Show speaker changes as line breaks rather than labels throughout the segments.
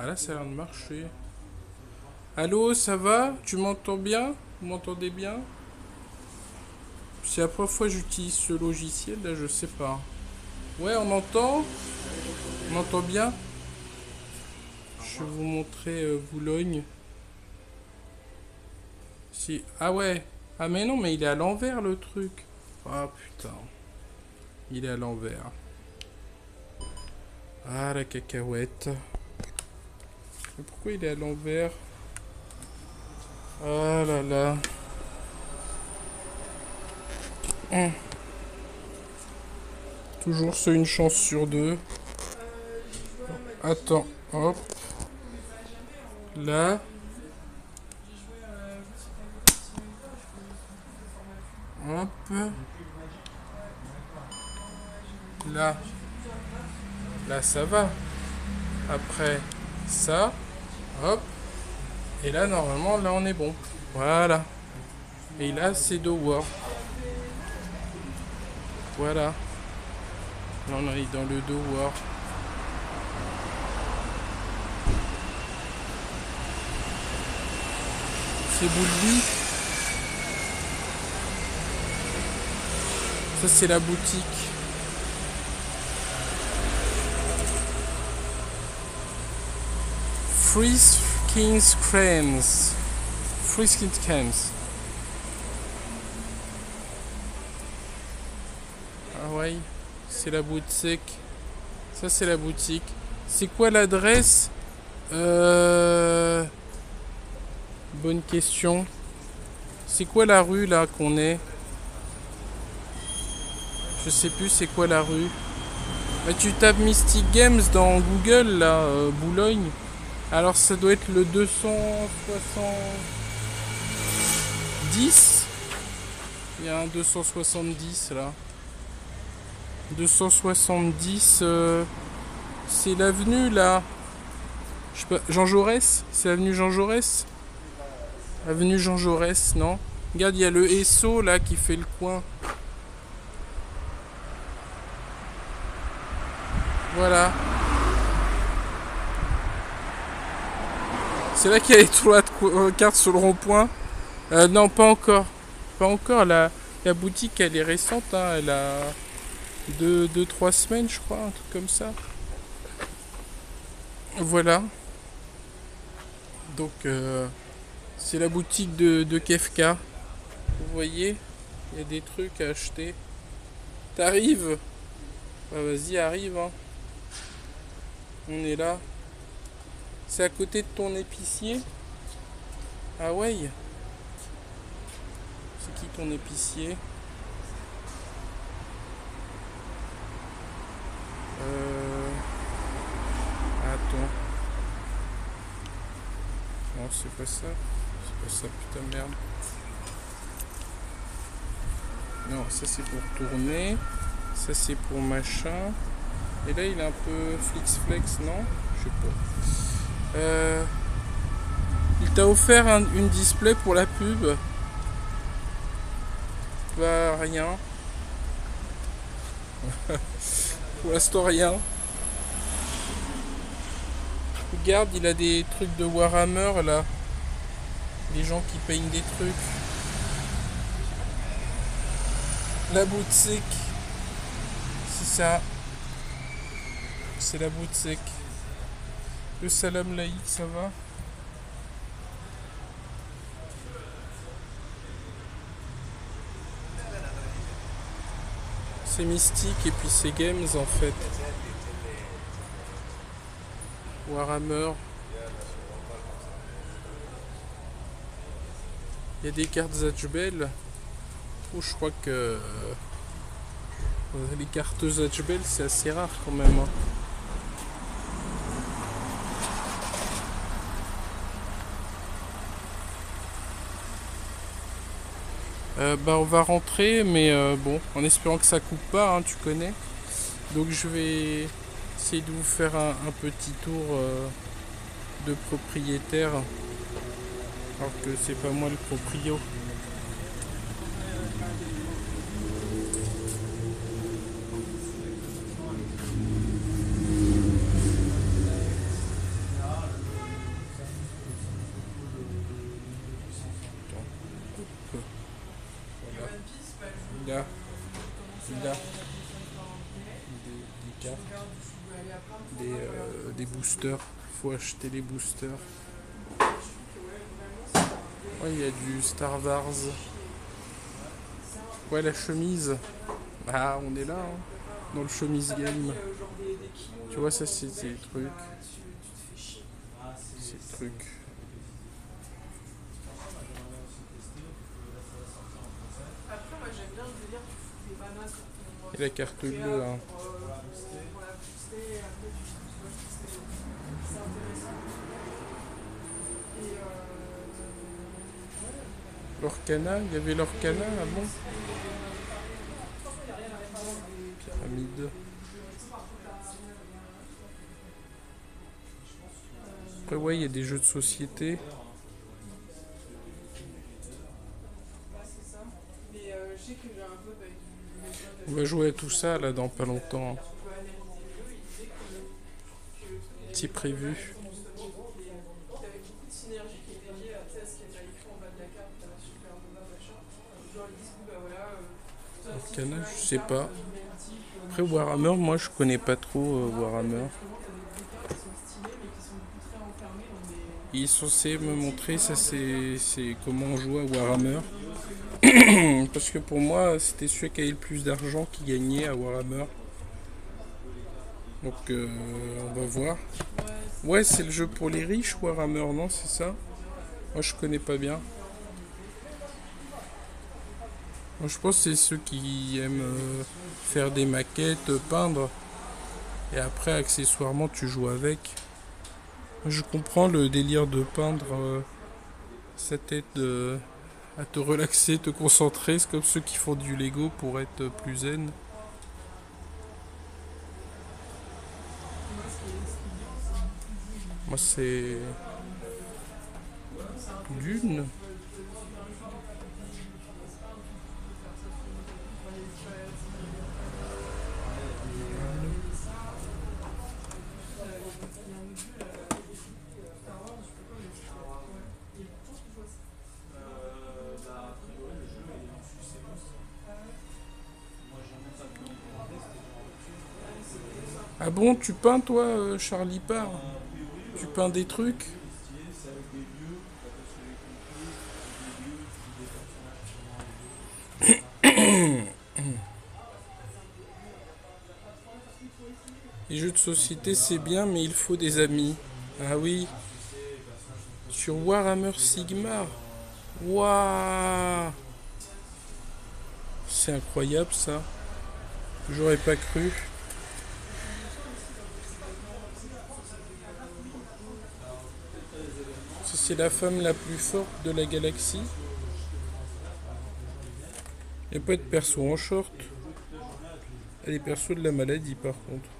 Ah là, ça a l'air de marcher. Allô, ça va? Tu m'entends bien? Vous m'entendez bien? C'est la première fois que j'utilise ce logiciel, là, je sais pas. Ouais, on entend On entend bien? Je vais vous montrer euh, Boulogne. Si... Ah ouais Ah mais non, mais il est à l'envers, le truc. Ah putain. Il est à l'envers. Ah, la cacahuète. Pourquoi il est à l'envers? Ah là là. Hum. Toujours c'est une chance sur deux. Attends, hop. Là. Hop. Là. Là, ça va. Après, ça. Hop. Et là, normalement, là, on est bon. Voilà. Et là, c'est de War. Voilà. Là, on est dans le Do War. C'est Boulby. Ça, c'est la boutique. Freeze King's Cranes. Freeze King's Cranes. Ah ouais, c'est la boutique. Ça c'est la boutique. C'est quoi l'adresse? Euh... Bonne question. C'est quoi la rue là qu'on est? Je sais plus c'est quoi la rue. Bah, tu tapes Mystic Games dans Google là, euh, Boulogne. Alors ça doit être le 270. Il y a un 270 là. 270, euh, c'est l'avenue là. Je sais pas, Jean Jaurès? C'est l'avenue Jean Jaurès? Avenue Jean Jaurès, non? Regarde, il y a le SO là qui fait le coin. Voilà. C'est là qu'il y a les trois cartes sur le rond-point. Euh, non, pas encore. Pas encore. La, la boutique, elle est récente. Hein. Elle a 2-3 semaines, je crois. Un truc comme ça. Voilà. Donc, euh, c'est la boutique de, de Kefka. Vous voyez Il y a des trucs à acheter. T'arrives bah, Vas-y, arrive. Hein. On est là. C'est à côté de ton épicier Ah ouais C'est qui ton épicier? Euh... Attends. Non, c'est pas ça. C'est pas ça, putain de merde. Non, ça c'est pour tourner. Ça c'est pour machin. Et là il est un peu flix-flex, non? Je sais pas. Euh, il t'a offert un, une display pour la pub. Bah rien. pour l'instant rien. Regarde, il a des trucs de Warhammer là. Les gens qui peignent des trucs. La boutique. C'est ça. C'est la boutique. Le salam laïque, ça va? C'est mystique et puis c'est games en fait. Warhammer. Il y a des cartes Zatchbell. Oh, je crois que euh, les cartes Zatchbell c'est assez rare quand même. Hein. Euh, bah on va rentrer mais euh, bon en espérant que ça coupe pas hein, tu connais. Donc je vais essayer de vous faire un, petit tour euh, de propriétaire. Alors que c'est pas moi le proprio cartes. Des, euh, des boosters. Faut acheter les boosters. Ouais, il y a du Star Wars. Ouais, la chemise. Ah, on est là, hein, dans le chemise game. Tu vois, ça, c'est des trucs. Ces trucs. Et la carte bleue, hein. L'Orcana, il y avait l'Orcana avant Pyramide. Après, ouais, il y a des jeux de société. On va jouer à tout ça là dans pas longtemps. C'est prévu. Je sais pas. Après Warhammer, moi je connais pas trop euh, Warhammer. Il est censé me montrer ça c'est comment on joue à Warhammer. Parce que pour moi c'était celui qui avait le plus d'argent qui gagnait à Warhammer. Donc euh, on va voir. Ouais c'est le jeu pour les riches Warhammer non c'est ça? Moi je connais pas bien. Moi, je pense que c'est ceux qui aiment euh, faire des maquettes, peindre. Et après, accessoirement, tu joues avec. Je comprends le délire de peindre euh, tête euh, à te relaxer, te concentrer. C'est comme ceux qui font du Lego pour être plus zen. Moi, c'est. Dune. Bon, tu peins toi, euh, Charlie Parr? Tu peins des trucs? Les jeux de société c'est bien mais il faut des amis. Ah oui. Sur Warhammer Sigmar. Waouh C'est incroyable ça. J'aurais pas cru. C'est la femme la plus forte de la galaxie. A pas de perso en short. Elle est perso de la maladie par contre.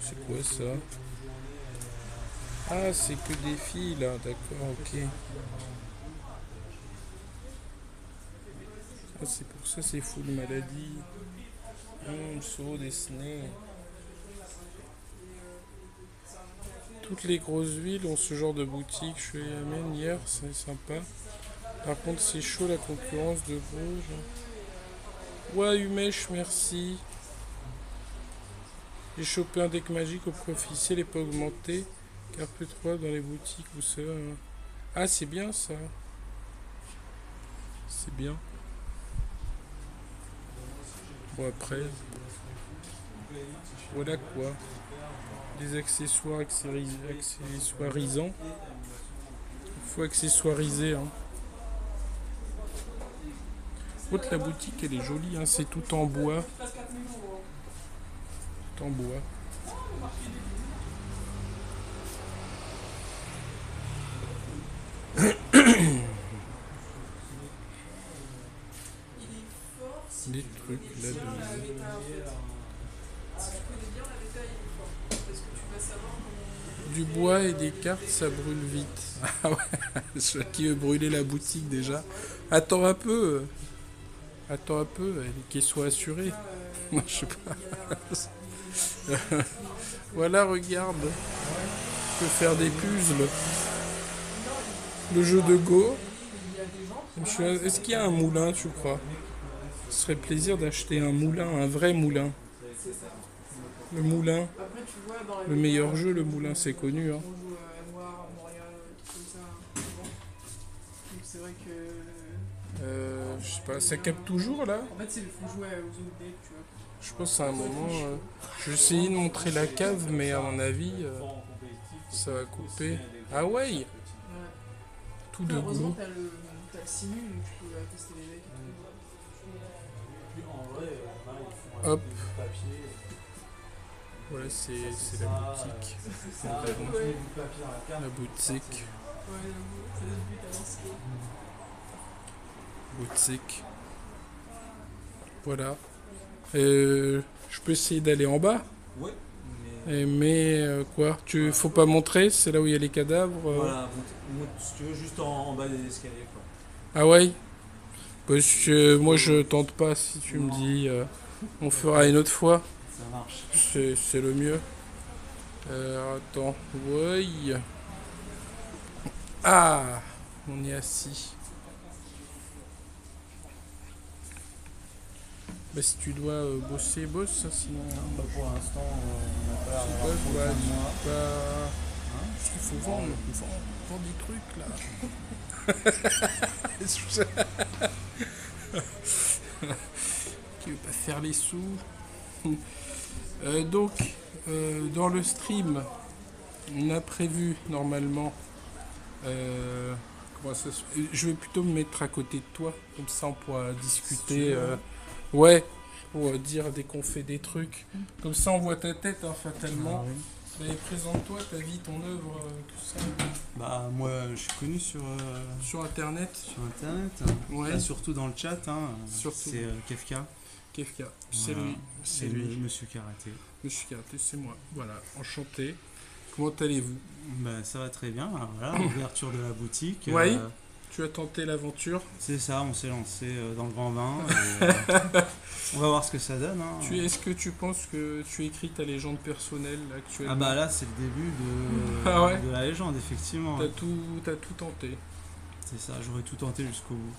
C'est quoi ça? Ah, c'est que des filles là, d'accord, ok. Ah, c'est pour ça c'est full maladie. Hum, saut Disney. Toutes les grosses villes ont ce genre de boutique. Je suis à hier, c'est sympa. Par contre, c'est chaud la concurrence de Bruges. Ouais, Umèche, merci. J'ai chopé un deck magique au prix officiel et pas augmenté. Car plus trop dans les boutiques ou ça. hein. Ah, c'est bien ça. C'est bien. Bon, après. Voilà quoi. Des accessoires accessoirisants. Il faut accessoiriser. Hein. Autre, la boutique elle est jolie, hein. c'est tout en bois. Tout en bois. Des trucs Du bois et des cartes, ça brûle vite. Ah ouais, je qui veut brûler la boutique déjà. Attends un peu. Attends un peu, qu'elle soit assurée. Moi, je sais pas. voilà, regarde. Je peux faire des puzzles. Le jeu de Go. Est-ce qu'il y a un moulin, tu crois? Ce serait plaisir d'acheter un moulin, un vrai moulin. Le moulin,
tu vois, dans la
le meilleur jeu, le moulin, c'est connu. Hein.
On joue à Noir, à Montréal, tout ça. Donc c'est vrai que.
Euh, je sais pas, ça capte toujours là
En fait, c'est- il faut jouer aux autres decks, tu vois.
Je pense à un moment. euh, je vais essayer de montrer la cave, mais à mon avis, euh, ça va couper. Ah ouais,
Ouais.
tout de
Heureusement,
goût.
t'as le, t'as le simul où tu peux euh, tester les decks et tout.
Hop. Voilà, c'est c'est la boutique. La boutique. Boutique. Voilà. Euh, je peux essayer d'aller en bas?
Ouais, mais.
Mais euh, quoi? Tu faut pas montrer? C'est là où il y a les cadavres euh?
Voilà, monte, si tu veux, juste en, en bas des escaliers, quoi.
Ah ouais? Parce que moi je tente pas si tu me dis. euh, on fera une autre fois.
Marche.
C'est le mieux. Euh, attends. Ouais. Ah On est assis. Bah si tu dois euh, bosser, bosse, hein, sinon...
Bah, pour l'instant, euh, on n'a pas
bah, bah,
Hein
Parce qu'il faut vendre, vendre, vendre des trucs là. Qui veut pas faire les sous? Euh, donc, euh, dans le stream, on a prévu normalement. euh, comment ça se- Je vais plutôt me mettre à côté de toi, comme ça on pourra discuter. ouais, pour dire dès qu'on fait des trucs. Comme ça on voit ta tête, hein, fatalement.
Ah oui.
Présente-toi ta vie, ton œuvre, tout ça.
Bah, moi, je suis connu sur,
Sur internet,
sur internet.
Ouais.
Là, surtout dans le chat. Hein.
Surtout.
C'est euh, Kefka.
C'est
Voilà.
lui, c'est lui.
Monsieur Karaté.
Monsieur Karaté, c'est moi. Voilà, enchanté. Comment allez-vous?
Bah, ça va très bien. Alors, voilà, ouverture de la boutique.
Oui.
euh,
Tu as tenté l'aventure?
c'est ça, on s'est lancé euh, dans le grand bain. et, euh, on va voir ce que ça donne. Hein.
Est-ce que tu penses que tu écris ta légende personnelle actuellement?
Ah bah là, c'est le début de,
Ah ouais?
de la légende, effectivement.
T'as tout, t'as tout tenté.
C'est ça, j'aurais tout tenté jusqu'au bout.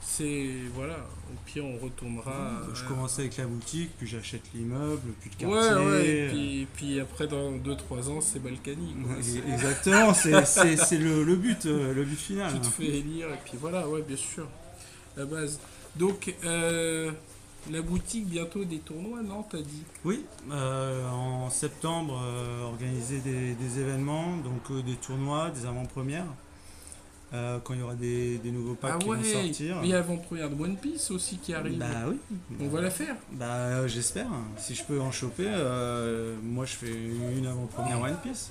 C'est voilà. Au pire, on retournera.
je
euh,
commence avec la boutique, puis j'achète l'immeuble, puis le quartier.
ouais. Et puis, puis après, dans 2-3 ans, c'est Balkany. quoi.
Ouais,
C'est-
Exactement, c'est- c'est c'est le, le but, euh, le but final.
Tu te fais élire et puis voilà, ouais, bien sûr. La base. Donc, euh, la boutique, bientôt des tournois, non T'as dit?
Oui, euh, en septembre, euh, organiser des, des événements, donc euh, des tournois, des avant-premières. Euh, quand il y aura des, des nouveaux packs
Ah
qui
ouais
vont sortir.
Il y a avant-première de One Piece aussi qui arrive.
Bah oui.
On va la faire.
Bah euh, j'espère. Si je peux en choper, euh, moi je fais une avant-première One Piece.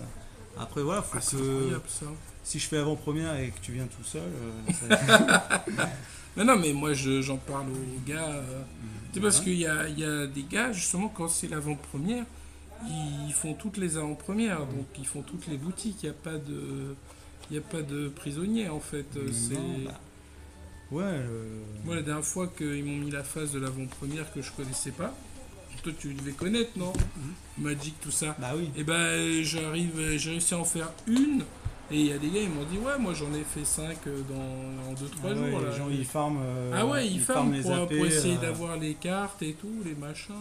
Après voilà, faut
Ah, c'est
que
incroyable ça.
si je fais avant-première et que tu viens tout seul, euh, ça-
Non, non, mais moi je- j'en parle aux gars. euh, c'est parce qu'il y a, y a des gars, justement, quand c'est l'avant-première, ils font toutes les avant-premières, donc ils font toutes les boutiques. Il n'y a pas de. Il n'y a pas de prisonniers en fait. euh, C'est...
bah, Ouais. euh,
Moi, la dernière fois qu'ils m'ont mis la phase de l'avant-première que je connaissais pas, toi tu devais connaître, non Magic, tout ça.
Bah oui.
Et ben, j'arrive, j'ai réussi à en faire une. Et il y a des gars, ils m'ont dit, ouais, moi j'en ai fait 5 dans, en 2-3
Ah ouais,
jours. là.
les gens ils farment. euh,
ah ouais, ils, farment
les
pour,
AP,
pour essayer
euh,
d'avoir les cartes et tout, les machins.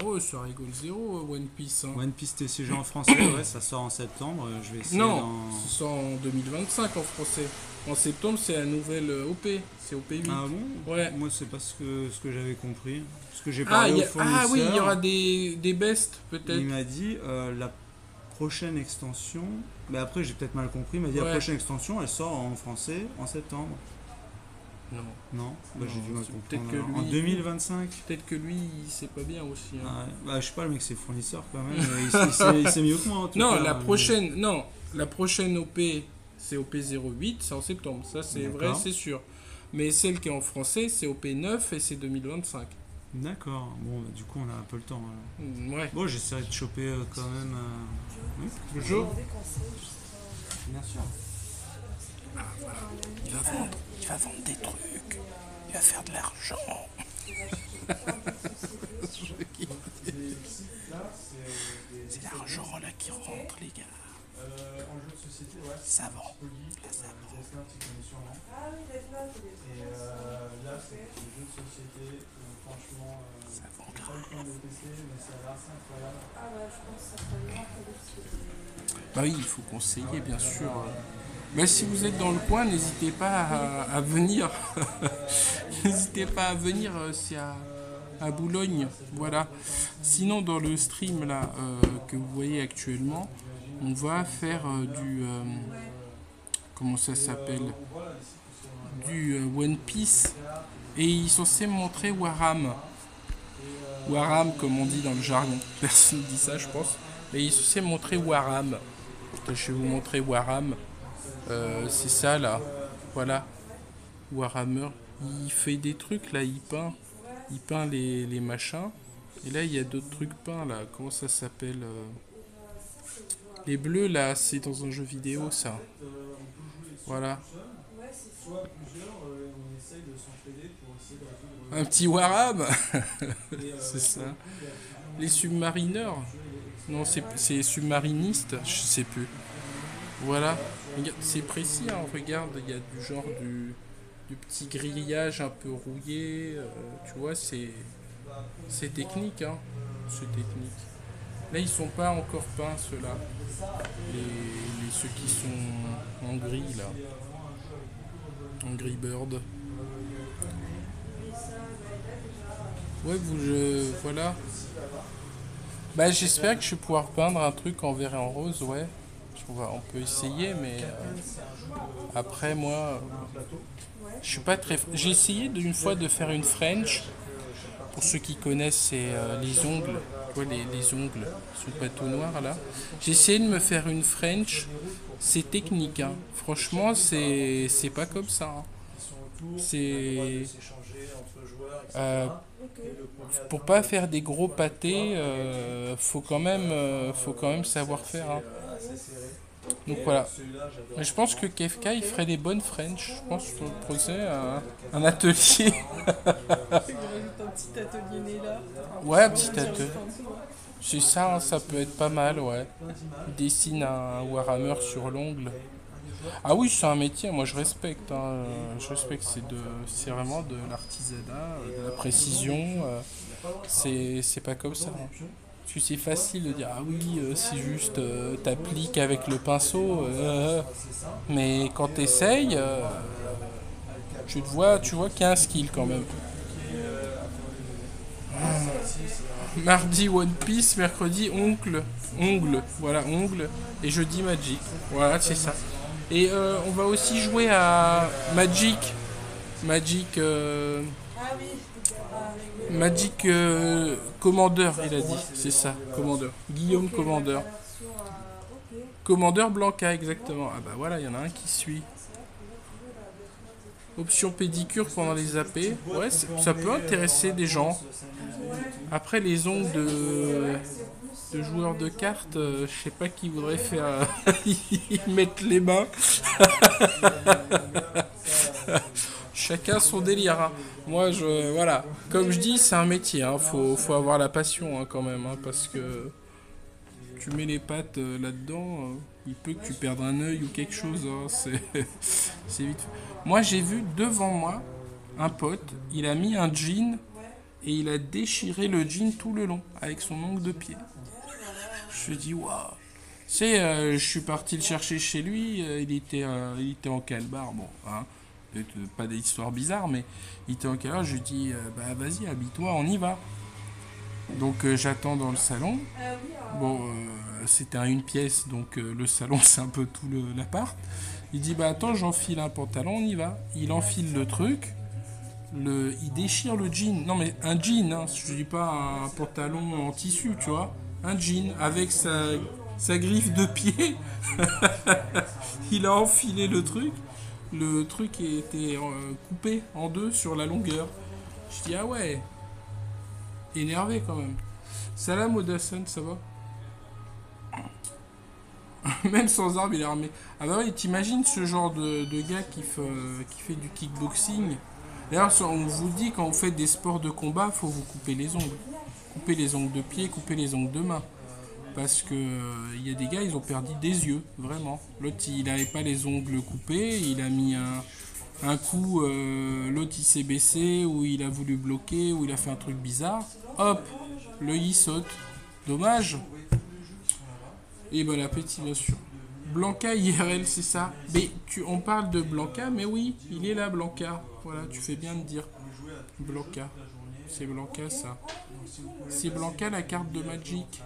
Ah ouais, ça rigole zéro, One Piece. hein.
One Piece TCG en français, ouais, ça sort en septembre. euh, Je vais essayer
Non, ça sort en 2025 en français. En septembre, c'est la nouvelle euh, OP. C'est OP8.
Ah bon?
Ouais.
Moi, c'est pas ce que, ce que j'avais compris. Parce que j'ai
Ah,
parlé
il y
au
a-
fournisseur.
ah oui, il y aura des, des bests
Il
peut-être.
m'a dit euh, la prochaine extension. Mais après, j'ai peut-être mal compris. Il m'a dit
Ouais.
la prochaine extension, elle sort en français en septembre.
Non.
Non Bah, J'ai dû mal
c'est
comprendre.
que.
En
lui-
2025
Peut-être que lui, il sait pas bien aussi. hein.
Ah. Bah, je sais pas, le mec, c'est fournisseur quand même. mais il, s'est mieux que moi en tout
Non,
cas,
la
mais-
prochaine, non, la prochaine OP, c'est OP 08, c'est en septembre. Ça, c'est vrai,
D'accord.
c'est sûr. Mais celle qui est en français, c'est OP 9 et c'est 2025.
D'accord. Bon, bah, du coup, on a un peu le temps. alors.
Mm, Ouais.
Bon, j'essaierai de choper euh, quand même. euh, oui,
Bonjour.
bien sûr.
Il va vendre, il va vendre des trucs. Il va faire de l'argent. C'est l'argent là qui rentre, les gars.
Euh, en jeu de société, ouais.
Savant.
Note, tu connais sûrement.
Ah oui, Death Note, il est
Et euh, là, c'est des jeux de société. Franchement, euh,
Savant,
pas le temps de mais ça a l'air incroyable.
Ah bah, je pense que ça serait bien que
Bah oui, il faut conseiller, bien sûr. Si vous êtes dans le coin, n'hésitez pas à, venir. n'hésitez pas à venir, euh, à, Boulogne. Voilà. Sinon, dans le stream là euh, que vous voyez actuellement, on va faire euh, du. comment ça s'appelle? Du One Piece. Et ils sont censés montrer Warham. Warham, comme on dit dans le jargon. Personne ne dit ça, je pense. Mais ils sont censés montrer. Attends, Je vais vous montrer Warham. Euh, c'est ça là. Voilà. Warhammer. Il fait des trucs là, il peint. Il peint les, les machins. Et là, il y a d'autres trucs peints là. Comment ça s'appelle euh Les bleus là, c'est dans un jeu vidéo ça. Voilà. Un petit
euh,
C'est ça. Les submarineurs Non, c'est submarinistes Je sais plus. Voilà. C'est précis, hein, regarde, il y a du genre du, du petit grillage un peu rouillé. euh, tu vois, c'est c'est technique. Hein. C'est technique. Là, ils sont pas encore peints, ceux-là. Les, les- ceux qui sont en gris, là. En gris bird. Ouais, vous, je, voilà. Bah, j'espère que je vais pouvoir peindre un truc en vert et en rose, ouais. On, peut essayer, mais euh, après, moi, je suis pas très. J'ai essayé d'une fois de faire une French. Pour ceux qui connaissent, c'est euh, les ongles. Tu vois, les, les ongles sous bateau noir, là. J'ai essayé de me faire une French. C'est technique, hein. Franchement, c'est pas comme ça. hein. C'est. Euh, pour pas faire des gros pâtés, euh, faut quand même, faut quand même savoir faire. hein. Donc voilà. Mais je pense que Kefka il ferait des bonnes French. Je pense qu'on pourrait un, un atelier.
Un petit atelier.
Ouais, un petit atelier. C'est ça, hein, ça peut être pas mal, ouais. Il dessine un Warhammer sur l'ongle. Ah oui, c'est un métier, moi je respecte. hein, Je respecte, c'est de, c'est vraiment de l'artisanat, de la précision. euh, C'est, c'est pas comme ça. hein. Que c'est facile de dire ah oui, euh, c'est juste euh, t'appliques avec le pinceau. euh, mais quand t'essayes, euh, tu te vois, tu vois qu'il y a un skill quand même. Mardi One Piece, mercredi oncle, ongle, voilà ongle, et jeudi Magic, voilà c'est ça. Et euh, on va aussi jouer à Magic, Magic, euh,
Ah oui.
Magic euh, Commander, il a dit, c'est ça, Commander, Guillaume Commander. Commander Blanca exactement. Ah bah voilà, il y en a un qui suit. Option pédicure pendant les AP, ouais, ça peut intéresser des gens. Après les ongles de, de joueurs de cartes, euh, je sais pas qui voudrait faire. Ils mettent les mains. Chacun son délire. hein. Moi, je voilà. Comme je dis, c'est un métier. Hein. Faut, faut avoir la passion hein, quand même, hein, parce que tu mets les pattes euh, là-dedans, euh, il peut que tu perdes un œil ou quelque chose. C'est c'est vite. fait. Moi, j'ai vu devant moi un pote. Il a mis un jean et il a déchiré le jean tout le long avec son ongle de pied. Je me dis waouh. Sais, euh, je suis parti le chercher chez lui. euh, il était, il était en calbar. Bon, hein, peut-être euh, pas des histoires bizarres, mais il était en calbar. Je lui dis, euh, bah vas-y, habille-toi, on y va. Donc euh, j'attends dans le salon.
Ah
Bon, euh, c'était un une pièce, donc le salon c'est un peu tout l'appart. Il dit bah attends, j'enfile un pantalon, on y va. Il enfile le truc, le, il déchire le jean. Non mais un jean, hein, je dis pas un pantalon en tissu, tu vois, un jean avec sa, sa griffe de pied. il a enfilé le truc. Le truc était euh, coupé en deux sur la longueur. Je dis ah ouais, énervé quand même. Salam Odasson, ça va? Même sans arme, il est armé. Ah bah oui, t'imagines ce genre de, gars qui fait, qui fait du kickboxing? D'ailleurs, on vous dit quand vous faites des sports de combat, faut vous couper les ongles. Couper les ongles de pied, couper les ongles de main. Parce que euh, il y a des gars, ils ont perdu des yeux, vraiment. L'autre, il n'avait pas les ongles coupés, il a mis un, un coup, euh, l'autre il s'est baissé, ou il a voulu bloquer, ou il a fait un truc bizarre. Hop, l'œil il saute. Dommage. Et bon appétit, bien sûr. Blanca IRL, c'est ça. Mais tu, on parle de Blanca, mais oui, il est là, Blanca. Voilà, tu fais bien de dire Blanca. C'est Blanca, ça. C'est Blanca, la carte de Magic.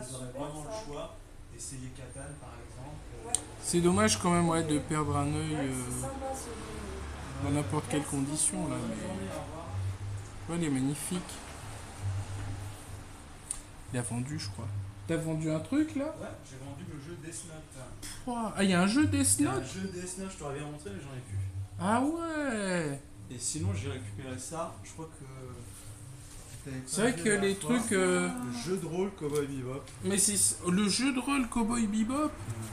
Ils auraient vraiment le choix d'essayer Catan par exemple.
C'est dommage quand même, ouais, de perdre un œil euh, dans n'importe quelle condition, là. Mais... Ouais, il est magnifique. Il a vendu, je crois. T'as vendu un truc, là?
Ouais, j'ai vendu le jeu Death Note.
Pouah, Ah, il y a un jeu Death
Il y a un
Note?
jeu Death Note, je t'aurais bien montré, mais j'en ai plus.
Ah ouais
Et sinon, j'ai récupéré ça. Je crois que.
C'est vrai que les trucs... euh,
Le jeu de rôle Cowboy Bebop.
Mais c'est le jeu de rôle Cowboy Bebop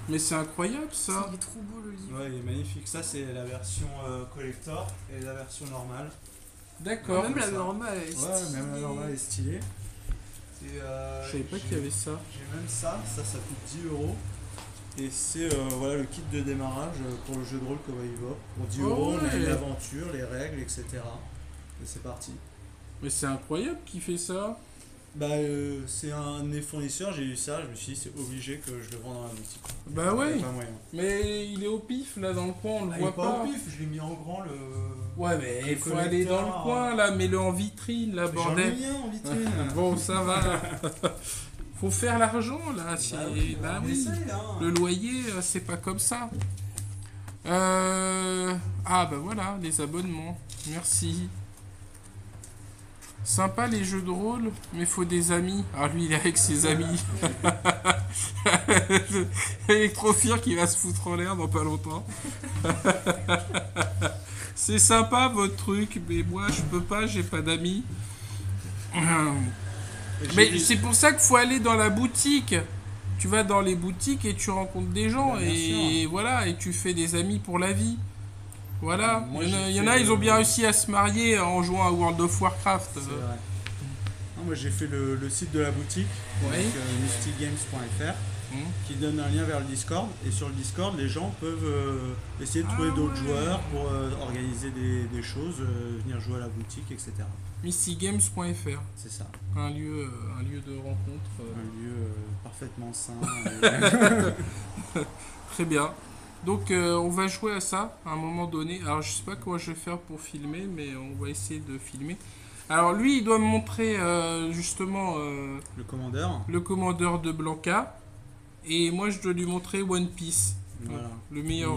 Mais c'est incroyable, ça
Il est trop beau le livre.
Ouais, il est magnifique. Ça, c'est la version euh, collector et la version normale.
D'accord.
Même la normale, est
Ouais, même la
stylée.
normale est stylée. Euh,
Je savais pas qu'il y avait ça.
J'ai même ça, ça, ça coûte 10 euros. Et c'est euh, voilà, le kit de démarrage pour le jeu de rôle Cowboy Bebop. Pour 10
Oh
euros, on a
ouais.
l'aventure, les règles, etc. Et c'est parti.
Mais c'est incroyable qu'il fait ça.
Bah, euh, c'est un de mes fournisseurs, j'ai eu ça, je me suis dit, c'est obligé que je le vende dans la boutique.
Bah
Il
ouais.
pas moyen.
Mais il est au pif là dans le coin, on le
Ah, il
voit
est pas,
pas.
au pif, je l'ai mis en grand le.
Ouais, mais
Le
il faut aller dans le
collector,
coin là, mets-le en vitrine là,
Mais J'en ai
bordel.
mis un en vitrine.
Bon, ça va. faut faire l'argent là.
Bah oui,
bah
on
oui.
essaye, hein.
Le loyer, euh, c'est pas comme ça. Euh... Ah bah voilà, les abonnements. Merci. Sympa les jeux de rôle, mais faut des amis. Ah lui il est avec ses amis. Electrofire qui va se foutre en l'air dans pas longtemps. C'est sympa votre truc, mais moi je peux pas, j'ai pas d'amis.
J'ai
Mais c'est pour ça qu'il faut aller dans la boutique. Tu vas dans les boutiques et tu rencontres des gens
Bah,
et voilà et tu fais des amis pour la vie. Voilà.
Moi,
il y en a, y en ils ont bien
euh,
réussi à se marier en jouant à World of Warcraft.
C'est vrai. Non, moi j'ai fait le, le site de la boutique, euh, mystigames.fr,
Hmm.
qui donne un lien vers le Discord. Et sur le Discord, les gens peuvent euh, essayer de
Ah
trouver d'autres
ouais.
joueurs pour euh, organiser des, des choses, euh, venir jouer à la boutique, etc.
Mystigames.fr,
C'est ça,
un lieu, euh, un lieu de rencontre. euh,
un lieu euh, parfaitement sain.
Très bien. Donc euh, on va jouer à ça à un moment donné. Alors je sais pas comment je vais faire pour filmer, mais on va essayer de filmer. Alors lui, il doit me montrer euh, justement euh,
le commandeur,
le commandeur de Blanca. Et moi, je dois lui montrer One Piece.
voilà.
Le meilleur.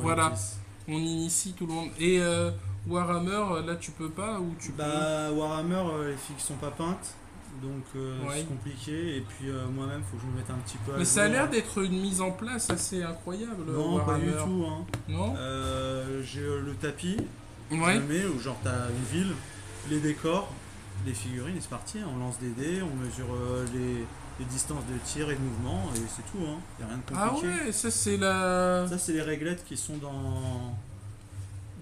voilà,
Piece.
on initie tout le monde. Et euh, Warhammer, là, tu peux pas ou tu
Bah, Warhammer, euh, les filles qui sont pas peintes, donc euh,
Ouais.
c'est compliqué. Et puis euh, moi-même, faut que je me mette un petit peu à
Mais ça a l'air d'être une mise en place assez incroyable.
Non, pas du tout. Hein.
Non?
Euh, J'ai euh, le tapis,
Ouais.
mets, où genre t'as une ville, les décors, les figurines, et c'est parti. hein. On lance des dés, on mesure les, les distances de tir et de mouvement, et c'est tout. Hein. Y a rien de
Ah
compliqué.
ouais, ça c'est la.
Ça, c'est les réglettes qui sont dans,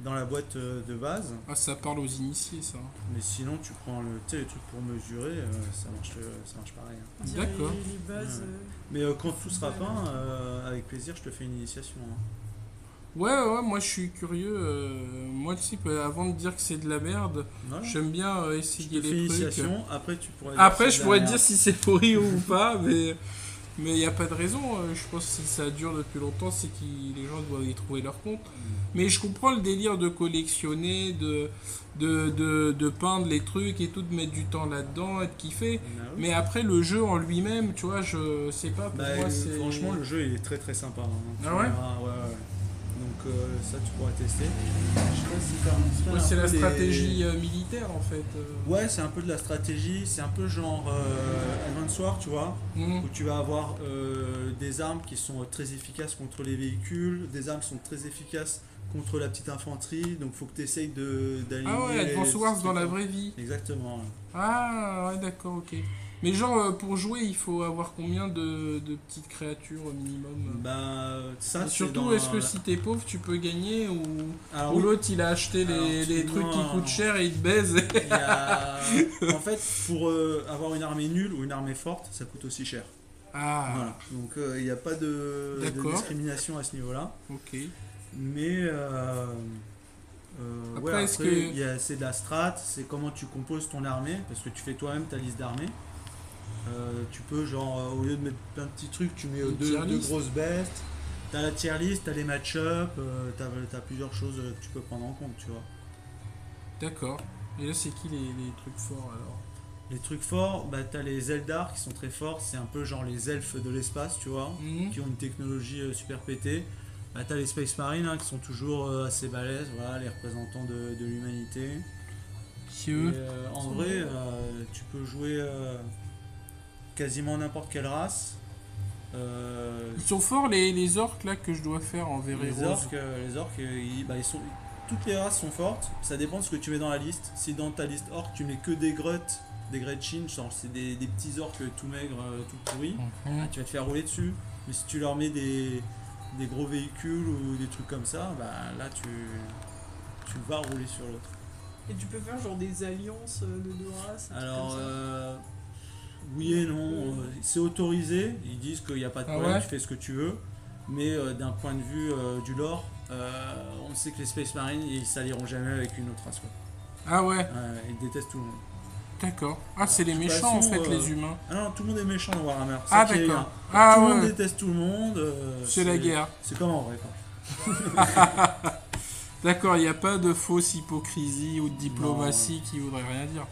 dans la boîte euh, de base.
Ah, ça parle aux initiés, ça.
Mais sinon, tu prends le, tu sais, les trucs pour mesurer, euh, ça, marche, euh, ça marche pareil. hein.
D'accord.
Les, les.
Ouais.
euh,
Mais euh, quand tout sera peint, euh, avec plaisir, je te fais une initiation. hein.
Ouais, ouais, moi je suis curieux. euh, moi, tu sais, que avant de dire que c'est de la merde,
Voilà.
j'aime bien euh,
Je
essayer
te fais
les trucs.
initiation, après tu pourrais
Après, je pourrais dire si c'est pourri ou pas, mais mais il n'y a pas de raison. euh, Je pense que si ça dure depuis longtemps, c'est que les gens doivent y trouver leur compte. Mais je comprends le délire de collectionner, de, de, de, de peindre les trucs et tout, de mettre du temps là-dedans et de kiffer.
Ah oui.
Mais après, le jeu en lui-même, tu vois, je sais pas, pour
Bah,
moi, c'est.
franchement, le jeu il est très très sympa. hein.
Ah ouais?
Verras, ouais, ouais. Donc euh, ça, tu pourras tester. Je sais pas si t'as un-
Ouais,
un
c'est la stratégie euh, militaire en fait. euh.
Ouais, c'est un peu de la stratégie. C'est un peu genre euh, Advance War, tu vois,
Mhm.
où tu vas avoir euh, des armes qui sont très efficaces contre les véhicules, des armes qui sont très efficaces contre la petite infanterie. Donc faut que tu essayes de d'aligner.
Ah ouais, Advance Wars dans la vraie vie.
Exactement.
Ah ouais, d'accord, ok. Mais genre, euh, pour jouer, il faut avoir combien de, de petites créatures au minimum
Bah, ça, c'est
surtout, est-ce que
la-
si t'es pauvre, tu peux gagner ou,
Alors,
ou l'autre il a acheté les,
Alors,
les trucs qui coûtent cher et il te baise
il y a- en fait, pour euh, avoir une armée nulle ou une armée forte, ça coûte aussi cher.
Ah,
Voilà. Donc, euh, il n'y a pas de, discrimination à ce niveau-là.
ok.
Mais euh, euh,
Après,
ouais,
que-
c'est de la strat, c'est comment tu composes ton armée, parce que tu fais toi-même ta liste d'armées. Euh, tu peux, genre, euh, au lieu de mettre plein de petits trucs, tu mets deux, deux grosses bestes. T'as la tier list, t'as les match-up, euh, t'as as plusieurs choses que tu peux prendre en compte, tu vois.
D'accord. Et là, c'est qui les, les trucs forts alors?
Les trucs forts, bah, t'as les Eldar qui sont très forts, c'est un peu genre les elfes de l'espace, tu vois,
Mhm.
qui ont une technologie super pétée. Bah, t'as les Space Marines hein, qui sont toujours assez balèzes, voilà, les représentants de, de l'humanité.
Qui
Et,
eux
euh, en vrai, euh, tu peux jouer euh, quasiment n'importe quelle race. Euh,
Ils sont forts les, les orques là que je dois faire en vert et
les
rose.
orques, euh, les orques euh, ils, bah, ils sont, toutes les races sont fortes. Ça dépend de ce que tu mets dans la liste. Si dans ta liste orque tu mets que des gruttes, des Gretchen, genre c'est des, des petits orques tout maigres, tout pourris,
Mhm.
bah, tu vas te faire rouler dessus. Mais si tu leur mets des, des gros véhicules ou des trucs comme ça, bah, là tu, tu vas rouler sur l'autre.
Et tu peux faire genre des alliances de deux races
Alors,
comme ça?
euh, oui et non, euh, c'est autorisé. Ils disent qu'il n'y a pas de
Ah
problème,
ouais
tu fais ce que tu veux. Mais euh, d'un point de vue euh, du lore, on sait que les Space Marines, ils s'allieront jamais avec une autre race. Quoi.
Ah ouais,
ils détestent tout le monde.
d'accord. Ah, c'est les méchants en fait,
euh,
les humains.
Ah non, tout le monde est méchant dans Warhammer. c'est
Ah d'accord. Ah
tout le monde déteste tout le monde. euh,
c'est la guerre.
C'est comme en vrai. Quoi.
D'accord, il n'y a pas de fausse hypocrisie ou de diplomatie qui voudrait rien dire.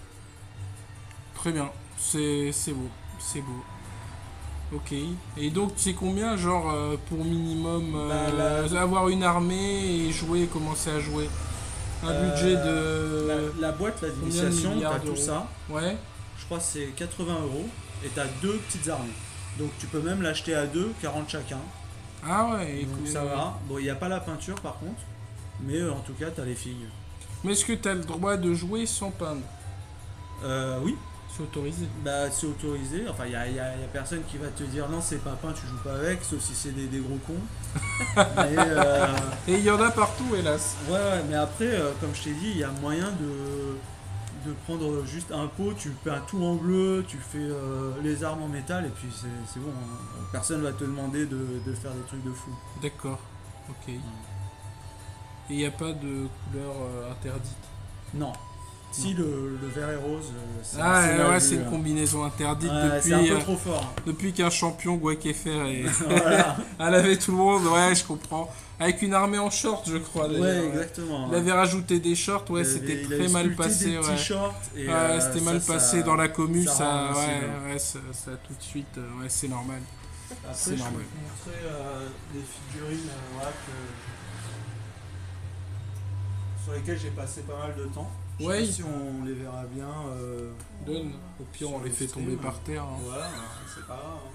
Très bien, c'est c'est beau, c'est beau. Ok. Et donc, c'est combien, genre, euh, pour minimum euh, avoir une armée et jouer, commencer à jouer? Un
Euh,
budget de.
La, la boîte
de
d'initiation, t'as tout ça.
Ouais.
Je crois que c'est 80 euros. Et t'as deux petites armées. Donc tu peux même l'acheter à deux, 40 chacun.
Ah ouais,
Donc
écoute.
ça va. Bon, il n'y a pas la peinture par contre. Mais en tout cas, t'as les filles.
Mais est-ce que tu as le droit de jouer sans peindre?
Euh, oui,
C'est autorisé.
bah c'est autorisé. Enfin, il n'y a, y a- y a personne qui va te dire non, c'est pas peint, tu joues pas avec, sauf si c'est des, des gros cons. mais, euh,
Et il y en a partout, hélas.
ouais, ouais, mais après, euh, comme je t'ai dit, il y a moyen de, de prendre juste un pot, tu peins tout en bleu, tu fais euh, les armes en métal, et puis c'est bon. hein. Personne va te demander de, de faire des trucs de fou.
D'accord. Ok. Et il n'y a pas de couleur interdite?
Non. Si le, le vert et rose, euh, c'est
Ah
c'est
ouais, ouais, une
hein.
combinaison interdite
Ouais,
depuis,
c'est un peu
euh,
trop fort.
depuis qu'un champion Guakefer est...
voilà.
Elle avait tout le monde, ouais, je comprends. Avec une armée en short, je crois.
Ouais,
ouais.
exactement.
Il avait rajouté des shorts, ouais, c'était très mal passé,
des shorts et,
Ouais,
euh,
c'était mal
ça-
passé dans la commu,
ça
ouais, ça, ça, tout de suite, euh, ouais, c'est normal.
Après,
C'est
je peux
normal.
te montrer euh, des figurines euh, que- sur lesquelles j'ai passé pas mal de temps.
Ouais.
si on les verra bien. euh,
Donne, au pire, on les
le
fait
stream.
tomber par terre. hein.
Voilà, c'est pas grave. hein.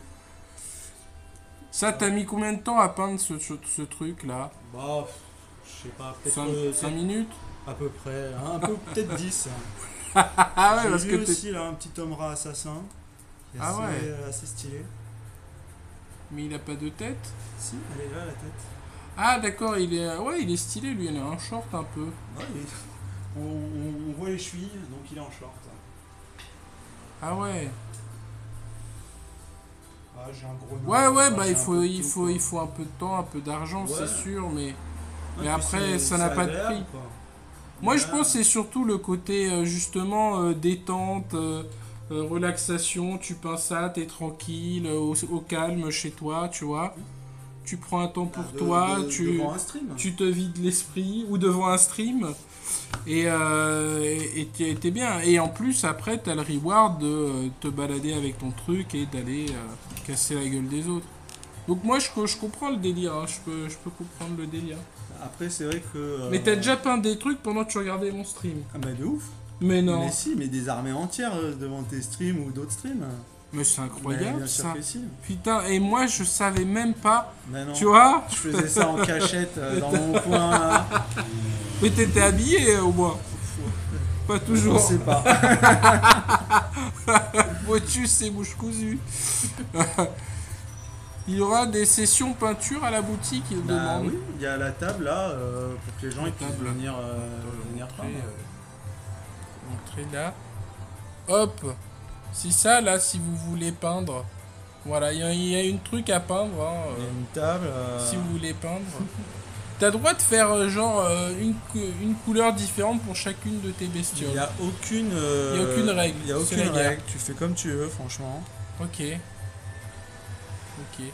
Ça, t'as mis combien de temps à peindre ce, ce, ce truc là
Bah, je sais pas, peut-être
5,
euh,
minutes?
À peu près, hein, un peu peut-être 10.
Ah ouais, parce
vu
que
aussi là un petit homme rat assassin. qui est
Ah
assez,
ouais.
euh, assez stylé.
Mais il a pas de tête?
Si, elle est là la tête.
Ah d'accord, il est ouais, il est stylé lui, il a un short un peu.
Ouais, il- on, on- on voit les chevilles, donc il est en short.
Ah ouais.
Ah, j'ai un gros nom.
Ouais ouais, bah il faut il faut
quoi.
il faut un peu de temps, un peu d'argent,
Ouais.
c'est sûr, mais mais après, ça n'a pas de prix.
quoi.
moi je pense que c'est surtout le côté euh, justement euh, détente, euh, euh, relaxation, tu peins ça, t'es tranquille, au, au calme chez toi, tu vois. Tu prends un temps pour
Ah, de-
toi,
de-
tu
Devant un stream.
tu te vides l'esprit ou devant un stream et euh, et- et t'es bien et en plus après t'as le reward de euh, te balader avec ton truc et d'aller euh, casser la gueule des autres donc moi je, je comprends le délire hein, je peux je peux comprendre le délire
Après, c'est vrai que. euh,
mais t'as déjà peint des trucs pendant que tu regardais mon stream
Ah, bah de ouf.
mais non
Mais si, mais des armées entières devant tes streams ou d'autres streams.
Mais c'est incroyable
bien sûr
ça
que si.
putain et moi je savais même pas
Mais non.
tu vois
Je faisais ça en cachette euh, dans mon coin. là.
mais t'étais habillé euh, au moins Pas
Je
toujours.
sais pas.
Motus et bouche cousue. Il y aura des sessions peinture à la boutique, il
Bah
demande.
oui, il y a la table là euh, pour que les gens ils puissent venir, euh, venir
là. Hop. C'est ça là si vous voulez peindre. Voilà, il y, a- il y a une truc à peindre. hein,
Il y a
euh,
une table. euh,
si vous voulez peindre. T'as le droit de faire euh, genre euh, une, cou- une couleur différente pour chacune de tes
Il
bestioles.
n'y a aucune.
Il y a aucune règle,
Il y a aucune règle. Tu fais comme tu veux, franchement.
Ok. Ok.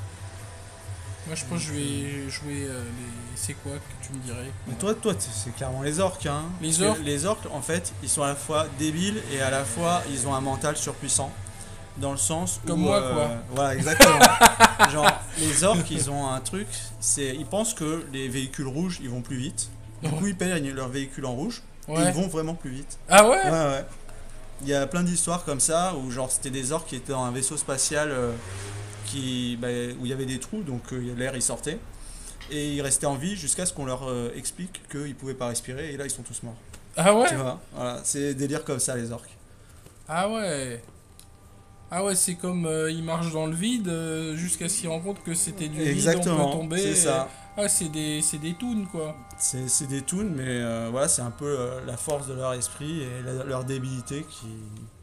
Moi je pense que je vais jouer les. C'est quoi que tu me dirais
Mais toi, toi, c'est- clairement les orques, hein.
Les orques
Les orques, en fait, ils sont à la fois débiles et à la fois ils ont un mental surpuissant. Dans le sens
Comme
où,
moi,
euh,
quoi.
Voilà, exactement. Genre, les orques, ils ont un truc, c'est, ils pensent que les véhicules rouges, ils vont plus vite. Du coup, ils peignent leur véhicule en rouge et ils vont vraiment plus vite.
Ah ouais,
Ouais, ouais. Il y a plein d'histoires comme ça où genre c'était des orques qui étaient dans un vaisseau spatial euh, qui, bah, où il y avait des trous, donc euh, l'air il sortait. Et ils restaient en vie jusqu'à ce qu'on leur euh, explique qu'ils pouvaient pas respirer et là ils sont tous morts.
Ah ouais
Tu vois Voilà, c'est des délires comme ça les orques.
Ah ouais. Ah ouais, c'est comme euh, il marche dans le vide euh, jusqu'à ce qu'il rende compte que c'était du vide, on
Exactement,
peut tomber.
c'est ça.
Ah, c'est des, c'est des toons quoi.
C'est c'est des toons, mais euh, voilà, c'est un peu la force de leur esprit et la- leur débilité qui,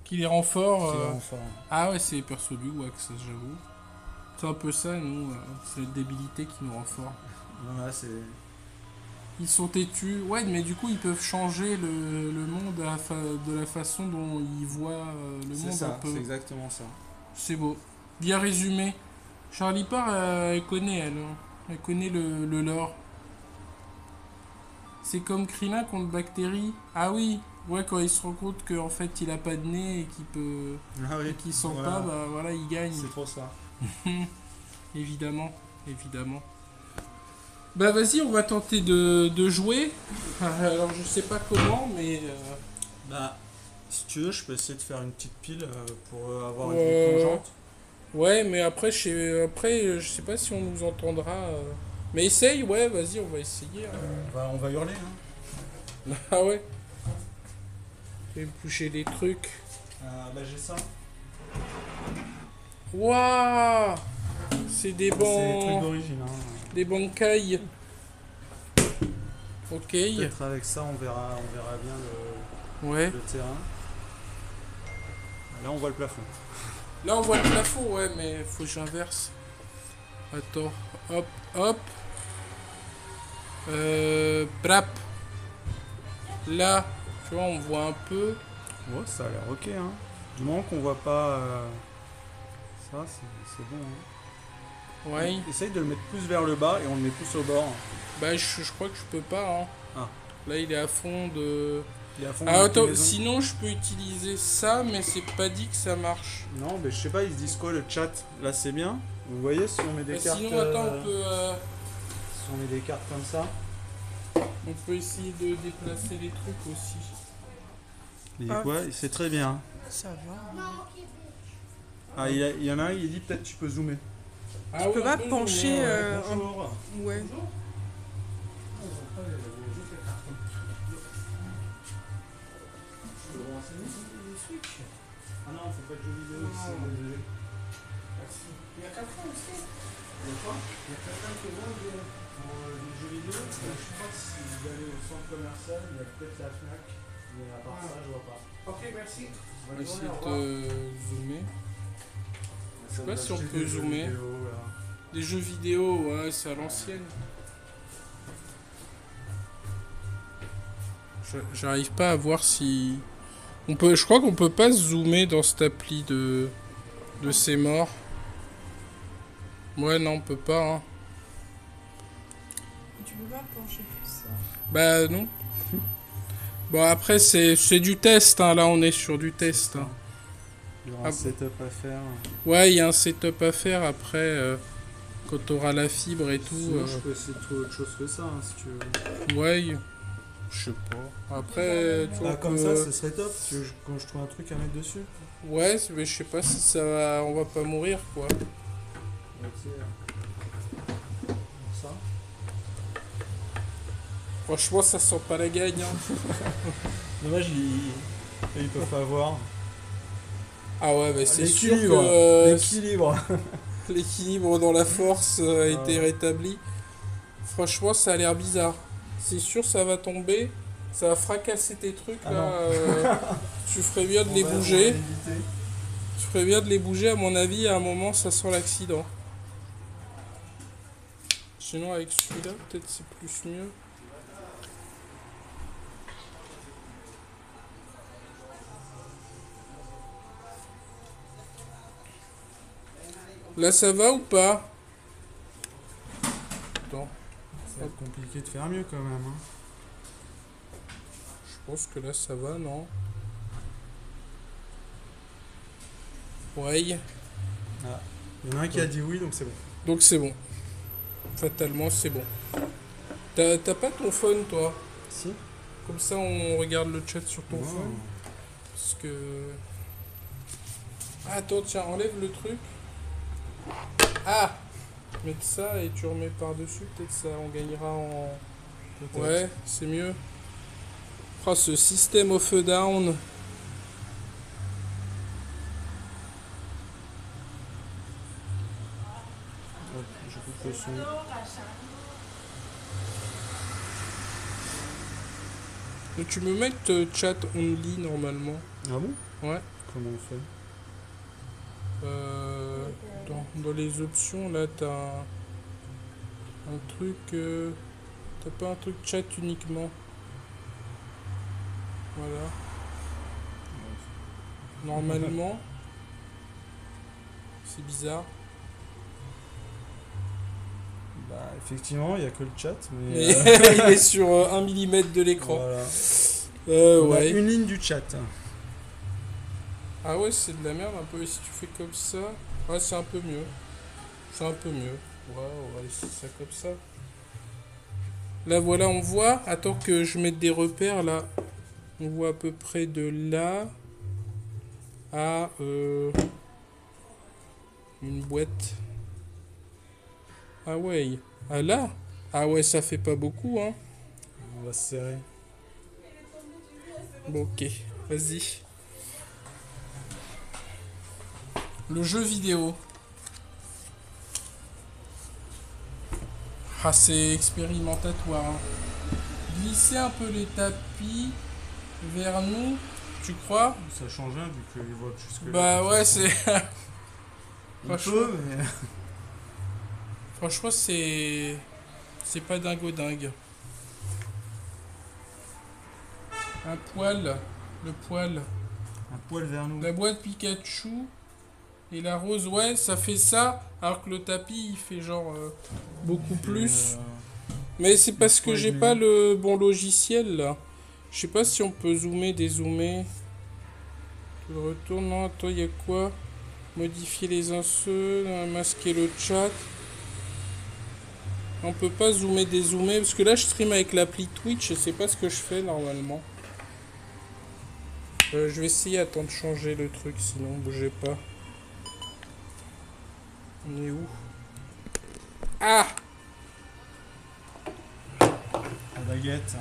Qui les rend forts.
qui les rend forts.
Ah ouais, c'est les persos du wax, j'avoue. C'est un peu ça, nous. c'est la débilité qui nous rend forts.
Voilà, c'est.
Ils sont têtus. Ouais, mais du coup, ils peuvent changer le, le monde à la fa- de la façon dont ils voient euh, le monde un
ça,
peu.
c'est exactement ça.
C'est beau. Bien résumé. Charlie Parr, euh, elle connaît, elle. hein. Elle connaît le, le lore. C'est comme Krillin contre Bactérie. Ah oui. Ouais, quand il se rend compte qu'en fait, il a pas de nez et qu'il peut...
Ah oui,
et qu'il sent
voilà.
pas, bah voilà, il gagne.
C'est trop ça.
Évidemment, évidemment. Bah vas-y, on va tenter de, de jouer. Alors je sais pas comment, mais... euh,
Bah, si tu veux, je peux essayer de faire une petite pile euh, pour euh, avoir une pile plongeante.
Ouais, mais après je, sais, après, euh, je sais pas si on nous entendra. euh. Mais essaye, ouais, vas-y, on va essayer. hein.
On va, on va hurler. Hein.
Ah ouais Je vais me bouger les trucs.
Euh, bah, j'ai ça.
Waouh C'est des
C'est des trucs
bons...
d'origine. Hein.
Des bancailles. Ok.
Peut-être avec ça, on verra, on verra bien le,
Ouais.
le terrain. Là, on voit le plafond.
Là on voit le plafond, ouais, mais faut que j'inverse. Attends, hop, hop. Euh, brap. Là, tu vois, on voit un peu.
Ouais, ça a l'air ok. Hein. Du moment qu'on voit pas euh, ça, c'est c'est bon. Hein.
Ouais.
Essaye de le mettre plus vers le bas et on le met plus au bord.
Bah, je, je crois que je peux pas. Hein.
Ah.
Là, il est à fond de.
Il est à fond
Ah,
de
attends, sinon je peux utiliser ça, mais c'est pas dit que ça marche.
Non, mais je sais pas, ils se disent quoi le chat Là, c'est bien. Vous voyez, si on met des
Bah,
cartes.
sinon, attends,
euh,
on peut, euh,
Si on met des cartes comme ça.
on peut essayer de déplacer les trucs aussi.
Il dit
Ah.
quoi? C'est très bien.
Ça va.
Ah, il y, a- il y en a un, il dit peut-être tu peux zoomer.
Ah,
Tu peux
ouais,
pas
bonjour,
pencher,
ouais.
euh, un-
Bonjour.
Ouais.
Je peux le renseigner Ah non, faut pas de jeux vidéo ici, désolé.
Il y a quelqu'un aussi.
Il y a quoi Il y a quelqu'un qui vend des, euh, des jeux vidéo Je crois que si vous allez au centre commercial, il y a peut-être la FNAC, mais à part ça, je vois pas.
Ok, merci. On va essayer de zoomer.
Ça
sais pas si on peut zoomer. Les jeux vidéo, ouais, c'est à l'ancienne. J'arrive pas à voir si. On peut, je crois qu'on peut pas zoomer dans cette appli de de ces morts. Ouais, non, on peut pas. Hein.
Tu peux pas pencher plus ça.
Bah non. Bon après c'est c'est du test. Hein. Là on est sur du test. hein.
Il y aura
Ah
un
bon.
setup à faire.
Ouais, il y a un setup à faire après euh, quand t'auras la fibre et tout.
Sinon,
euh,
je peux essayer de trouver autre chose que ça, hein, si tu veux.
Ouais, je sais pas. Après, tu vois,
Bah, comme
que-
ça, ce serait top, tu veux, quand je trouve un truc à mettre dessus.
Ouais, mais je sais pas si ça va... On va pas mourir, quoi.
Ça.
Franchement, ça sent pas la gagne, hein.
Dommage, ils, ils peuvent pas voir.
Ah ouais, mais c'est sûr que
L'équilibre.
euh,
L'équilibre.
dans la force euh, a été rétabli. Franchement, ça a l'air bizarre. C'est sûr, ça va tomber. Ça va fracasser tes trucs
Ah
là. euh, tu ferais bien de les
On
bouger. Tu ferais bien de les bouger, à mon avis, à un moment, ça sent l'accident. Sinon, avec celui-là, peut-être c'est plus mieux. Là, ça va ou pas Attends,
Ça va être compliqué de faire mieux quand même. hein.
je pense que là, ça va, non Ouais.
Il y en a un qui a dit oui, donc c'est bon.
Donc c'est bon. Fatalement, c'est bon. T'as pas ton phone, toi
Si
Comme ça, on regarde le chat sur ton
Non.
phone. Parce que... Ah, attends, tiens, enlève le truc. Ah Mettre ça et tu remets par-dessus, peut-être ça, on gagnera en... Ouais, c'est mieux. Oh, ce système of a down.
Je coupe son.
Tu me mets euh, chat only normalement.
Ah bon?
Ouais.
Comment on fait?
Euh, dans, dans les options, là, t'as un, un truc. euh, t'as pas un truc chat uniquement. Voilà. Normalement. C'est bizarre.
Bah, effectivement, il n'y a que le chat, mais. Euh,
il est sur 1 mm de l'écran.
voilà.
Euh,
On a
ouais.
une ligne du chat.
Ah ouais, c'est de la merde un peu. Et si tu fais comme ça, ouais, c'est un peu mieux. C'est un peu mieux. Ouais, on va laisser ça comme ça. Là, voilà, on voit. Attends que je mette des repères là. On voit à peu près de là à euh, une boîte. Ah ouais. Ah là? Ah ouais, ça fait pas beaucoup, hein.
On va se serrer.
Bon, ok, vas-y. Le jeu vidéo. Ah, c'est expérimentatoire. hein. Glisser un peu les tapis vers nous, tu crois?
Ça change rien vu qu'ils voient jusque
Bah ouais, c'est. Franchement-
mais.
Franchement, c'est. C'est pas dingo dingue. Un poil. Le poil.
Un poil vers nous.
La boîte Pikachu et la rose, ouais, ça fait ça, alors que le tapis il fait genre euh, beaucoup plus.
Euh,
Mais c'est parce que j'ai pas le bon logiciel là. Je sais pas si on peut zoomer, dézoomer. Le retournes, non, attends, il y a quoi? Modifier les inserts, masquer le chat. On peut pas zoomer, dézoomer, parce que là je stream avec l'appli Twitch et c'est pas ce que je fais normalement. Euh, je vais essayer, attends de changer le truc, sinon bougez pas. On est où? Ah
La baguette.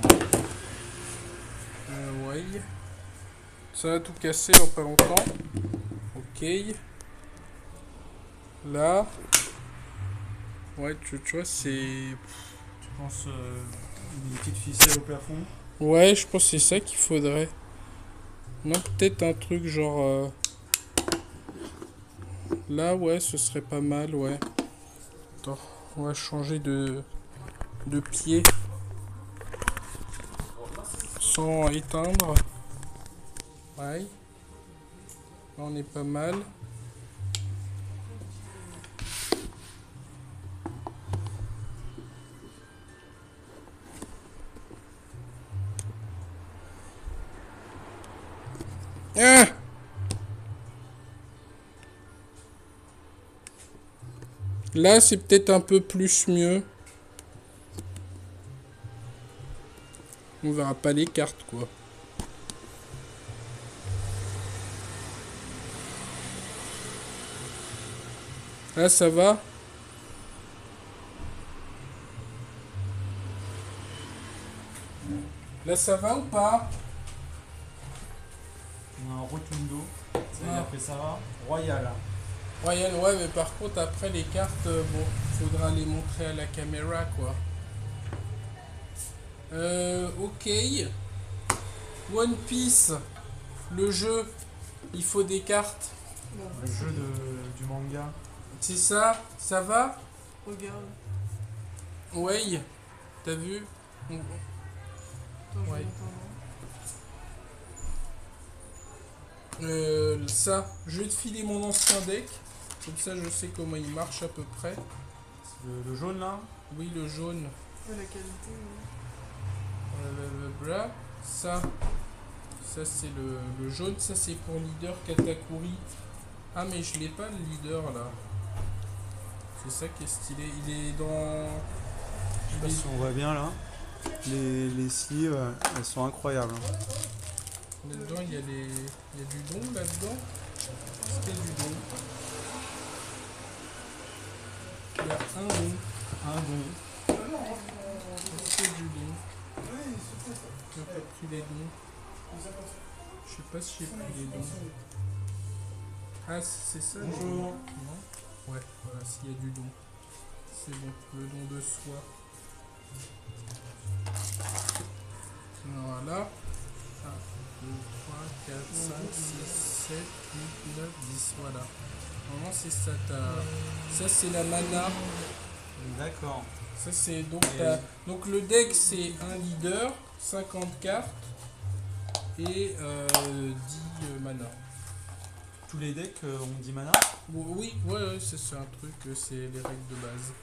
Euh, ouais. Ça va tout casser dans pas longtemps. Ok. Là. Ouais, tu, tu vois, c'est...
Tu penses euh, une petite ficelle au plafond?
Ouais, je pense que c'est ça qu'il faudrait. Non, peut-être un truc genre... euh, Là, ouais, ce serait pas mal, ouais. Attends, on va changer de, de pied. Sans éteindre. Ouais. Là, on est pas mal. Là, c'est peut-être un peu plus mieux. On verra pas les cartes, quoi. Là, ça va Là, ça va ou pas?
On a un rotundo.
Ah.
C'est-à-dire que ça va. Royal.
Royal, ouais, mais par contre, après les cartes, euh, bon, faudra les montrer à la caméra, quoi. Euh, ok. One Piece, le jeu, il faut des cartes.
Le jeu de, du manga.
C'est ça Ça va?
Regarde.
Ouais. T'as vu? On-
Attends, je vais
Ouais.
attendre.
Euh, ça, je vais te filer mon ancien deck. Comme ça, je sais comment il marche à peu près.
Le, le jaune là.
Oui, le jaune.
Ouais, la qualité.
Blablabla. Ça, ça c'est le, le jaune. Ça, c'est pour leader Katakuri. Ah, mais je l'ai pas le leader là. C'est ça qui est stylé. Il est dans.
Je sais
il
pas
est-
si on voit bien là. Les, les sleeves, euh, elles sont incroyables.
Là-dedans, il y, a les... il y a du don là-dedans. Est-ce qu'il y a du don Il y a un don.
Un bon.
Est-ce a du don J'ai pas pris les dons. Je sais pas si j'ai pris les dons. Ah, c'est ça le
Bonjour.
Non Ouais, voilà, s'il y a du don. C'est bon, le don de soi. Voilà. 1, 2, 3, 4, 5, 6, 7, 8, 9, 10. Voilà. Normalement, c'est ça. t'as- Ça, c'est la mana.
D'accord.
Ça, c'est donc, donc le deck, c'est un leader, 50 cartes et euh, 10 euh, mana.
Tous les decks euh, ont 10 mana?
Bon, oui, ouais, ouais, c'est un truc, euh, c'est les règles de base.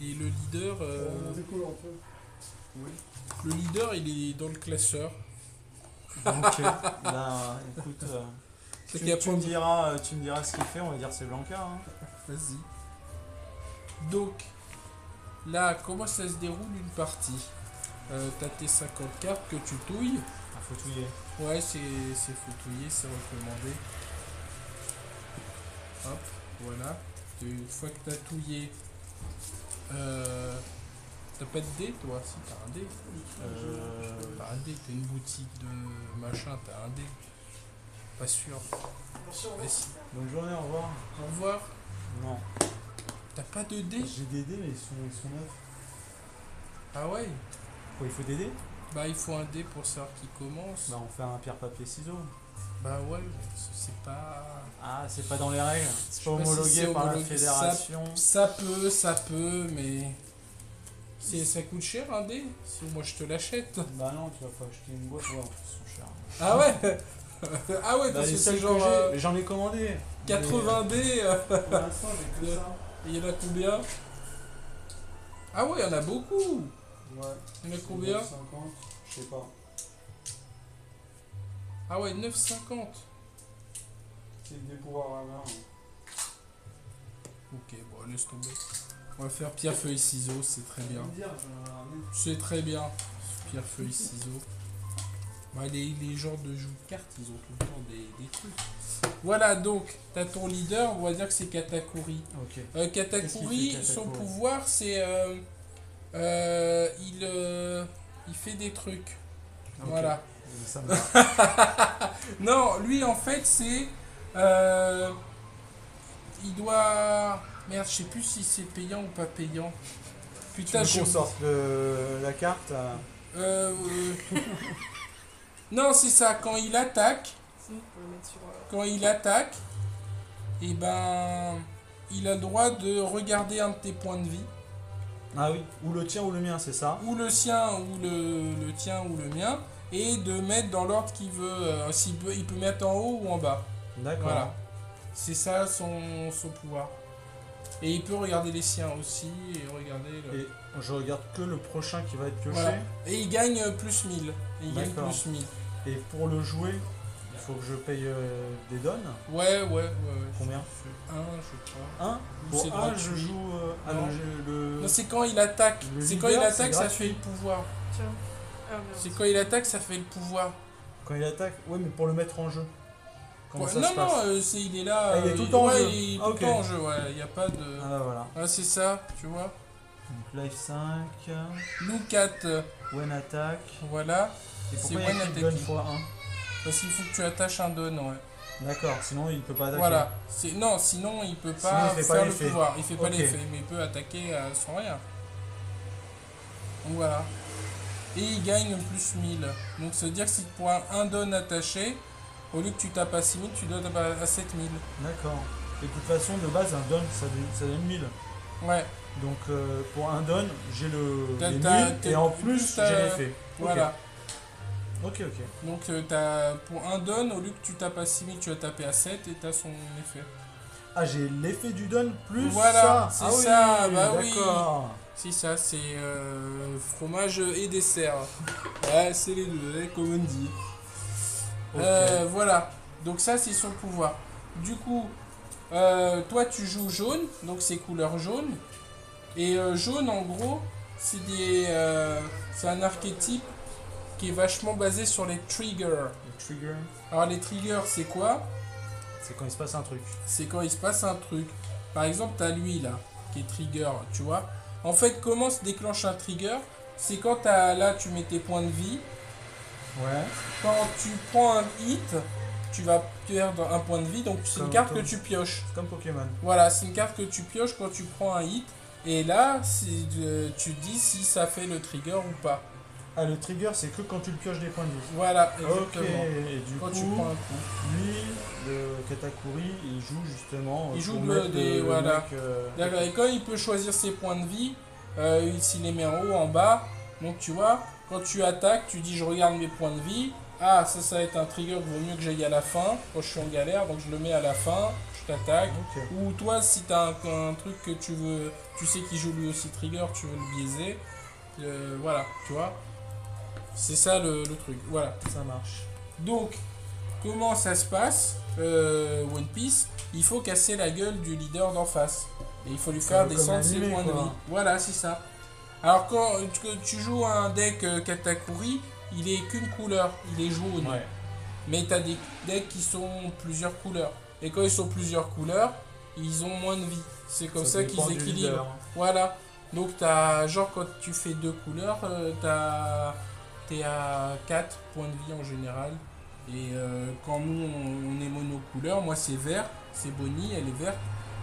Et le leader, euh, le leader, il est dans le classeur.
Donc, euh, bah, écoute, tu, me diras, euh, tu me diras ce qu'il fait. On va dire c'est Blanca. Hein.
Vas-y. Donc, là, comment ça se déroule une partie? Euh, T'as tes 50 cartes que tu touilles.
Ah, faut touiller.
Ouais, c'est c'est fautouillé, c'est recommandé. Hop, voilà. Et Une fois que t'as touillé, euh, t'as pas de dé toi? Si, t'as un dé.
Euh,
T'as un dé, t'as une boutique de machin, t'as un dé. Pas sûr. Ouais, si.
bonne journée, au revoir.
Au revoir.
Non.
T'as pas de dé
J'ai des dés, mais ils sont, ils sont neufs.
Ah ouais?
Quoi, il faut des dés?
Bah, il faut un dé pour savoir qui commence.
Bah, on fait un pierre-papier-ciseaux.
Bah ouais, mais c'est pas.
Ah, c'est pas dans les règles. C'est pas homologué par la
homologué.
fédération.
Ça peut, ça peut, mais. C'est, ça coûte cher un dé? Si moi je te l'achète.
Bah non, tu vas pas acheter une boîte, ouais, en plus, ils sont chers.
Ah ouais? Ah ouais,
Bah,
parce
les
que c'est
que
genre
j'ai,
euh,
mais j'en ai commandé.
80 dés. euh,
Mais, Pour l'instant, j'ai que ça.
et il y en a combien? Ah ouais, il y en a beaucoup
Ouais.
Il y en a combien?
50, je sais pas.
Ah ouais, 9,50
C'est des pouvoirs à main.
Ok, bon, laisse tomber. On va faire pierre, feuille, ciseaux, c'est très bien. C'est très bien. Pierre, feuille, ciseaux. Les, les genres de jeux de cartes, ils ont tout le temps des, des trucs. Voilà, donc, t'as ton leader, on va dire que c'est Katakuri. Euh, Katakuri, son pouvoir, c'est. euh, euh, il, il fait des trucs. Voilà.
Ça me va.
Non, lui, en fait, c'est. il doit. Merde, je sais plus si c'est payant ou pas payant.
Tu
Putain,
veux
je.
qu'on sorte le- la carte euh,
non, c'est ça. Quand il attaque,
Si, pour le mettre sur. euh,
quand il attaque, et ben, il a le droit de regarder un de tes points de vie,
Ah oui, ou le tien ou le mien, c'est ça
ou le sien, ou le, le tien, ou le mien, et de mettre dans l'ordre qu'il veut. euh, s'il peut, il peut mettre en haut ou en bas.
D'accord.
Voilà. C'est ça son, son pouvoir. Et il peut regarder les siens aussi, et regarder le...
Et je regarde que le prochain qui va être pioché.
Voilà. Et il gagne euh, plus 1000. Et il gagne
D'accord.
plus 1000.
Et pour le jouer, il faut que je paye euh, des donnes.
Ouais, ouais, ouais. ouais.
Combien
C'est un, je crois.
Un
Ou
Pour
c'est
un, je joue. euh, ah,
Non.
le jeu- le-
Non, c'est quand il attaque. C'est quand il attaque,
c'est
ça fait le pouvoir.
Tiens. Ah.
C'est quand il attaque, ça fait le pouvoir.
Quand il attaque Ouais, mais pour le mettre en jeu. Comment
Ouais,
ça
non,
se
non, euh, c'est, il est là.
Ah, il est
euh,
tout le temps en
ouais,
jeu.
Il est tout le
ok.
temps en jeu, ouais. Il n'y a pas de.
Ah bah voilà.
Ah, c'est ça, tu vois.
Donc life 5,
Nous 4,
when attack.
voilà.
Et
C'est
pourquoi il y a
one
écrit gun
attacking.
x 1
Parce qu'il faut que tu attaches un don, ouais.
D'accord, sinon il peut pas attaquer.
Voilà. Non, sinon il peut
Sinon,
pas
il pas
faire le pouvoir. Il fait pas l'effet, mais il peut attaquer euh, sans rien. Donc voilà. Et il gagne plus 1000. Donc ça veut dire que si pour un, un don attaché, au lieu que tu tapes à 6000, tu taper à 7000.
D'accord. Et de toute façon, de base, un don, ça, donne- ça donne 1000.
Ouais,
Donc euh, pour un don, j'ai le les
t'as-
1000
t'as-
et en
plus
j'ai l'effet.
Voilà.
Ok, ok.
Donc euh, t'as, pour un don, au lieu que tu tapes à 6000, tu vas taper à 7 et t'as son effet.
Ah, j'ai l'effet du don plus
Voilà,
ça.
c'est
ah, oui,
ça, bah oui.
D'accord.
Si ça, c'est euh, fromage et dessert. Ouais, c'est les deux, hein, comme on dit. Euh, voilà. Donc ça, c'est son pouvoir. Du coup, euh, toi, tu joues jaune, donc c'est couleur jaune. Et euh, jaune, en gros, c'est des, c'est un archétype qui est vachement basé sur les triggers.
Le trigger,
Alors les triggers, c'est quoi?
C'est quand il se passe un truc.
C'est quand il se passe un truc. Par exemple, t'as lui là, qui est trigger, tu vois. En fait, comment se déclenche un trigger? C'est quand t'as, là, tu mets tes points de vie.
Ouais.
Quand tu prends un hit, tu vas perdre un point de vie, donc c'est une carte que tu pioches.
C'est comme Pokémon.
Voilà, c'est une carte que tu pioches quand tu prends un hit. Et là, de- tu dis si ça fait le trigger ou pas.
Ah, le trigger, c'est que quand tu le pioches des points de vie.
Voilà, exactement.
Et du
Quand
coup,
tu prends un coup.
lui, le Katakuri, il joue justement.
Il
pour
joue le- des-
le
voilà.
mec, euh,
D'accord, et quand il peut choisir ses points de vie, euh, s'il les met en haut, en bas, donc tu vois, quand tu attaques, tu dis je regarde mes points de vie. Ah, ça, ça va être un trigger, vaut mieux que j'aille à la fin, quand je suis en galère, donc je le mets à la fin, je t'attaque. Ou toi, si t'as un, un truc que tu veux, tu sais qu'il joue lui aussi trigger, tu veux le biaiser, euh, voilà, tu vois. C'est ça le, le truc, voilà.
Ça marche.
Donc, comment ça se passe? Euh, One Piece, il faut casser la gueule du leader d'en face. Et il faut lui faire descendre ses points de vie. Voilà, c'est ça. Alors, quand tu, joues un deck euh, Katakuri, il est qu'une couleur, il est jaune.
Ouais.
Mais tu as des decks qui sont plusieurs couleurs. Et quand ils sont plusieurs couleurs, ils ont moins de vie. C'est comme ça, qu'ils équilibrent.
leader.
Voilà. Donc t'as genre quand tu fais deux couleurs, euh, t'es à 4 points de vie en général. Et euh, quand nous on, on est monocouleur, moi c'est vert, c'est Bonnie, elle est verte.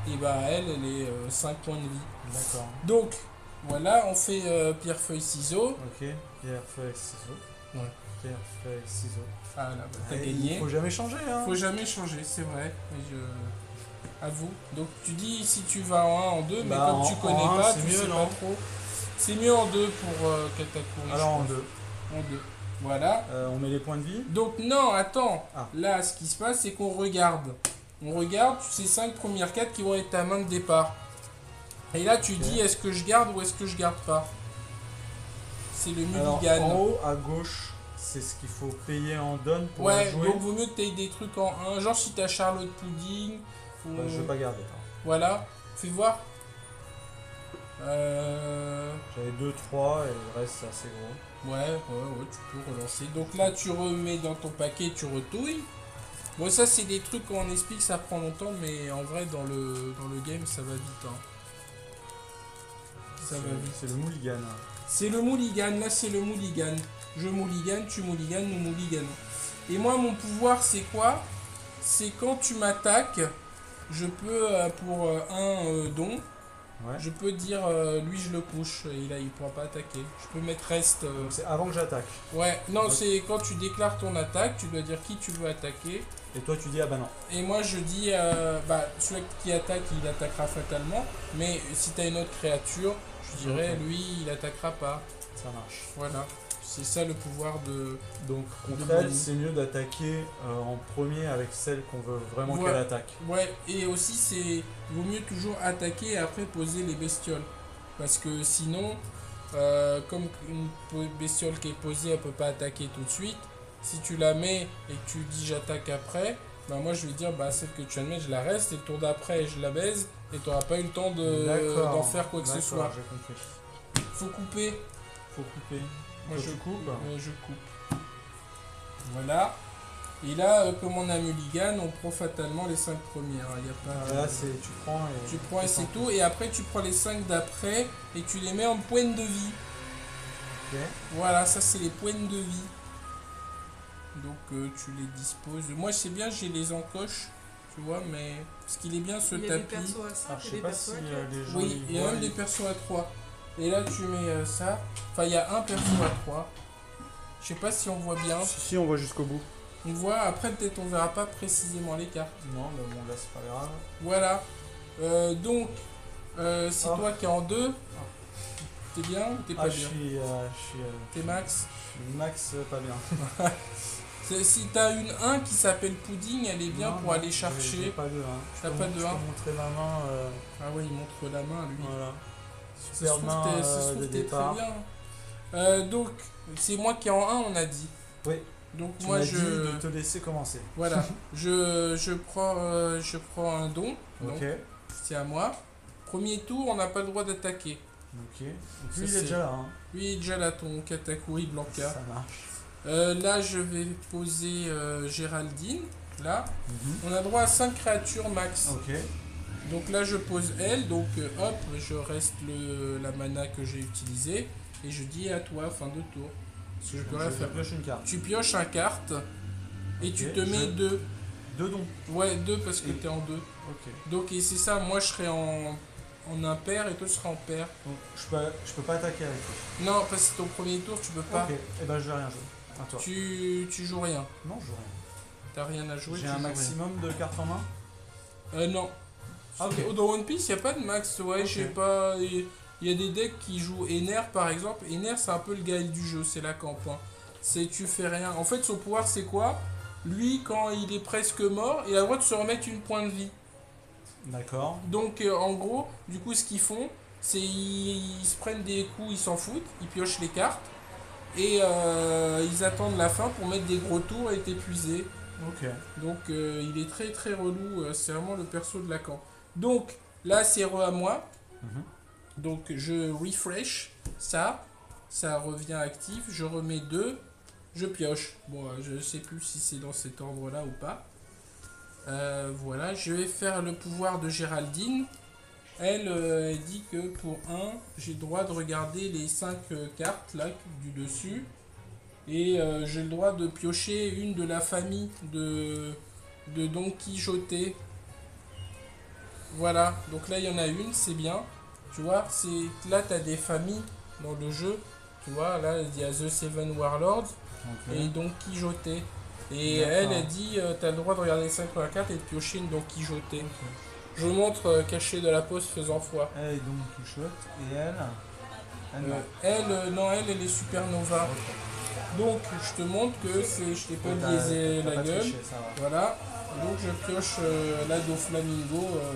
Et bah elle, elle est 5 points de vie.
D'accord.
Donc voilà, on fait euh, pierre feuille ciseaux.
Ok. Pierre, feuille, ciseaux.
Ouais.
Pierre, feuille, ciseaux.
Ah là, bah, t'as gagné.
Faut jamais changer, hein.
Faut jamais changer, c'est vrai. Mais je... À vous. Donc tu dis si tu vas en 1, en 2, mais
Bah,
comme
en-
tu connais
en
pas,
c'est
tu
mieux,
sais
non
pas trop. C'est mieux en 2 pour euh.
Alors en
pense.
deux.
En 2. Voilà.
Euh, on met les points de vie.
Donc non, attends.
Ah.
Là, ce qui se passe, c'est qu'on regarde. On regarde ces 5 premières cartes qui vont être ta main de départ. Et là, tu dis est-ce que je garde ou est-ce que je garde pas? C'est le mulligan.
en haut à gauche, c'est ce qu'il faut payer en don pour
Ouais,
jouer.
donc vaut mieux que tu aies des trucs en 1. Genre si t'as Charlotte Pudding. ou-
Bah, je vais pas garder.
Voilà, fais voir. Euh...
J'avais 2, 3 et le reste c'est assez gros.
Ouais, ouais, ouais, tu peux relancer. Donc là, tu remets dans ton paquet, tu retouilles. Bon, ça, c'est des trucs qu'on explique, ça prend longtemps, mais en vrai, dans le, dans le game, ça va vite. hein. Ça
C'est- le mulligan.
C'est le mulligan, là, c'est le mulligan. Je mulligan, tu mulligan, nous mulliganons. Et moi, mon pouvoir, c'est quoi? C'est quand tu m'attaques, je peux, euh, pour euh, un euh, don,
Ouais.
Je peux dire lui je le couche et là il pourra pas attaquer. Je peux mettre reste.
c'est avant que j'attaque.
Ouais, non, c'est quand tu déclares ton attaque, tu dois dire qui tu veux attaquer.
Et toi tu dis ah bah non.
Et moi je dis, euh, bah celui qui attaque il attaquera fatalement. Mais si t'as une autre créature, je dirais lui il attaquera pas.
Ça marche.
Voilà, c'est ça le pouvoir de.
Donc contre
De
elle,
Bonnie.
c'est mieux d'attaquer euh, en premier avec celle qu'on veut vraiment
Ouais.
qu'elle attaque.
Ouais, et aussi c'est vaut mieux toujours attaquer et après poser les bestioles. Parce que sinon, euh, comme une bestiole qui est posée, elle peut pas attaquer tout de suite. Si tu la mets et que tu dis j'attaque après, bah moi je vais dire bah celle que tu viens de mettre, je la reste et le tour d'après je la baise et tu n'auras pas eu le temps de- d'en faire quoi que ce soit.
J'ai compris.
Faut couper.
Faut couper.
Moi je Ouais, je coupe. Voilà. Et là, euh, comme on a mulligan, on prend fatalement les 5 premières. Il y a pas.
Là c'est tu prends et
Tu prends et c'est tout, et après tu prends les 5 d'après et tu les mets en points de vie. Voilà, ça c'est les points de vie. Donc euh, tu les disposes. Moi c'est bien, j'ai les encoches, tu vois, mais ce qu'il est bien ce
Il y a des
tapis.
persos à 5
Alors, je
et des
pas
persos
si
à
euh,
4.
les gens.
Oui, il y a même des persos à 3. Et là tu mets euh, ça. Enfin il y a un perso à 3. Je sais pas si on voit bien.
Si, si, on voit jusqu'au bout.
On voit, après peut-être on verra pas précisément les cartes.
Non, mais bon, là, c'est pas grave.
Voilà. Euh, donc, euh, c'est
Ah.
toi qui es en 2. T'es bien ou t'es pas
Ah, je
bien
suis, euh, je suis, euh,
T'es max
je suis max euh, pas bien.
Si t'as une 1 qui s'appelle Pudding, elle est bien
Non,
pour
non,
aller
j'ai- j'ai
chercher.
pas de 1.
T'as pas de
Je
un
peux montrer ma main. euh,
Ah ouais, il montre la main lui.
voilà. Super main euh, de
t'es très
départ.
bien. Euh, donc, c'est moi qui est en 1, on a dit.
Oui.
Donc
Tu
moi je.
dit de te laisser commencer.
Voilà. je, je, prends, je prends un don.
Ok.
c'est à moi. Premier tour, on n'a pas le droit d'attaquer.
Ok. Donc,
Ça,
lui, il est déjà là. Hein.
Lui, il est déjà là, ton Katakuri Blanca.
Ça marche.
Euh, là, je vais poser euh, Géraldine. Là,
Mhm.
on a droit à 5 créatures max.
Ok.
Donc là, je pose elle. Donc euh, hop, je reste le, la mana que j'ai utilisée. Et je dis à toi, fin de tour. Parce que je peux rien
Je
faire.
pioche une carte.
Tu pioches un carte. Et tu
Ok,
te mets
je-
deux.
Deux dons.
Ouais, deux parce que
Et-
t'es en deux.
Ok.
Donc, et c'est ça, moi je serai en, en impair et toi tu seras en pair.
Donc, je peux, je peux pas attaquer avec lui.
Non, parce que c'est ton premier tour, tu peux pas.
Ok. Et ben, je vais rien jouer. Toi.
Tu, tu joues rien.
Non, je joue rien.
T'as rien à jouer.
J'ai
tu
un
joues
maximum de cartes en main.
Euh, non.
Ah, ok.
Dans One Piece, il a pas de max. Ouais,
Ok.
je sais pas. Il y a des decks qui jouent Ener par exemple. Ener, c'est un peu le Gaël du jeu, c'est la camp. hein. C'est tu fais rien. En fait, son pouvoir, c'est quoi? Lui, quand il est presque mort, il a le droit de se remettre une point de vie.
D'accord.
Donc, euh, en gros, du coup, ce qu'ils font, c'est ils, ils se prennent des coups, ils s'en foutent, ils piochent les cartes. Et euh, ils attendent la fin pour mettre des gros tours et t'épuiser.
Ok.
Donc euh, il est très très relou, euh, c'est vraiment le perso de la camp. Donc là c'est re à moi,
Mhm.
donc je refresh ça, ça revient actif, je remets deux, je pioche. Bon, je sais plus si c'est dans cet ordre là ou pas. Euh, voilà, je vais faire le pouvoir de Géraldine. Elle, euh, elle dit que pour 1, j'ai le droit de regarder les 5 cartes là du dessus. Et euh, j'ai le droit de piocher une de la famille de, de Don Quijote. Voilà, donc là il y en a une, c'est bien. Tu vois, c'est là tu as des familles dans le jeu. Tu vois, là il y a The Seven Warlords et Don Quijote. Et elle, elle dit tu as le droit de regarder les 5 premières cartes et de piocher une Don Quijote.
Ok.
Je montre euh, caché de la poste faisant foi.
Elle est donc Quichotte et elle. Elle,
Euh,
non.
elle, euh, non, elle, elle est supernova. Donc, je te montre que c'est, je t'ai pas biaisé la
pas
gueule.
triché, ça va.
Voilà. Donc, je pioche euh, la do Flamingo, euh,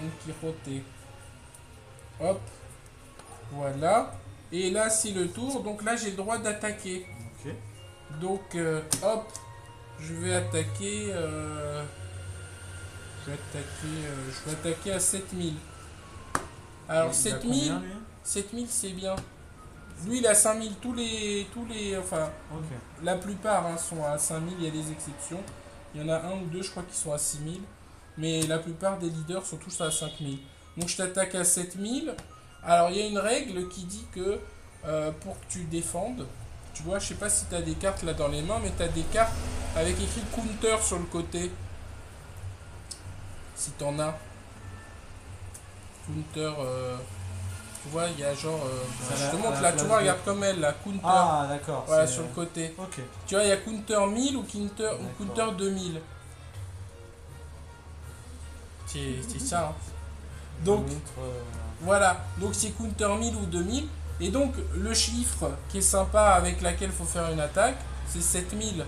donc. Hop. Voilà. Et là, c'est le tour. Donc là, j'ai le droit d'attaquer.
Ok.
Donc, hop. Je vais attaquer. Je vais attaquer. euh, je vais attaquer à 7000. Alors,
Il a
7000.
combien, lui
7000 c'est bien. Lui il a 5000, tous les, tous les, enfin la plupart hein, sont à 5000, il y a des exceptions. Il y en a un ou deux je crois qui sont à 6000. Mais la plupart des leaders sont tous à 5000. Donc je t'attaque à 7000. Alors il y a une règle qui dit que euh, pour que tu défendes, tu vois, je sais pas si tu as des cartes là dans les mains, mais tu as des cartes avec écrit counter sur le côté. Si t'en as. Counter. euh, tu vois, il y a genre. euh, je te montre là, tu vois,
de-
regarde comme elle, la counter.
Ah, d'accord.
voilà, sur le côté.
Ok.
Tu vois, il y a counter 1000 ou counter, ou counter 2000. C'est ça. hein. Donc,
Montre, euh,
voilà. Donc, c'est counter 1000 ou 2000. Et donc, le chiffre qui est sympa avec laquelle il faut faire une attaque, c'est 7000.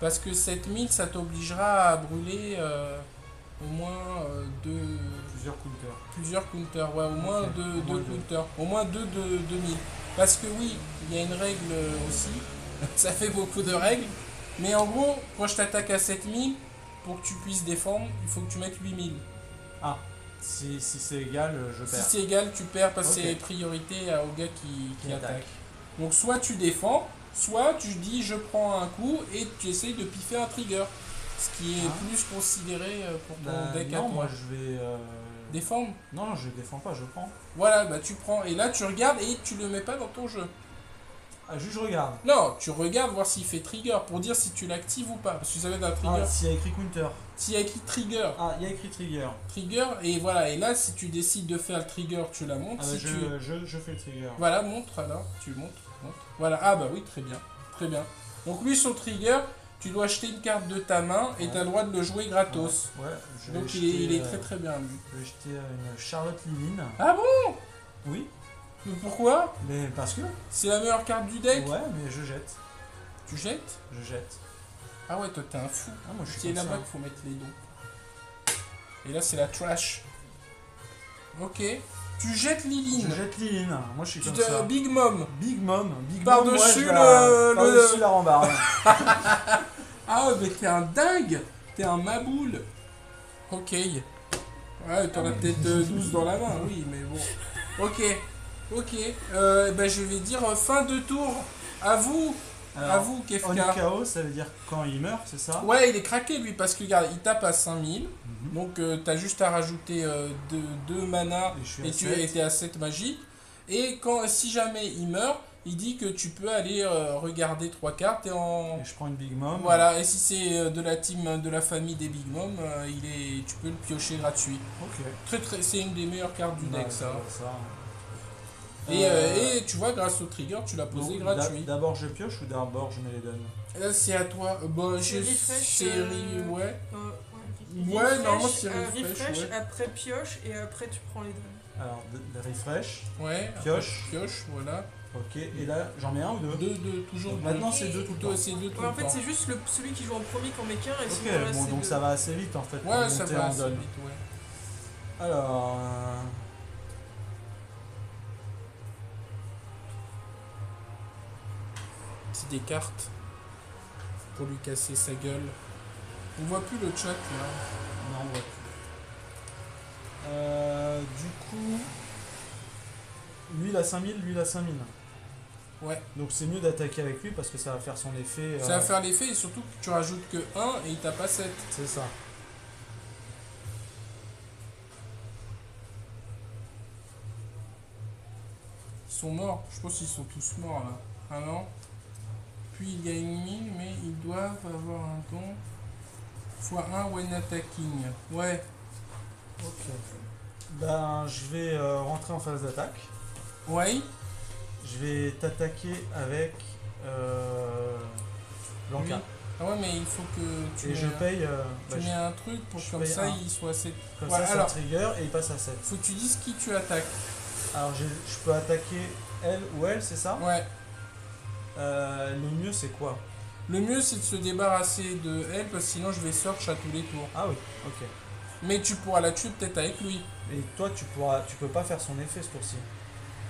Parce que 7000, ça t'obligera à brûler euh, au moins euh, deux,
plusieurs counters.
plusieurs counters. Ouais, au moins deux,
au
deux counters. Au moins deux de 2000. Parce que oui, il y a une règle aussi. ça fait beaucoup de règles. Mais en gros, quand je t'attaque à 7000, pour que tu puisses défendre, il faut que tu mettes 8000.
Ah, si, si c'est égal, euh, je
Si
perds.
c'est égal, tu perds parce que c'est priorité au gars qui, qui
Qui
attaque.
attaque.
Donc soit tu défends, soit tu dis je prends un coup et tu essayes de piffer un trigger. Ce qui est
Ah.
plus considéré euh, pour ton
Bah,
deck à toi.
moi je vais. euh,
Défendre
Non, je défends pas, je prends.
Voilà, bah tu prends. Et là tu regardes et tu le mets pas dans ton jeu.
Ah, juste je regarde.
Non, tu regardes voir s'il fait trigger pour dire si tu l'actives ou pas. Parce que ça va être un trigger.
Ah, s'il y a écrit counter.
S'il y a écrit trigger,
Ah, il y a écrit trigger.
trigger, et voilà. Et là, si tu décides de faire le trigger, tu la montres.
Ah, bah,
si
je,
tu...
je, je fais le trigger.
Voilà, montre alors. Tu montres, montre. Voilà, ah bah oui, très bien. Très bien. Donc lui, son trigger, tu dois acheter une carte de ta main et
Ouais.
tu as le droit de le jouer gratos.
Ouais, je vais
Donc il est, il est
euh,
très très bien lui.
Je vais jeter une Charlotte Liline.
Ah bon?
Oui,
Mais pourquoi?
Mais parce que.
C'est la meilleure carte du deck?
Ouais, mais je jette.
Tu jettes?
Je jette.
Ah ouais, toi t'es un fou.
Ah, moi je suis
C'est là-bas qu'il faut mettre les dons. Et là c'est la trash. Ok. Tu jettes Liline.
Je jette Liline. Moi je suis
Tu
comme
te...
ça.
Big Mom.
Big Mom. Big
Par
Mom, moi,
dessus
je
le-
la-
le-
Par-dessus la rambarde.
Ah ouais, mais t'es un dingue T'es un maboule Ok. Ouais, t'en as peut-être euh, 12 dans la main, oui, mais bon. Ok. Ok. Euh, ben je vais dire euh, fin de tour. À vous. À
Alors,
vous,
on
Kefka.
KO, ça veut dire quand il meurt, c'est ça?
Ouais, il est craqué lui parce que regarde, il tape à 5000.
Mhm.
Donc euh, t'as juste à rajouter 2 mana
Et
et tu étais à 7 magique. Et quand si jamais il meurt, il dit que tu peux aller euh, regarder trois cartes et en.
Et je prends une Big Mom.
Voilà, et si c'est euh, de la team euh, de la famille des Big Mom, euh, il est, tu peux le piocher gratuit.
Ok.
Très très, c'est une des meilleures cartes du
Bah,
deck ça.
ça.
Et, euh,
Euh,
et tu vois, grâce au trigger, tu l'as posé gratuit.
d'a- D'abord je pioche ou d'abord je mets les donnes
Là c'est à toi. Euh, Bon,
C'est
je
refresh,
série,
euh,
ouais.
Euh,
Ouais,
Refresh,
normalement, c'est
euh,
refresh, ouais.
après pioche et après tu prends les données.
Alors, de, de refresh.
Ouais.
Pioche.
Pioche, voilà.
Ok. Et là, j'en mets un ou deux
Deux, deux, toujours
Donc
deux.
maintenant, c'est deux tout le temps.
c'est deux tout
Ouais, en fait, c'est juste le, celui qui joue en premier qui en met qu'un et
Ok,
sinon le reste,
bon, donc
deux.
ça va assez vite en fait. pour
Ouais, ça va assez
donne.
vite, ouais.
Alors. euh,
Des cartes pour lui casser sa gueule. On voit plus le chat là.
Non, on voit plus. Euh, du coup. Lui il a 5000, lui il a 5000.
Ouais.
Donc c'est mieux d'attaquer avec lui parce que ça va faire son effet.
Ça
euh,
va faire l'effet et surtout que tu rajoutes que 1 et il tape pas 7.
C'est ça.
Ils sont morts. Je pense qu'ils sont tous morts là. Ah non Puis il gagne 1000 mais ils doivent avoir un don. x1 when attacking. Ouais.
Ok. Ben, je vais euh, rentrer en phase d'attaque.
Ouais.
Je vais t'attaquer avec. Euh.
Oui. Ah ouais mais il faut que tu
Et
mets,
je
un-
paye. euh,
tu
bah,
mets un truc pour
je
que comme
paye
ça
un.
il soit assez.
Comme
Ouais,
ça, ça trigger et il passe à 7.
Faut que tu dises qui tu attaques.
Alors, je peux attaquer elle ou elle, c'est ça?
Ouais.
Euh, Le mieux, c'est quoi?
Le mieux c'est de se débarrasser de elle parce que sinon je vais search à tous les tours.
Ah oui, ok.
Mais tu pourras la tuer peut-être avec lui.
Et toi, tu pourras, tu peux pas faire son effet ce tour-ci?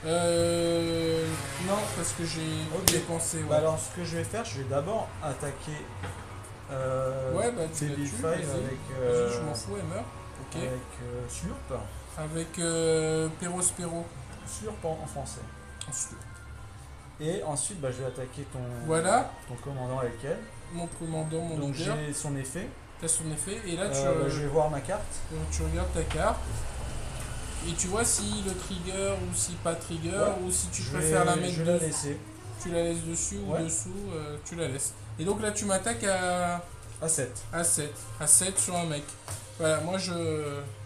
Euh. Non, parce que j'ai
Ok.
dépensé. Ouais,
Bah alors, ce que je vais faire, je vais d'abord attaquer. Euh,
ouais bah tu
Baby
tues.
Avec. Euh,
je m'en fous, elle meurt. Ok.
Avec euh, Slurp.
Avec euh, Perospero.
Slurp en, en français.
Ensuite,
Et ensuite, bah, je vais attaquer ton,
Voilà.
ton commandant avec elle.
Mon commandant, mon
Donc j'ai son effet.
T'as son effet. Et là, tu,
Euh, je vais voir ma carte.
donc, tu regardes ta carte. Et tu vois si le trigger ou si pas trigger
Ouais.
ou si tu
je
préfères
vais,
la mettre
je la
dessus.
laisser.
Tu la laisses dessus ou dessous, euh, tu la laisses. Et donc là, tu m'attaques à,
À 7.
à 7. À 7 sur un mec. Voilà, moi je,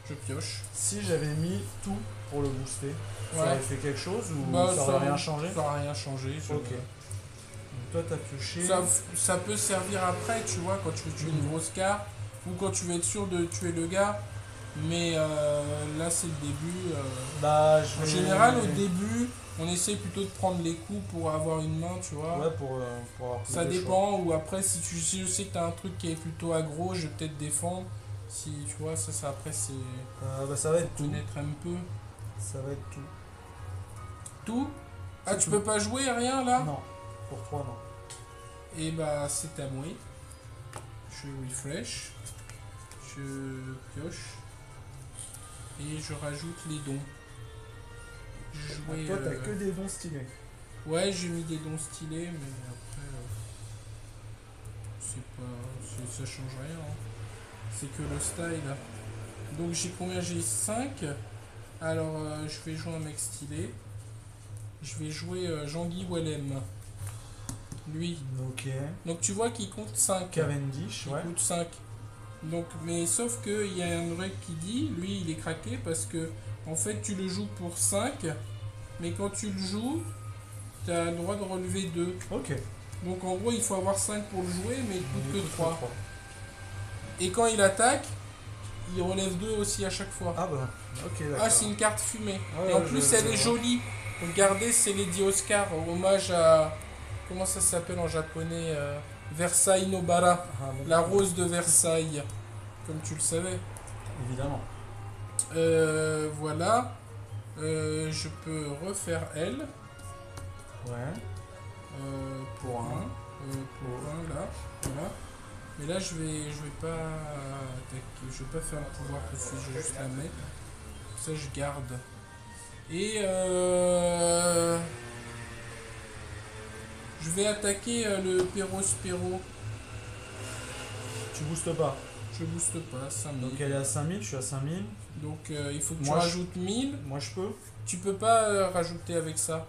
je pioche.
Si j'avais mis tout pour le booster, ça
Ouais.
aurait fait quelque chose ou
Bah,
ça aurait rien changé
Ça aurait rien changé.
Ok. Donc toi, t'as pioché.
Ça, ça peut servir après, tu vois, quand tu veux tuer une grosse carte ou quand tu veux être sûr de tuer le gars. Mais euh, là, c'est le début. euh.
Bah, je
En
vais-
général, au début, on essaie plutôt de prendre les coups pour avoir une main, tu vois.
Ouais, pour, euh, pour avoir
ça
choix.
dépend. Ou après, si, tu, si je sais que tu as un truc qui est plutôt aggro, je vais peut-être défendre. Si tu vois, ça, ça après, c'est
bah, ça va être
connaître un peu.
Ça va être tout.
Tout Ah, tu
tout.
peux pas jouer, rien là?
Non, pour 3, non.
Et bah c'est à moi. Je refresh. Je pioche. Et je rajoute les dons. Je
Ah,
jouais,
toi, t'as
euh,
que des dons stylés.
Ouais, j'ai mis des dons stylés, mais après. euh, c'est pas. Ça change rien. hein. C'est que le style. Donc j'ai combien? J'ai 5. Alors euh, je vais jouer un mec stylé. Je vais jouer euh, Jean-Guy Wallem. lui.
Ok.
Donc tu vois qu'il compte 5.
Cavendish,
Il
ouais.
coûte 5. Donc, mais sauf que il y a un règle qui dit, lui il est craqué parce que en fait tu le joues pour 5, mais quand tu le joues, tu as le droit de relever 2.
Ok.
Donc en gros il faut avoir 5 pour le jouer, mais il coûte
Il
que
coûte
3. Et quand il attaque, il relève 2 aussi à chaque fois.
Ah bah, ok.
Ah, c'est une carte fumée.
Ouais,
et en plus, elle est jolie. Regardez, c'est Lady Oscar, hommage à. Comment ça s'appelle en japonais euh, Versailles Nobara.
Ah, bon.
La rose de Versailles. Comme tu le savais.
Évidemment.
Euh, voilà. Euh, je peux refaire elle.
Ouais.
pour un. pour un là. Voilà. Mais là, je vais, je vais pas attaquer. Je vais pas faire le pouvoir tout de suite. Je vais juste la mettre. Ça, je garde. Et euh, je vais attaquer euh, le Pérospéro.
Tu boostes pas.
Je booste pas, 5000.
Donc elle est à 5000, je suis à 5000.
Donc euh, il faut que tu
Moi, je-
rajoutes 1000.
Moi je peux
Tu peux pas euh, rajouter avec ça.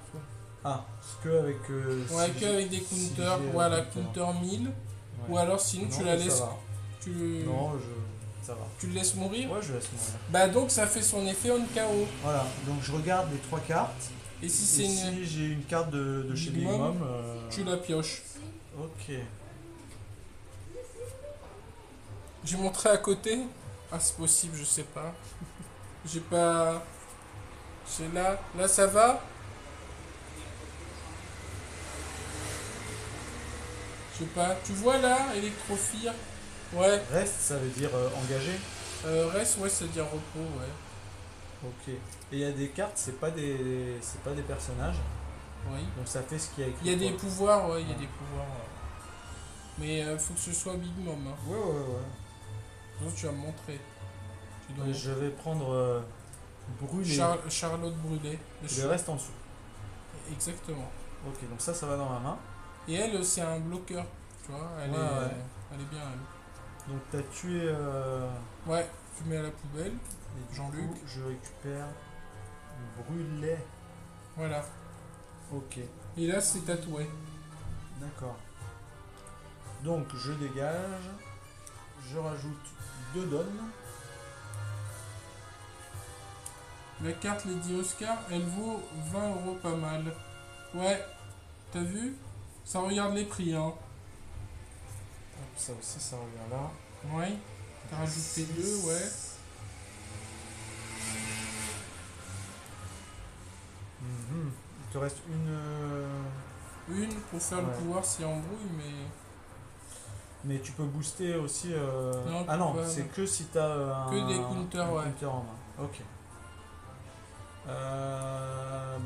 Ah, que avec. euh,
Ouais,
si
que avec des counters. voilà,
counter.
counter 1000. Ou alors sinon tu la laisses. Tu,
Non, je. Ça va.
tu le laisses mourir.
Ouais, je laisse mourir.
Bah donc ça fait son effet on KO.
Voilà, donc je regarde les trois cartes.
Et si c'est une.
si j'ai une carte de, de chez
Mom,
euh,
Tu la pioches.
Ok.
J'ai montré à côté. Ah c'est possible, je sais pas. J'ai pas. J'ai là. Là ça va Je sais pas. Tu vois là, électrophire Ouais.
Reste, ça veut dire euh, engagé.
Euh, reste, ouais, c'est dire repos, ouais.
Ok. Et il y a des cartes, c'est pas des, c'est pas des personnages.
Oui.
Donc ça fait ce qu'il y a écrit.
Il y a des pouvoirs, ouais, il y a des pouvoirs. ouais. Mais euh, faut que ce soit Big Mom. Hein.
Ouais, ouais, ouais.
Tu vas me montrer. Tu dois
Et je vais prendre brûler.
Char- Charlotte Brûlé.
Et le reste en dessous.
Exactement.
Ok, donc ça, ça va dans ma main.
Et elle, c'est un bloqueur. Tu vois, elle,
Ouais,
est,
ouais.
elle est bien, elle.
Donc t'as tué. Euh,
Ouais, tu mets à la poubelle. Jean-Luc.
Je récupère brûlet.
Voilà.
Ok,
Et là, c'est tatoué.
d'accord. Donc je dégage. Je rajoute deux donnes.
La carte Lady Oscar, elle vaut 20 euros pas mal. Ouais, t'as vu? Ça regarde les prix, hein.
Ça aussi, ça revient là.
Ouais. T'as rajouté deux, ouais.
Mhm. Il te reste une. euh,
Une pour faire le pouvoir si embrouille, mais.
Mais tu peux booster aussi. euh,
Non,
ah non, c'est que si t'as euh, un.
Que des counters,
un
ouais.
counter en main. Ok.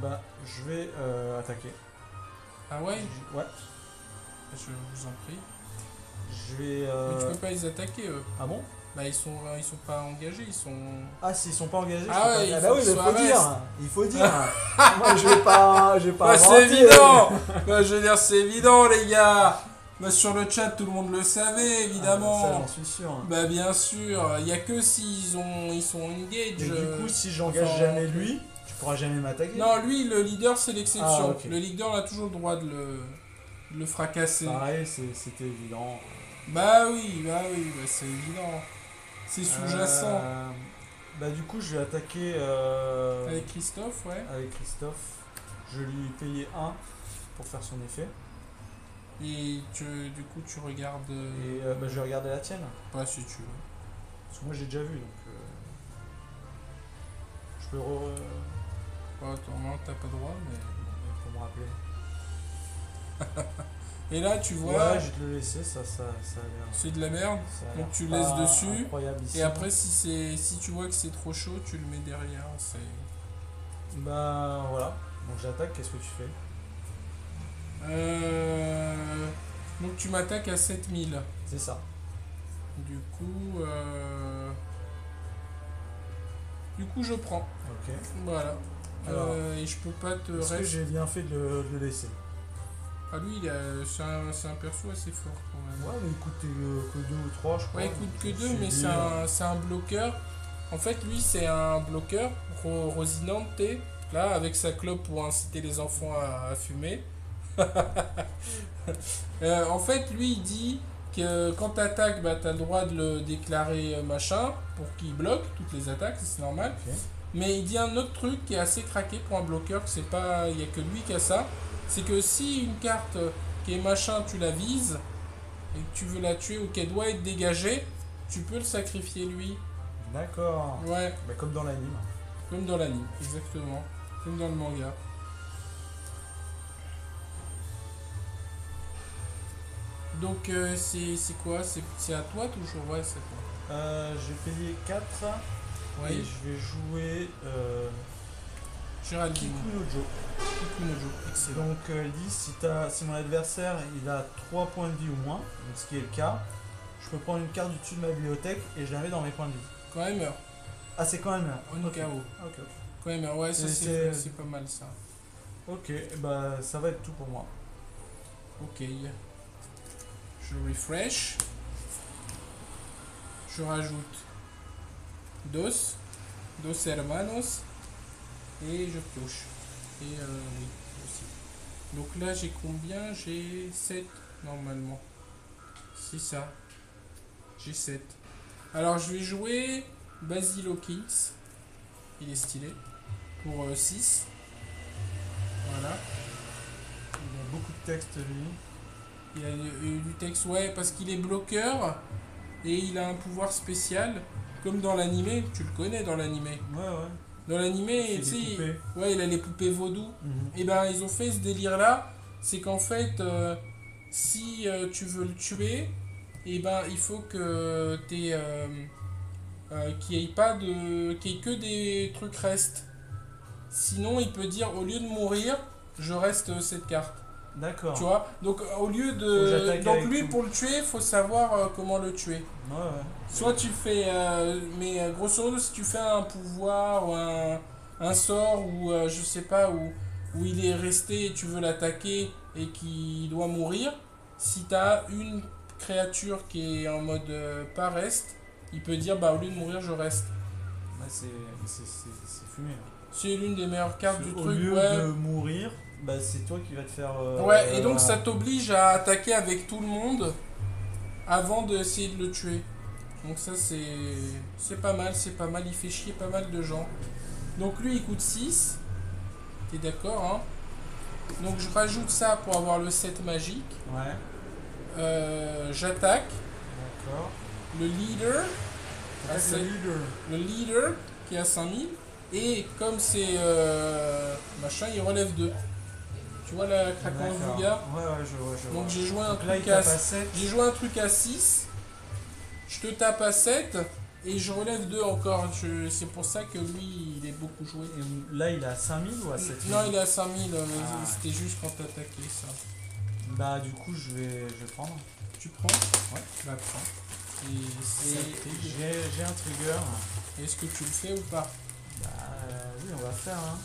Bah, je vais attaquer.
Ah ouais
Je- Ouais.
Je vous en prie.
Je vais.
Mais
euh,
tu peux pas les attaquer, eux.
Ah bon?
Bah, ils sont, ils sont pas engagés, ils sont.
Ah, s'ils sont pas engagés,
Ah ouais,
pas- Ah bah oui, mais faut dire. Il faut dire. Moi, je vais pas. Je vais pas.
Bah, c'est évident Bah, je veux dire, c'est évident, les gars Bah, sur le chat, tout le monde le savait,
Ah, ça,
évidemment
j'en suis sûr.
Bah, bien sûr, il y a que s'ils ont, ils sont engaged.
Et du
euh,
coup, si j'engage
enfin,
jamais lui, jamais m'attaquer.
Non, lui, le leader, c'est l'exception.
Ah.
Le leader a toujours le droit de le, de le fracasser.
Pareil, c'est- c'était évident.
Bah oui, bah oui, bah, c'est évident. C'est sous-jacent.
Euh, bah du coup je vais attaquer euh,
Avec Christophe, ouais.
avec Christophe. Je lui payer 1 pour faire son effet.
Et tu, du coup, tu regardes. euh,
Et euh, bah, je vais regarder la tienne.
Pas si tu veux.
Parce que moi j'ai déjà vu donc. euh, je peux re...
Pas, normalement, t'as pas droit, mais.
pour me rappeler.
Et là, tu vois,
Ouais, je vais te le laisser, ça, ça, ça a l'air.
c'est de la merde. Donc tu laisses dessus. Et après, si, c'est, si tu vois que c'est trop chaud, tu le mets derrière. C'est...
Bah voilà. Donc j'attaque, qu'est-ce que tu fais?
Euh... Donc tu m'attaques à 7000.
C'est ça.
Du coup, euh... du coup, je prends.
Ok.
Voilà.
Alors,
Euh, et je peux pas te
Est-ce que j'ai bien fait de le, de le laisser?
Ah lui, il a- c'est, un, c'est un perso assez fort quand même.
Ouais, mais il coûtait euh, que 2 ou 3, je crois.
Ouais, il coûte que
Je me
deux,
suis
mais
dit,
c'est un, c'est un bloqueur. En fait, lui, c'est un bloqueur, Ro- Rosinante, là, avec sa clope pour inciter les enfants à, à fumer. Euh, en fait, lui, il dit que quand t'attaques, bah, t'as le droit de le déclarer machin pour qu'il bloque toutes les attaques, c'est normal.
Ok.
Mais il dit un autre truc qui est assez craqué pour un bloqueur, que c'est pas, il y a que lui qui a ça. C'est que si une carte qui est machin, tu la vises et que tu veux la tuer ou qu'elle doit être dégagée, tu peux le sacrifier lui.
D'accord.
Ouais,
Bah, comme dans l'anime.
comme dans l'anime, exactement, comme dans le manga. Donc euh, c'est quoi? C'est à toi toujours? Ouais, c'est à toi.
Euh, j'ai payé 4 et
Oui,
je vais jouer euh,
Géraldine,
Kikunojo.
Kikunojo, excellent.
Donc euh, dit si, si mon adversaire il a 3 points de vie ou moins, donc ce qui est le cas, je peux prendre une carte du dessus de ma bibliothèque et je la mets dans mes points de vie.
Quand même, heure.
Ah c'est quand même là.
On est
Ok.
KO.
Ok, ok.
Quand même, heure. ouais, ça
c'est
pas mal ça.
Ok, bah ça va être tout pour moi.
Ok. Je refresh. Je rajoute dos, dos hermanos et je pioche. Et euh, oui, aussi. Donc là j'ai combien? J'ai 7 normalement. C'est ça. J'ai 7. Alors je vais jouer Basil Hawkins. Il est stylé. Pour 6. Voilà.
Il y a beaucoup de texte lui.
Il y a eu du texte, ouais, parce qu'il est bloqueur et il a un pouvoir spécial, comme dans l'animé, tu le connais dans l'animé.
Ouais ouais.
Dans l'animé, tu sais, ouais, il a les poupées vaudou.
Mhm.
Et ben, ils ont fait ce délire-là, c'est qu'en fait, euh, si euh, tu veux le tuer, et ben, il faut que t'aies, euh, euh, qu'il n'y ait pas de, qu'il ait que des trucs restent. Sinon, il peut dire, au lieu de mourir, je reste cette carte.
D'accord.
Tu vois Donc au lieu de donc lui
tout.
pour le tuer, faut savoir euh, comment le tuer.
Ouais ouais.
Soit tu fais euh, mais euh, grosso modo si tu fais un pouvoir ou un, un sort ou euh, je sais pas où où il est resté et tu veux l'attaquer et qu'il doit mourir, si tu as une créature qui est en mode euh, pas reste, il peut dire bah au lieu de mourir, je reste.
Ouais, c'est c'est- c'est- c'est fumé. là.
C'est l'une des meilleures cartes du
Au
truc,
lieu
ouais.
de mourir, bah c'est toi qui vas te faire. euh,
Ouais, et donc
euh,
ça t'oblige à attaquer avec tout le monde avant d'essayer de le tuer. Donc ça c'est c'est pas mal, c'est pas mal, il fait chier pas mal de gens. Donc lui il coûte 6. T'es d'accord hein? Donc je rajoute ça pour avoir le set magique.
Ouais.
Euh, J'attaque
D'accord.
le leader,
le leader.
le leader qui a 5000 et comme c'est euh, machin, il relève 2. Tu vois la craquance
D'accord.
du gars
Ouais ouais je vois je.
Donc j'ai joué un
Donc là il
truc à
tape à 7.
J'ai joué un truc à 6, je te tape à 7 et je relève 2 encore. Je- C'est pour ça que lui, il est beaucoup joué.
Et là il est à 5000 ou à 7000
Non, il est à 5000, euh,
Ah.
c'était juste quand t'attaquais ça.
Bah du coup je vais, je vais prendre.
Tu prends
Ouais.
Bah prends. Et,
Et j'ai j'ai un trigger.
est-ce que tu le fais ou pas?
Bah oui on va faire hein.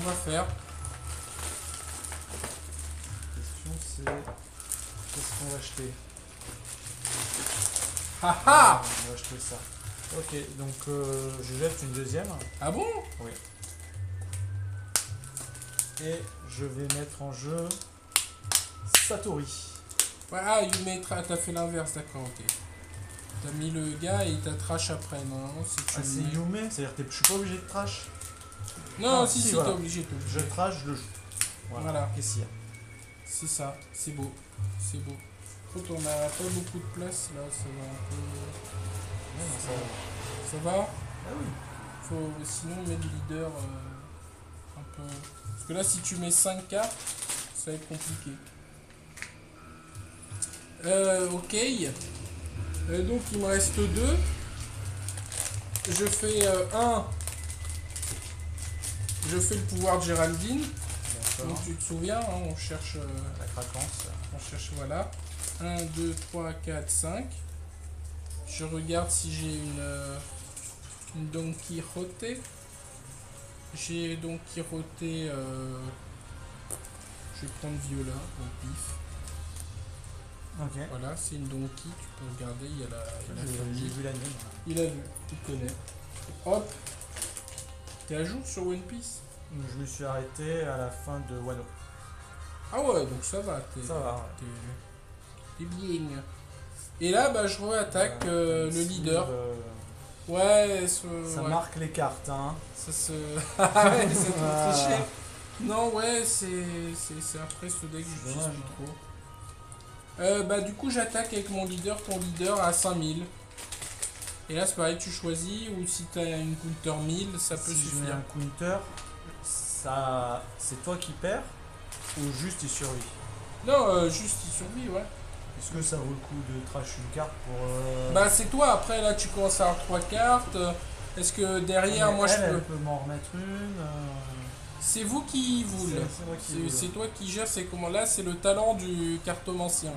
On va faire.
La question c'est qu'est-ce qu'on va acheter?
Ah ah
On va acheter ça. Ok donc euh, je jette une deuxième
Ah bon?
Et je vais mettre en jeu Satori.
Ouais, Ah, il met tra- t'as fait l'inverse, d'accord, ok. T'as mis le gars et t'as trash après, non? C'est tu
Ah c'est
mets-
Yume, c'est-à-dire que je suis pas obligé de trash.
Non,
Ah,
si,
si,
si,
voilà.
t'es obligé, t'es obligé.
Je trash, je le joue.
Voilà.
Qu'est-ce qu'il y a?
C'est ça, c'est beau, c'est beau. Écoute, on a pas beaucoup de place là, ça va un peu.
Non, ça va.
Ça va?
Ah oui.
Faut sinon mettre leader euh, un peu. Parce que là, si tu mets 5 cartes, ça va être compliqué. Euh, ok. Euh, donc il me reste 2. Je fais 1. Je fais le pouvoir de Géraldine. Donc tu te souviens, hein, on cherche. euh,
La craquance.
On cherche, voilà. 1, 2, 3, 4, 5. Je regarde si j'ai une, euh, une Don Quixote. J'ai Don Quixote. euh, je vais prendre Viola au pif.
Ok.
Voilà, c'est une Donkey, tu peux regarder, il y a la, il a la
vu l'anime.
Il a vu, il connaît. Hop. T'es à jour sur One Piece
Je me suis arrêté à la fin de Wano.
Ah ouais, donc ça va. T'es,
Ça va.
T'es, bien. Et là, bah, je re-attaque euh,
T'as
le leader.
euh,
Ouais, ce-
Ça
ouais.
marque les cartes, hein.
Ça se. Ah ouais, c'est trop triché. Non, ouais, c'est, après ce deck que j'utilise plus trop. Euh, bah, du coup, j'attaque avec mon leader, ton leader à 5000. Et là, c'est pareil, tu choisis, ou si t'as une counter 1000, ça peut
si
suffire.
un counter, ça, c'est toi qui perds ou juste il survit?
Non, euh, juste il survit, ouais.
Est-ce que ça vaut le coup de trash une carte pour. euh,
Bah, c'est toi, après, là, tu commences à avoir 3 cartes. Est-ce que derrière,
mais
moi, je peux.
elle peut m'en remettre une. euh,
C'est vous qui voulez.
c'est
toi qui gères ces commandes-là, c'est le talent du cartomancien.
Mhm.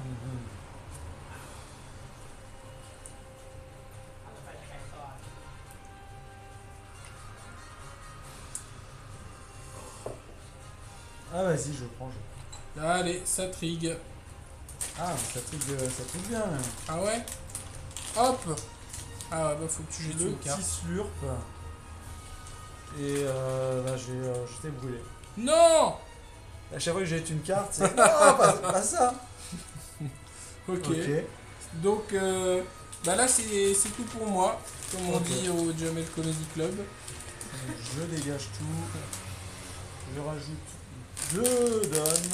Ah vas-y, je prends. Je...
Allez, ça trigue.
Ah, mais ça trigue, euh, ça trigue bien. même.
Ah ouais? Hop Ah bah faut que tu jettes
Le
une carte.
petit slurp. Et euh, bah, j'ai euh, j'étais brûlé.
Non
À chaque fois que j'ai une carte, c'est. Non, pas, pas ça
ok.
Ok.
Donc, euh, bah là, c'est c'est tout pour moi, comme on
Ok.
dit au Jamel Comedy Club.
Je dégage tout. Je rajoute deux donnes.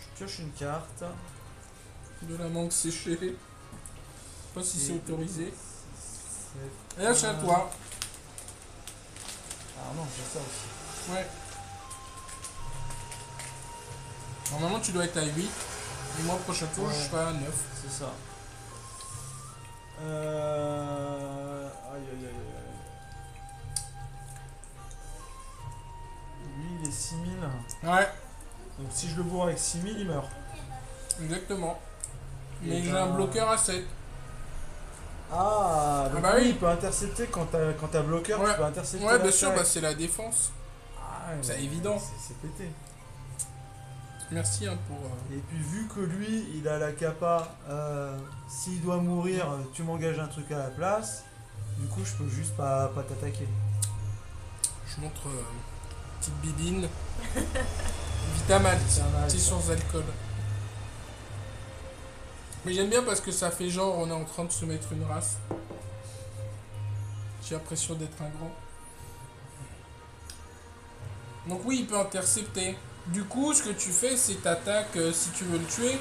Je pioche une carte.
De la mangue séchée. Je sais pas si c'est autorisé. Et là, c'est à toi.
Ah non, j'ai ça aussi.
Ouais. Normalement, tu dois être à 8. Et moi, prochain tour,
Ouais.
je serai à 9.
C'est ça. Euh... Aïe aïe aïe. Lui il est 6000.
Ouais,
Donc si je le bourre avec 6000, il meurt.
exactement.
Et
Mais j'ai
ben-
un bloqueur à 7.
Ah, donc
bah
oui,
oui.
il peut intercepter quand t'as quand t'as bloqueur,
Ouais.
tu peux intercepter.
Ouais, bien sûr, bah, c'est la défense.
Ah,
c'est
mais
évident.
C'est c'est pété.
Merci hein, pour. euh,
Et puis vu que lui, il a la capa, euh, s'il doit mourir, euh, tu m'engages un truc à la place. Du coup, je peux juste pas, pas t'attaquer.
Je montre euh, petite bidine. Vitamal,
Vitamal,
c'est sans alcool. Mais j'aime bien parce que ça fait genre on est en train de se mettre une race. J'ai l'impression d'être un grand. Donc oui, il peut intercepter. Du coup, ce que tu fais, c'est t'attaques euh, si tu veux le tuer.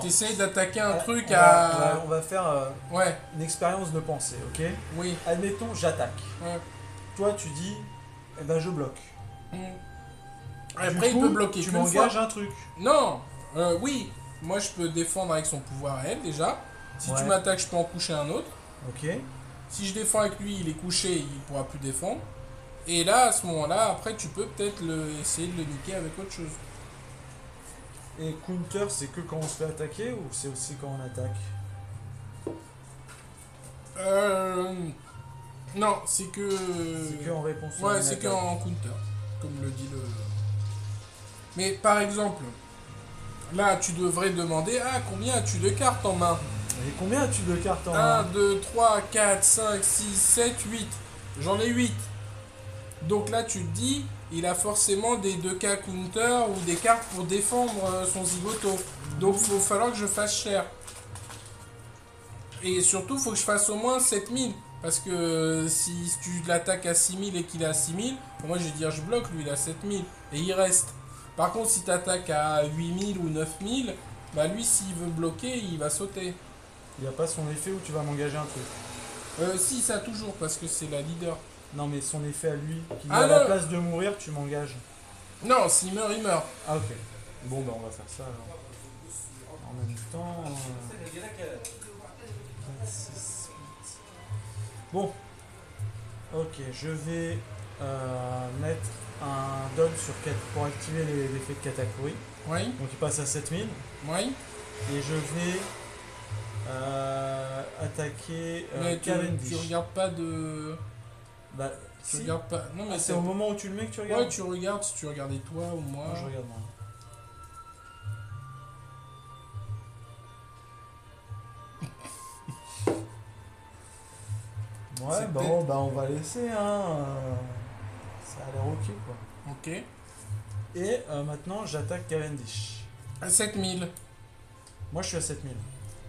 T'essayes d'attaquer un truc
on va- on
à.
va- on va faire euh,
Ouais,
une expérience de pensée, ok?
Oui.
Admettons, j'attaque.
Ouais.
Toi, tu dis, eh ben je bloque.
Après, il peut bloquer
Tu m'engages un truc.
Non, euh, oui, moi je peux défendre avec son pouvoir à elle déjà. Si
Ouais.
tu m'attaques, je peux en coucher un autre.
Ok.
Si je défends avec lui, il est couché, il pourra plus défendre. Et là, à ce moment-là, après, tu peux peut-être le, essayer de le niquer avec autre chose.
Et counter, c'est que quand on se fait attaquer ou c'est aussi quand on attaque?
Euh, non, c'est que.
C'est que en réponse
Ouais, c'est
attaque.
qu'en counter, comme le dit le. Mais par exemple, là, tu devrais demander Ah, combien as-tu de cartes en main?
Et combien as-tu de cartes en
1,
main?
2, 3, 4, 5, 6, 7, 8. J'en ai 8. Donc là, tu te dis, il a forcément des 2K counter ou des cartes pour défendre euh, son zigoto. Donc il va falloir que je fasse cher. Et surtout, il faut que je fasse au moins 7000. Parce que si tu l'attaques à 6000 et qu'il est à 6000, moi je vais dire je bloque, lui il a 7000. Et il reste. Par contre, si tu attaques à 8000 ou 9000, bah lui s'il veut bloquer, il va sauter.
Il n'y a pas son effet où tu vas m'engager un truc?
Euh, si, ça toujours, parce que c'est la leader.
Non, mais son effet à lui, qui
Ah
à la
non.
place de mourir, tu m'engages.
Non, s'il meurt, il meurt.
Ah, ok. Bon, bah, on va faire ça alors. En même temps. euh, Bon. Ok, je vais euh, mettre un don sur 4 pour activer l'effet de Katakuri.
Oui,
Donc il passe à 7000.
oui.
Et je vais euh, attaquer euh,
mais tu,
Cavendish.
tu regardes pas de.
Bah,
Tu
si.
regardes pas. Non,
Ah,
mais
c'est au moment où tu le mets que tu regardes
Ouais, tu regardes si tu regardais toi ou moi.
Moi, je regarde moi. Ouais, bon, bah on va laisser, hein. euh, Ça a l'air ok, quoi.
Ok.
Et euh, maintenant, j'attaque Cavendish.
À 7000.
Moi, je suis à 7000.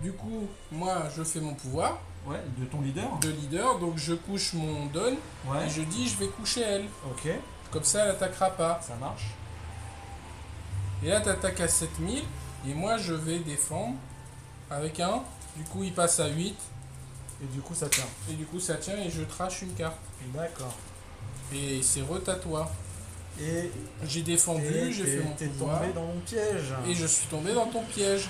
Du coup, moi, je fais mon pouvoir
Ouais, de ton leader
de leader, donc je couche mon don
Ouais.
et je dis je vais coucher elle.
Ok,
Comme ça, elle attaquera pas.
ça marche.
Et là, t'attaques à 7000 et moi, je vais défendre avec un. Du coup, il passe à 8
Et du coup, ça tient.
et du coup, ça tient et je trache une carte.
D'accord.
Et c'est retatois.
Et
J'ai défendu, j'ai fait mon
t'es tombé dans mon piège.
et je suis tombé dans ton piège.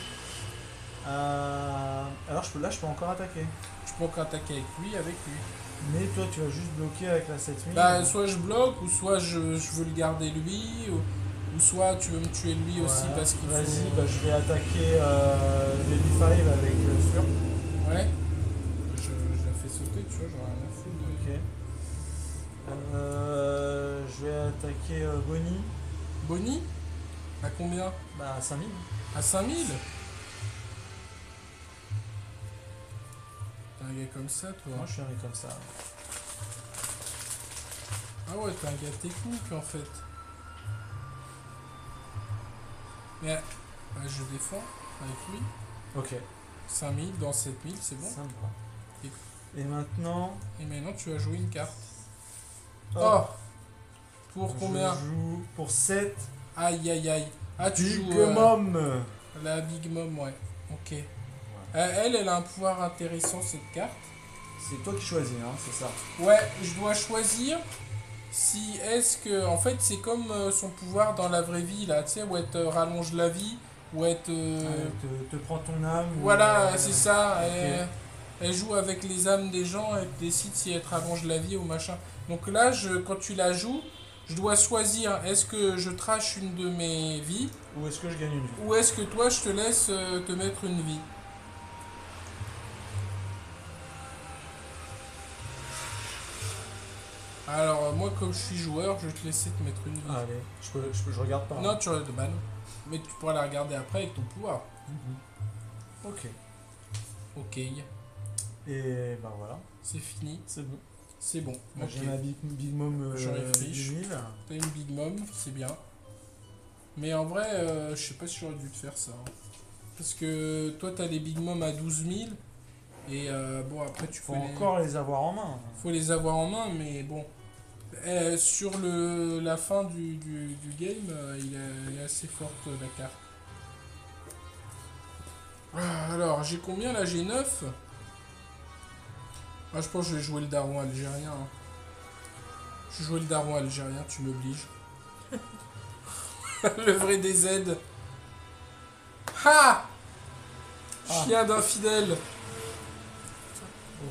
Euh, alors, je peux, là, je peux encore attaquer.
Je peux encore attaquer avec lui, avec lui.
Mais toi, tu vas juste bloquer avec la 7000.
Bah, soit je bloque, ou soit je, je veux le garder lui, ou, ou soit tu veux me tuer lui aussi parce qu'il
Vas-y,
faut...
bah, je vais attaquer euh, Baby Five avec euh, Fur.
Ouais.
Euh, je vais attaquer euh, Bonnie.
Bonnie? À combien?
Bah, à 5000.
À 5000 T'es un gars comme ça, toi
Moi, je suis un mec comme ça.
Ah ouais, t'es un gars technique, en fait. Mais... bah, je défends avec lui.
Ok.
5000 dans 7000, c'est bon? Et-
maintenant.
Et maintenant, tu vas jouer une carte. Oh,
hop,
Pour
je
combien
joue pour 7.
Aïe aïe aïe. Ah, tu
Big
joues euh,
Mom.
la Big Mom, ouais. Ok. Euh, elle, elle a un pouvoir intéressant, cette carte.
C'est toi qui choisis, hein, c'est ça.
Ouais, je dois choisir si est-ce que. En fait, c'est comme euh, son pouvoir dans la vraie vie, là, tu sais, où elle te rallonge la vie, où elle te.
Euh, te, te prends ton âme. ou,
Voilà,
euh,
c'est ça.
ok.
Elle, elle joue avec les âmes des gens, elle décide si elle te rallonge la vie ou machin. Donc là, je, quand tu la joues, je dois choisir est-ce que je trash une de mes vies
Ou est-ce que je gagne une vie
ou est-ce que toi, je te laisse euh, te mettre une vie. Alors, euh, moi, comme je suis joueur, je vais te laisser te mettre une vie.
Allez, je, peux, je, peux- je regarde pas. hein.
Non, tu regardes bah. Mais tu pourras la regarder après avec ton pouvoir.
Mhm. Ok.
Ok,
Et bah voilà,
c'est fini,
c'est bon.
C'est bon.
J'ai ma Big, Big Mom euh,
Je réfléchis.
10 000.
T'as une Big Mom, c'est bien. Mais en vrai, euh, je sais pas si j'aurais dû te faire ça. hein. Parce que toi, t'as les Big Mom à 12 000. Et euh, bon, après, tu
Faut
peux
encore les avoir en main.
faut les avoir en main, mais bon. Euh, sur le, la fin du, du, du game, euh, il, est, il est assez forte la carte. Ah, Alors, j'ai combien là? J'ai 9 ah, Je pense que je vais jouer le daron algérien. hein. Je vais jouer le daron algérien, tu m'obliges. le vrai DZ. Ha
Ah.
Chien d'infidèle.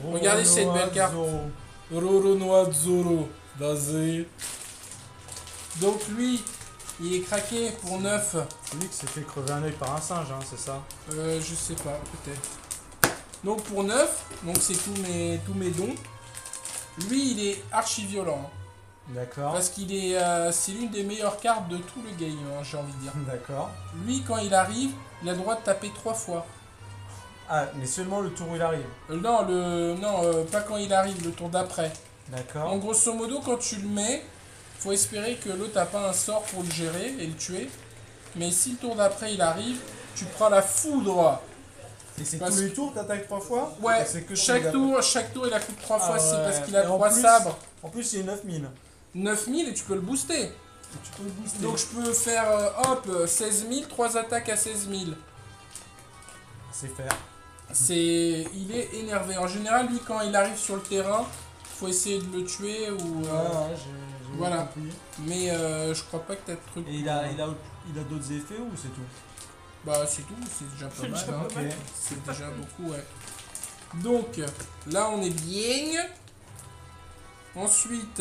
Regardez cette belle carte.
Zoro.
Roro Noa Zoro. Basé. Donc lui, il est craqué pour 9.
C'est lui qui s'est fait crever un œil par un singe, hein, c'est ça?
Euh, je sais pas, peut-être. Donc pour 9, donc c'est tous mes, tous mes dons. Lui, il est archi violent. hein.
D'accord.
parce qu'il est, euh, c'est l'une des meilleures cartes de tout le game, hein, j'ai envie de dire.
D'accord.
Lui, quand il arrive, il a le droit de taper trois fois.
Ah, mais seulement le tour où il arrive.
Euh, non, le, non, euh, pas quand il arrive, le tour d'après. En
D'accord.
grosso modo, quand tu le mets, faut espérer que l'autre n'a pas un sort pour le gérer et le tuer. Mais si le tour d'après il arrive, tu prends la foudre.
Et c'est tous les tours, t'attaques trois fois
Ouais,
C'est que
chaque tour, chaque tour il a 3
Ah
fois, c'est
ouais.
parce qu'il a
Et en
3
plus-
sabres.
En plus, il est 9000.
9000 et tu peux le booster.
Tu peux le booster.
Donc je peux faire euh, hop, 16 000, 3 attaques à 16 000.
C'est faire.
C'est, il est énervé. En général, lui quand il arrive sur le terrain, faut essayer de le tuer ou. euh,
Ouais, ouais,
voilà.
compris.
Mais euh, je crois pas que t'as de truc.
Et il a, il a, il a d'autres effets ou c'est tout?
Bah c'est tout, c'est déjà pas mal. hein. C'est déjà beaucoup, ouais. Donc, là on est bien. Ensuite,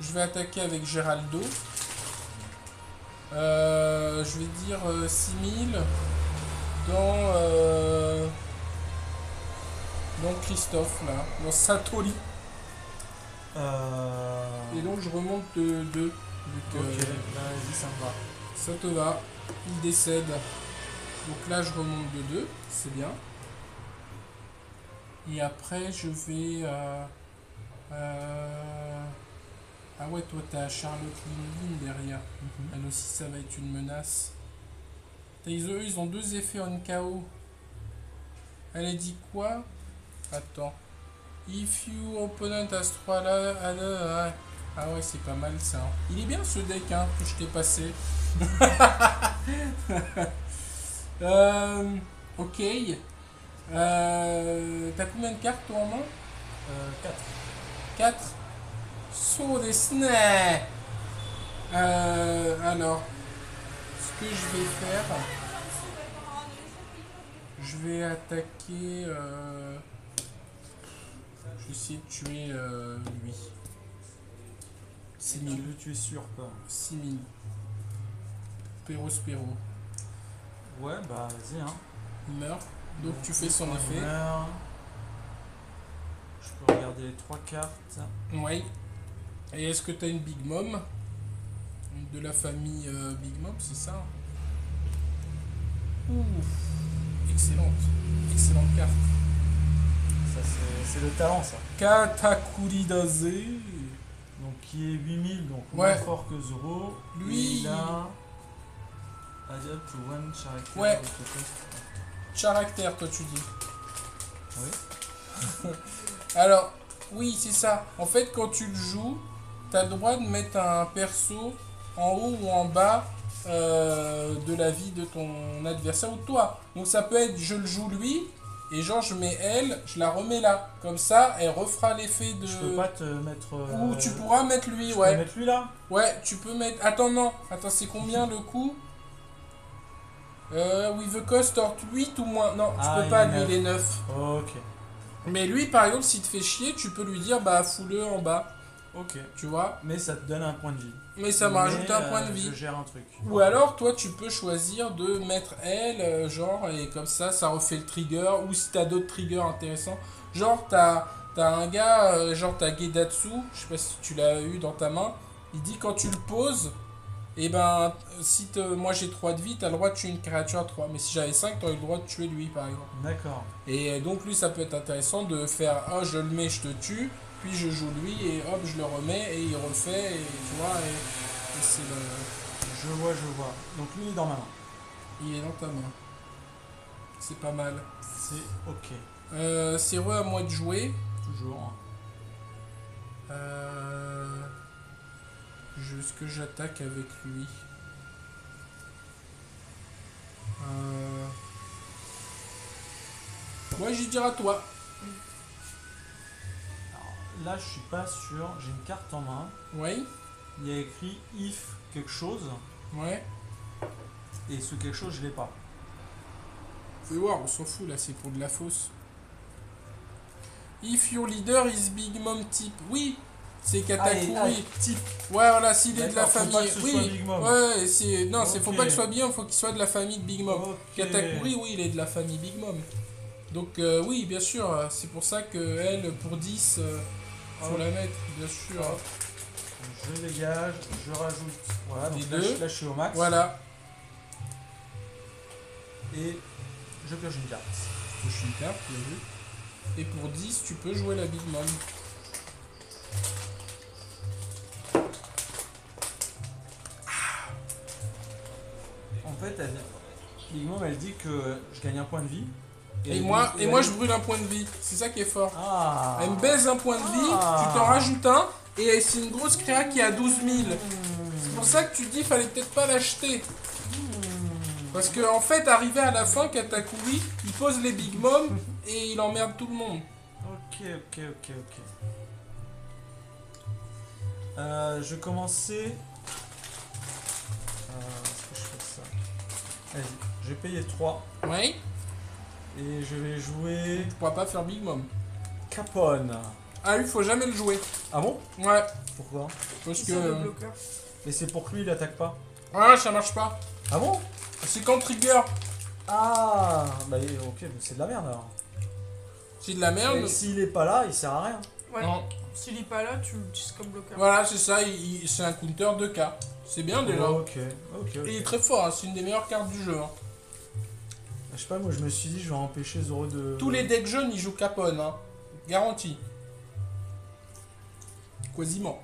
je vais attaquer avec Geraldo. Euh, je vais dire euh, 6000 dans, euh, dans Christophe, là, dans Satoli.
Euh...
Et donc je remonte de 2.
Ok, vas-y, ça me va.
Ça te va, il décède. Donc là, je remonte de 2, c'est bien. Et après, je vais. euh, Euh... Ah ouais, toi t'as Charlotte Lindley derrière. Elle aussi, ça va être une menace. Ils, eux, ils ont deux effets en KO. Elle a dit quoi? Attends. If you opponent has 3 là. Ah, là, là. Ah ouais, c'est pas mal ça. Il est bien ce deck hein, que je t'ai passé. Euh, ok. Euh, T'as combien de cartes toi en main?
Euh, 4.
4 So des ne euh, Alors, ce que je vais faire, je vais attaquer. euh, je vais essayer de tuer euh, lui. 6000.
Tu, es sûr quoi
6000. Perro Spero.
Ouais, bah vas-y, hein.
Il meurt. Donc tu fais son effet.
meurt. Je peux regarder les trois cartes.
Oui. Et est-ce que tu as une Big Mom? De la famille euh, Big Mom, c'est ça Ouh. Excellente. Excellente carte.
Ça, c'est- le talent, ça.
Katakuridaze.
Donc, qui est 8000, donc
Ouais.
moins fort que Zoro.
Lui,
il a. Add to one character
Ouais. Caractère, toi tu dis.
Oui.
Alors, oui, c'est ça. En fait, quand tu le joues, tu as le droit de mettre un perso en haut ou en bas euh, de la vie de ton adversaire ou de toi. Donc ça peut être je le joue lui et genre je mets elle, je la remets là. Comme ça, elle refera l'effet de.
Je peux pas te mettre. euh,
Ou tu pourras mettre lui,
je peux
ouais.
mettre lui là?
Ouais, tu peux mettre. Attends, non. Attends, c'est combien le coût euh, with the cost of 8 ou moins Non, tu
Ah,
peux pas, lui, il est 9.
Ok.
Mais lui, par exemple, s'il te fait chier, tu peux lui dire, bah, fous-le en bas.
Ok.
Tu vois?
Mais ça te donne un point de vie.
Mais ça m'a rajouté un point de
euh,
vie.
Je gère un truc.
Ou alors, toi, tu peux choisir de mettre elle, euh, genre, et comme ça, ça refait le trigger. Ou si t'as d'autres triggers intéressants. Genre, t'as as un gars, euh, genre, t'as Gedatsu, je sais pas si tu l'as eu dans ta main. Il dit quand tu le poses, et ben, si moi j'ai 3 de vie, t'as le droit de tuer une créature à 3. Mais si j'avais 5, t'aurais le droit de tuer lui, par exemple.
D'accord.
Et donc, lui, ça peut être intéressant de faire Ah, je le mets, je te tue. Puis je joue lui, et hop, je le remets, et il refait, et tu vois, et, et c'est le.
Je vois, je vois. Donc lui il est dans ma main.
Il est dans ta main. C'est pas mal.
C'est ok.
Euh, c'est re à moi de jouer.
Toujours.
Euh... je- Est-ce que j'attaque avec lui euh... Moi, j'y dirai à toi.
Alors, là je suis pas sûr. J'ai une carte en main.
Oui
Il y a écrit if quelque chose.
Ouais.
Et ce quelque chose je l'ai pas.
Fais voir, on s'en fout là, c'est pour de la fausse. If your leader is Big Mom type. Oui, c'est Katakuri.
Ah, ah, type.
Ouais, voilà, s'il est de la
faut
famille.
pas que ce
oui,
soit Big Mom.
ouais, c'est. Non, c'est faut pas qu'il soit bien, faut qu'il soit de la famille de Big Mom. Katakuri, oui, il est de la famille Big Mom. Donc, euh, oui, bien sûr, c'est pour ça que elle, pour 10, euh, faut la mettre, bien sûr.
Je dégage, je rajoute. Voilà, donc là, là, je suis au max.
Voilà,
Et je pioche une carte.
je suis une carte, bien vu. Et pour 10, tu peux jouer la Big Mom.
Fait, elle, elle dit que je gagne un point de vie.
Et, moi, et moi je brûle un point de vie. C'est ça qui est fort.
Ah
Elle me baise un point de vie,
Ah.
tu t'en rajoutes un, et c'est une grosse créa qui est à 12 000. C'est pour ça que tu dis, fallait peut-être pas l'acheter. Parce que en fait, arrivé à la fin, Katakuri, il pose les Big Mom et il emmerde tout le monde.
Ok, ok, ok, ok. Euh, je vais Vas-y, je vais payer 3
Ouais,
et je vais jouer
tu pourras pas faire Big Mom.
Capone.
Ah, il faut jamais le jouer.
Ah bon?
Ouais,
Pourquoi?
Parce que.
Et c'est pour que lui il attaque pas
Ouais, ça marche pas.
Ah bon?
C'est quand trigger?
Ah Bah ok, mais c'est de la merde alors.
C'est de la merde.
Et s'il est pas là, il sert à rien.
Ouais.
Non.
S'il est pas là, tu l'utilises comme bloqueur.
Voilà, c'est ça, c'est un counter 2K. C'est bien déjà.
Ok.
Et il est très fort, hein, c'est une des meilleures cartes du jeu. hein.
Je sais pas, moi je me suis dit je vais empêcher Zoro de.
Tous les decks jaunes, ils jouent Capone, hein. Garanti. quasiment.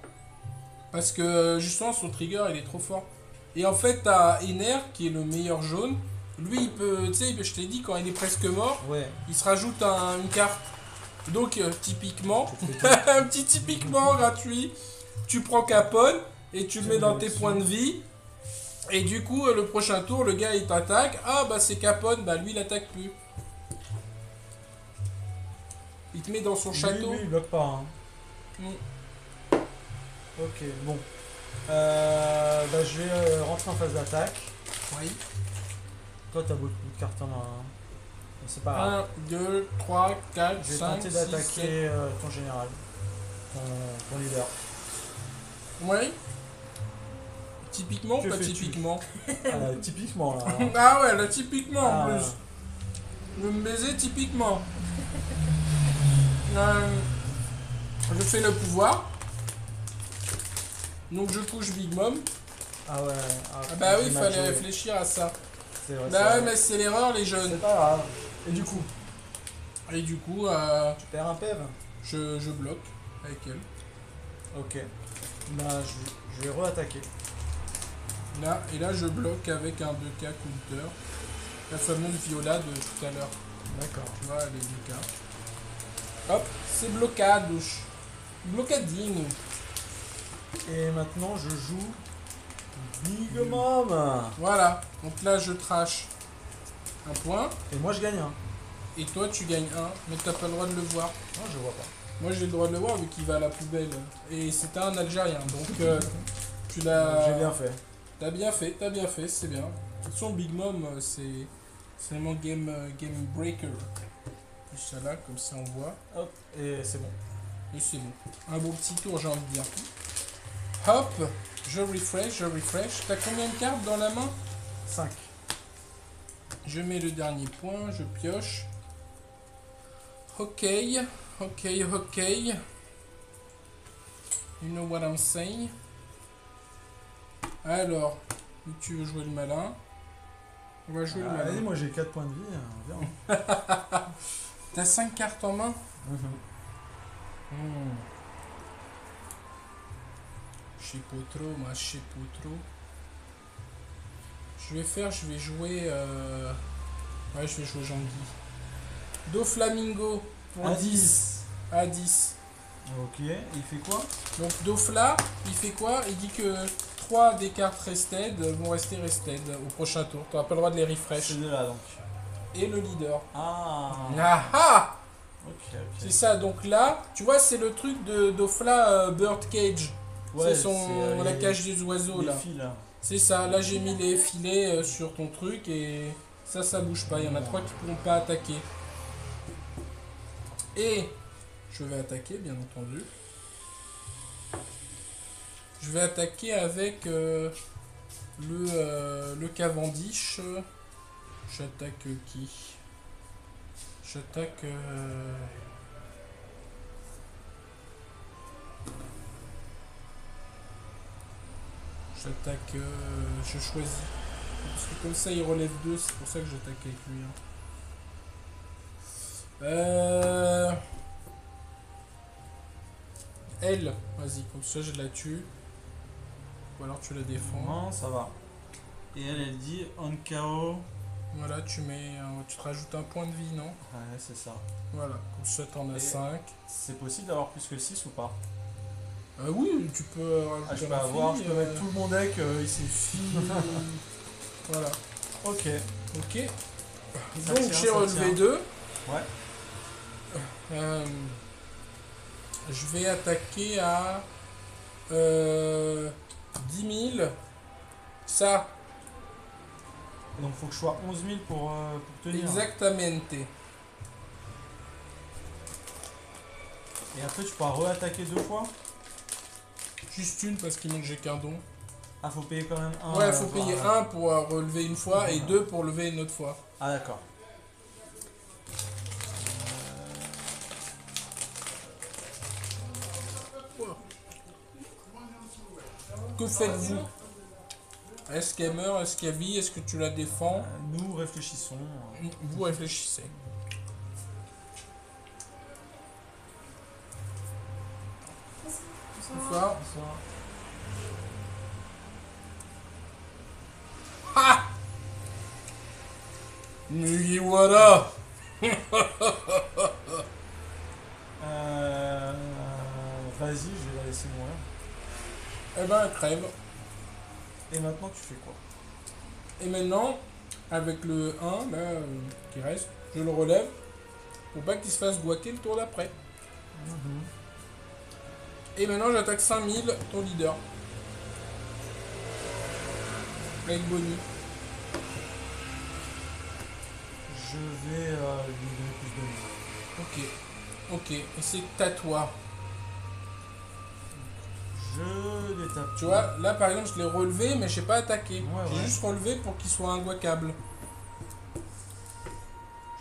Parce que justement son trigger il est trop fort. Et en fait t'as Ener qui est le meilleur jaune. Lui il peut, tu sais, je t'ai dit quand il est presque mort,
Ouais.
il se rajoute un- une carte. Donc euh, typiquement, un petit typiquement gratuit, tu prends Capone et tu le mets dans tes points de vie. Et du coup euh, le prochain tour le gars il t'attaque. Ah bah c'est Capone, bah lui il attaque plus. Il te met dans son
Lui,
château.
lui, il bloque pas. hein.
Mm.
Ok, bon. Euh, bah, je vais euh, rentrer en phase d'attaque.
Oui.
Toi, t'as beaucoup de cartes en main. hein. C'est pas grave.
1, 2, 3, 4,
Je vais
5,
tenter
6,
d'attaquer
7.
euh, ton général. Ton, ton leader.
Oui. Typiquement ou pas typiquement
Ah, typiquement, là.
Ah ouais, là typiquement en
Ah.
plus. Je me baiser typiquement. Euh, je fais le pouvoir. Donc je touche Big Mom.
Ah ouais.
Ah bah oui, il fallait
joué.
réfléchir à ça.
Vrai,
Bah ouais,
vrai.
mais c'est l'erreur les jeunes.
C'est pas grave. Et du coup,
Et du coup, euh,
tu perds un PEV
je, je bloque avec elle.
Ok. Bah, je, je vais re-attaquer.
Là, et là je bloque avec un 2K counter. La fameuse viola de tout à l'heure.
D'accord.
Tu vois, les 2K. Hop, c'est blocadouche. Blocadinho.
Et maintenant, je joue Big Mom.
Voilà, donc là je trash un point,
Et moi, je gagne un.
et toi tu gagnes un, mais t'as pas le droit de le voir.
Non, je vois pas.
Moi j'ai le droit de le voir vu qu'il va à la poubelle. Et c'était un Algérien, donc euh, tu l'as.
J'ai bien fait.
T'as bien fait, t'as bien fait, c'est bien. De toute façon, Big Mom, euh, c'est mon game, euh, game breaker. Là, comme ça on voit.
Hop, et c'est bon.
Et c'est bon. Un beau petit tour, j'ai envie de dire. Hop, je refresh, je refresh. T'as combien de cartes dans la main?
5.
Je mets le dernier point, je pioche. Ok, ok, ok. You know what I'm saying? Alors, tu veux jouer le malin? On va jouer le
Allez,
malin.
moi j'ai 4 points de vie. hein.
T'as 5 cartes en main?
Mhm.
Hmm. Je sais pas trop, moi, je sais pas trop. Je vais faire, je vais jouer. Euh... Ouais, je vais jouer Jean-Guy. Do Flamingo pour
À
10. À 10.
Ok, il fait quoi?
Donc Dofla, il fait quoi? Il dit que 3 des cartes rested vont rester rested au prochain tour. Tu n'auras pas le droit de les refresh.
C'est de là donc.
Et le leader.
Ah
Ah ah C'est ça, donc là, tu vois, c'est le truc de Dofla euh, Bird Cage.
Ouais,
c'est son
euh,
la cage des oiseaux
les
là. C'est ça, là j'ai mis les filets euh, sur ton truc et ça, ça bouge pas. Il y en a trois qui pourront pas attaquer. Et je vais attaquer, bien entendu. Je vais attaquer avec euh, le, euh, le Cavendish. J'attaque qui? J'attaque. euh, J'attaque. je choisis. Parce que comme ça il relève 2, c'est pour ça que j'attaque avec lui. hein. Euh... Elle, vas-y, comme ça je la tue. Ou alors tu la défends.
Non, ça va. Et elle, elle dit on KO.
Voilà, tu mets. tu te rajoutes un point de vie, non?
Ouais, c'est ça.
Voilà, comme ça t'en as
Et-
5.
C'est possible d'avoir plus que 6 ou pas?
Euh, oui, tu peux rajouter
Ah, je peux avoir,
fille,
je peux
euh,
mettre tout mon deck euh, ici.
voilà,
Ok.
ok.
Ça
Donc j'ai relevé
tient.
2.
Ouais.
Euh, je vais attaquer à euh, 10 000. Ça,
Donc faut que je sois 11 000 pour, euh, pour tenir.
exactamente.
Et après tu pourras re-attaquer deux fois
Juste une parce qu'il manque j'ai qu'un don.
Ah faut payer quand même un.
ouais,
euh,
faut payer
un-
pour euh, relever une fois et deux pour lever une autre fois.
Ah d'accord.
Que faites-vous? Est-ce qu'elle meurt? Est-ce qu'elle vit? Est-ce que tu la défends?
Euh, Nous réfléchissons.
Vous réfléchissez. Bonsoir.
Bonsoir. Euh, Vas-y, je vais la laisser mourir.
Eh ben, elle crève.
Et maintenant, tu fais quoi?
Et maintenant, avec le 1 là, euh, qui reste, je le relève pour pas qu'il se fasse guaquer le tour d'après. Et maintenant, j'attaque 5000, ton leader. Avec Bonnie.
Je vais euh, lui donner plus de vie.
Ok. Ok. Et c'est à toi.
Je les tape.
Tu vois, là par exemple, je l'ai relevé, mais je n'ai pas attaqué.
Ouais,
J'ai
ouais.
juste relevé pour qu'il soit inguacable.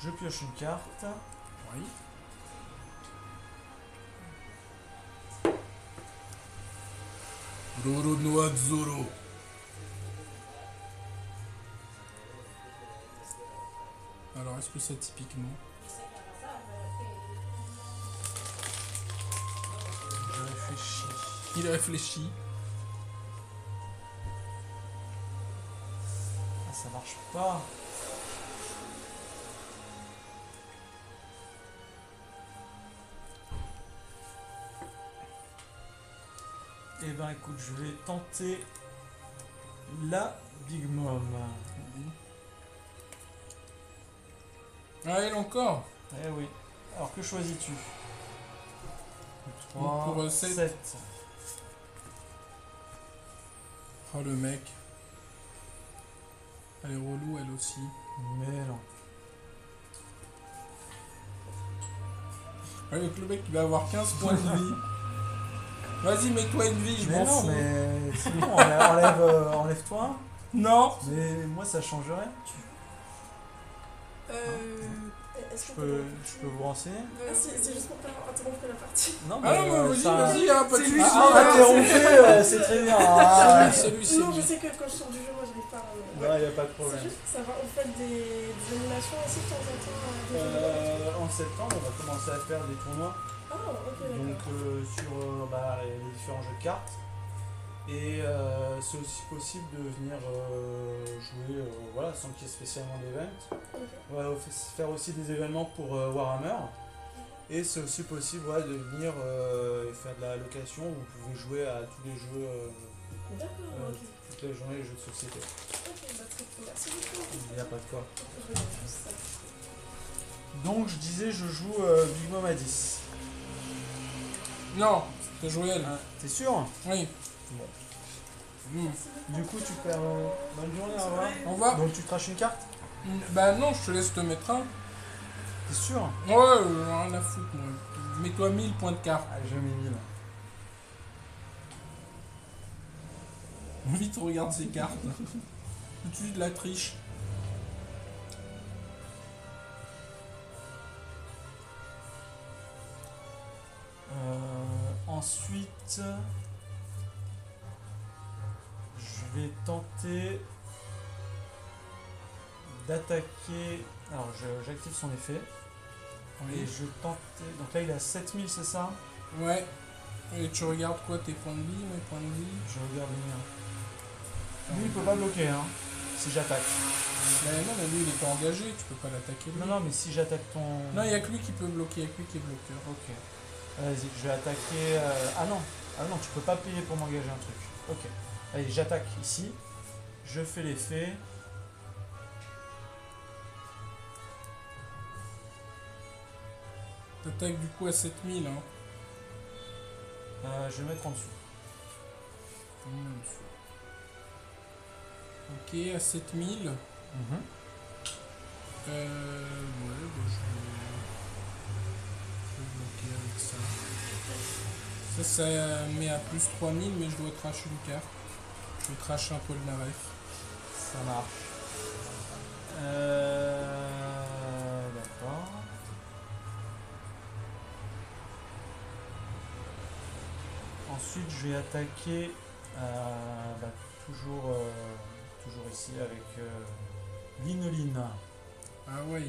Je pioche une carte.
Oui. Roro no Zoro. Alors, est-ce que c'est typiquement Il réfléchit.
Ah, ça marche pas. Eh ben écoute, je vais tenter la Big Mom.
Ah, elle encore
Eh oui. Alors que choisis-tu?
Donc, pour, euh, sept.
7.
Oh, le mec. Elle est relou, elle aussi.
Mais non.
Avec le mec qui va avoir 15 points de vie. Vas-y, mets-toi une vie, je m'en fous.
mais enlève, enlève, euh, enlève-toi un.
Non
Mais moi ça change rien.
Euh.
Je peux, je peux vous renseigner
Ah, c'est c'est juste pour pas interrompre la partie.
Non,
Ah non, mais
euh,
vas-y, vas-y, hein, pas de
c'est
soucis.
Ah,
Ah,
interrompez, euh, c'est très bien. Ah.
C'est lui, c'est
Non, je sais que quand je sors du jeu, moi j'arrive pas à.
Non, il n'y a pas de
C'est
problème.
juste pour savoir, vous faites des, des animations aussi de temps en temps euh,
Euh, en septembre, on va commencer à faire des tournois.
Ah, ok,
Donc
d'accord.
euh, sur euh, bah, les différents jeux de cartes. Et euh, c'est aussi possible de venir euh, jouer euh, voilà, sans qu'il y ait spécialement d'event. On va faire aussi des événements pour euh, Warhammer. Et c'est aussi possible voilà, de venir euh, et faire de la location. Vous pouvez jouer à tous les jeux, euh,
D'accord,
euh,
ok.
toute la journée, les jeux de société.
Ok, bah très cool. Merci beaucoup.
Il n'y a pas de quoi. Donc je disais, je joue euh, Big Mom à 10.
Non, joué elle.
Ah, T'es sûr?
Oui.
Bon.
Hmm.
Du coup, tu perds. euh, Bonne journée, au revoir.
Au revoir.
Donc tu craches une carte
Bah non, je te laisse te mettre un.
T'es sûr?
Ouais, euh, rien à foutre, moi. Mets-toi 1000 points de carte.
Ah, j'ai mis 1000.
Vite, regarde ces cartes. Tout de suite, la triche.
Euh, ensuite, je vais tenter d'attaquer. Alors, je- j'active son effet. Et je tente. Donc là, il a 7000, c'est ça?
Ouais. Et tu regardes quoi tes points de vie, mes points de vie?
Je regarde les miens. Lui, il peut pas bloquer, hein, si j'attaque.
Bah non, mais lui il est pas engagé, tu peux pas l'attaquer.
Non, non, mais si j'attaque ton.
Non, il y a que lui qui peut bloquer, il y a que lui qui est bloqueur.
Ok. Vas-y, je vais attaquer. euh, Ah non, ah non, tu peux pas payer pour m'engager un truc. Ok. Allez, j'attaque ici. Je fais l'effet.
T'attaques du coup à 7000, hein.
Euh, je vais mettre en dessous.
Ok, à 7000.
Mhm.
Euh. Ouais, bah, je vais. Je vais bloquer avec ça. Ça, ça met à plus 3000, mais je dois trash une carte. Je vais trash un peu le naref.
Ça marche. Euh... D'accord. Ensuite, je vais attaquer euh, bah, toujours, euh, toujours ici avec euh, l'inoline.
Ah ouais,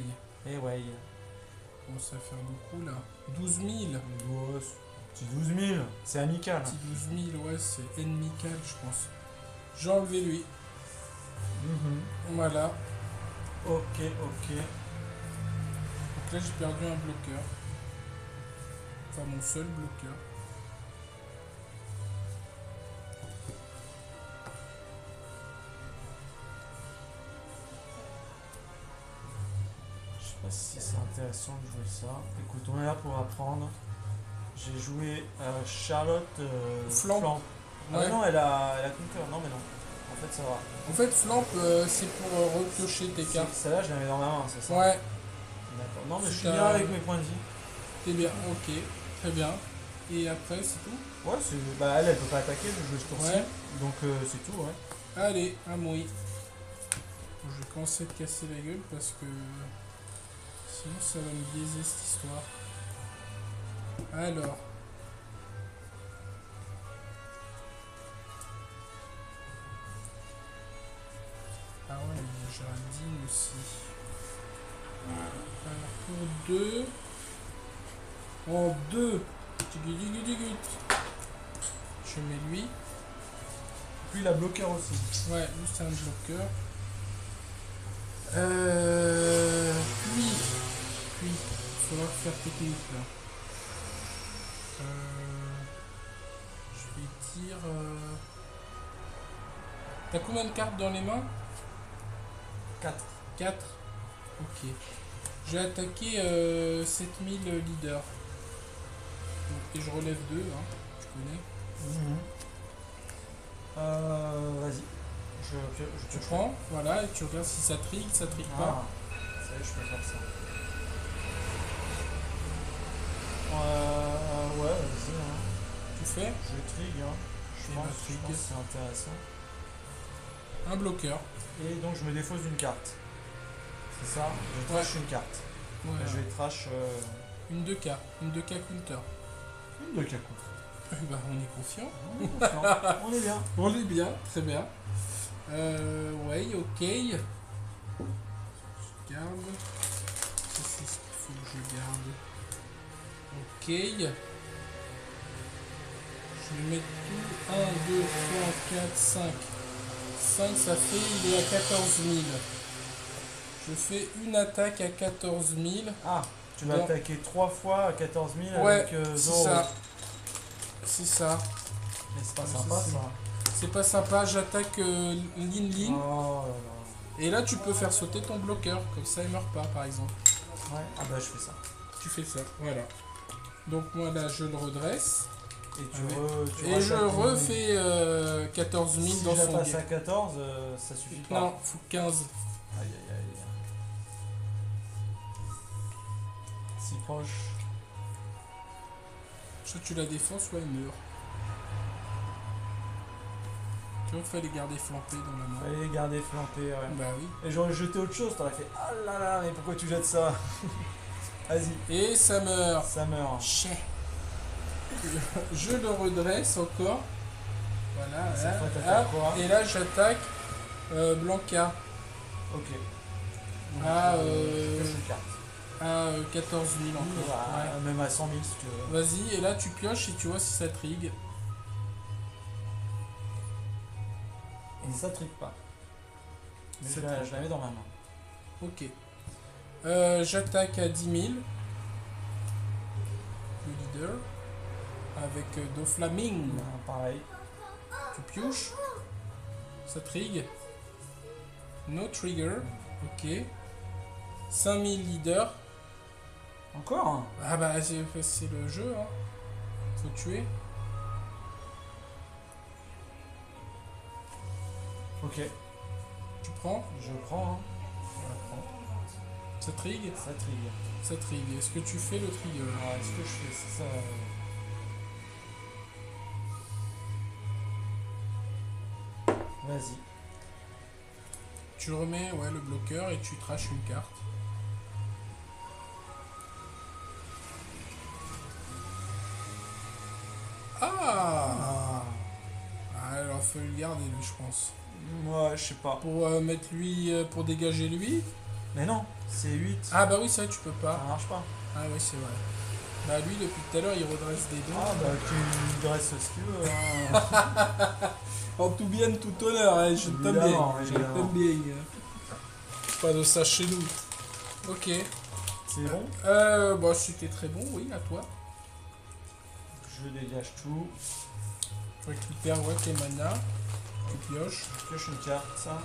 Eh ouais.
bon, ça faire beaucoup là. 12 000.
Ouais, Petit 12 000, c'est amical.
Petit 12 000, ouais, c'est ennemical, je pense. J'ai enlevé lui.
Mhm.
Voilà.
Ok, ok.
Donc là, j'ai perdu un bloqueur. Enfin, mon seul bloqueur.
Je sais pas si c'est intéressant de jouer ça. Écoute, on est là pour apprendre. J'ai joué euh, Charlotte euh,
Flamp.
Ah
Ouais.
non, elle a, elle a Conquer. Non, mais non. En fait, ça va.
En fait, flamp, euh, c'est pour euh, repiocher tes cartes.
Celle-là, je la mets dans ma main, c'est ça
Ouais,
D'accord. Non, mais je suis bien avec mes points de vie.
t'es bien, ok. Très bien. Et après, c'est tout
Ouais. Bah, elle, elle peut pas attaquer, je joue ce.
Ouais.
Donc, euh, c'est tout, ouais.
Allez, à moi. Je vais commencer à te casser la gueule parce que sinon ça va me biaiser cette histoire. Alors. Ah ouais, il y a Géraldine aussi. Alors pour deux. En deux. Tigui-digui-digui. Je mets lui.
Puis la bloqueur aussi.
Ouais, lui c'est un bloqueur. Euh. Puis. Puis. Il faudra faire technique là. Euh. Je vais dire. euh, T'as combien de cartes dans les mains?
4.
4 Ok. J'ai attaqué euh, 7000 leaders. Et je relève 2, hein, tu connais.
Mhm. Euh, vas-y. Je, je, je
Tu
te
prends, voilà, et tu regardes si ça trigue, ça trigue pas.
Ah, ça y est, je peux faire ça. Euh, ouais, vas-y. Hein.
Tu fais
Je trigue. Hein. Je pense, je
trigue.
pense que c'est intéressant.
Un bloqueur.
Et donc, je me défausse d'une carte. C'est ça? Je trash une carte.
Voilà.
Je vais trash euh,
Une 2K, une 2K counter.
une de Kakou.
bah, on est confiant.
On est confiant. On est bien.
On est bien, très bien. Euh, ouais, ok. Je garde. Qu'il faut que je garde. Ok. Je vais mettre tout. 1, 2, 3, 4, 5. 5, ça fait, il est à 14 000. Je fais une attaque à 14 000.
Ah, tu vas
Bon.
attaquer 3 fois à 14 000
Ouais,
avec euh,
c'est
Zoro.
ça. C'est ça.
Mais c'est pas sympa ça.
C'est pas sympa, j'attaque euh, Lin Lin.
Oh.
Et là, tu peux faire sauter ton bloqueur, comme ça il meurt pas, par exemple.
Ouais. Ah bah je fais ça.
Tu fais ça, voilà. Donc moi là, je le redresse.
Et tu,
Ah
re, tu
Et je refais euh, 14 000
Si
dans son
passe à 14, euh, ça suffit pas.
Non, faut 15.
Aïe aïe aïe. Si proche.
Soit tu la défends, soit il meurt. Tu vois, il fallait garder flampé dans la main.
Fallait les garder flanqués, ouais.
Bah oui.
Et j'aurais jeté autre chose, t'aurais fait Ah là là, mais pourquoi tu jettes ça? Vas-y,
Et ça meurt.
ça meurt.
Chais. Je le redresse encore. Voilà.
Cette
là,
t'attaques
là.
quoi
Et là, j'attaque euh, Blanca
Ok.
à,
Donc,
euh,
pioche une carte.
à euh, 14 000 encore.
Bah,
Ouais.
Même à 100 000 si tu veux.
Vas-y, et là tu pioches et tu vois si ça trigue.
Et ça trique pas. Mais la, je la mets dans ma main.
Ok. Euh, J'attaque à 10 000. Le leader. Avec euh, Doflaming.
Ah, pareil.
Tu pioches. Ça trigue. No trigger. Ok. 5000 leaders.
Encore un
Ah bah c'est le jeu. Hein. Faut tuer.
Ok.
Tu prends.
Je prends. Hein. Je la prends.
Ça trigue.
Ça trigue.
Ça trigue. Est-ce que tu fais le trigger?
Est-ce que je fais? Ça Vas-y.
Tu remets ouais, le bloqueur et tu traches une carte. Ah
Ah.
Alors faut le garder lui je pense.
Ouais, je sais pas.
Pour euh, mettre lui, euh, pour dégager lui?
Mais non, c'est 8.
Ah bah oui c'est vrai tu peux
Ça
pas.
marche pas.
Ah oui c'est vrai. Bah lui depuis tout à l'heure il redresse des deux.
Ah bah tu dresses ce qu'il veut. Hein.
En tout bien, tout honneur, hein, je t'aime bien. Je t'aime bien. hein. Pas de ça chez nous. Ok.
C'est bon
Euh, bah c'était très bon, oui, à toi.
Je dégage tout.
Tu récupères ouais, tes mana. Tu pioches.
Je pioche une carte, ça.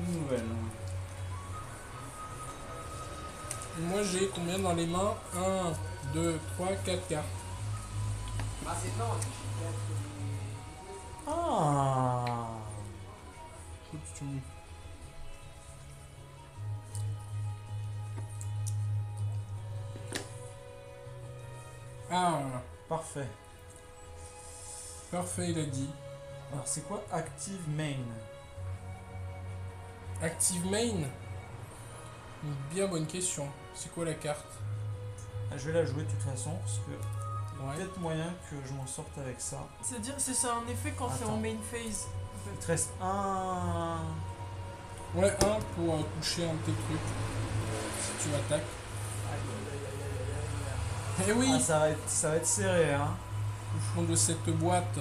Une nouvelle.
Moi j'ai combien dans les mains? 1, 2, 3, 4 cartes.
Ah, c'est non.
Ah
Ah,
Parfait.
parfait, il a dit.
Alors c'est quoi Active Main?
Active main? Une bien bonne question. C'est quoi la carte?
Ah, Je vais la jouer de toute façon parce que
Ouais.
peut-être moyen que je m'en sorte avec ça.
C'est-à-dire, c'est ça un effet quand c'est en main phase. en
Il
fait.
te reste un.
Ouais, un pour euh, toucher un de tes trucs. Si tu attaques. Eh oui
Ah, ça va être, ça va être serré hein.
Au fond de cette boîte.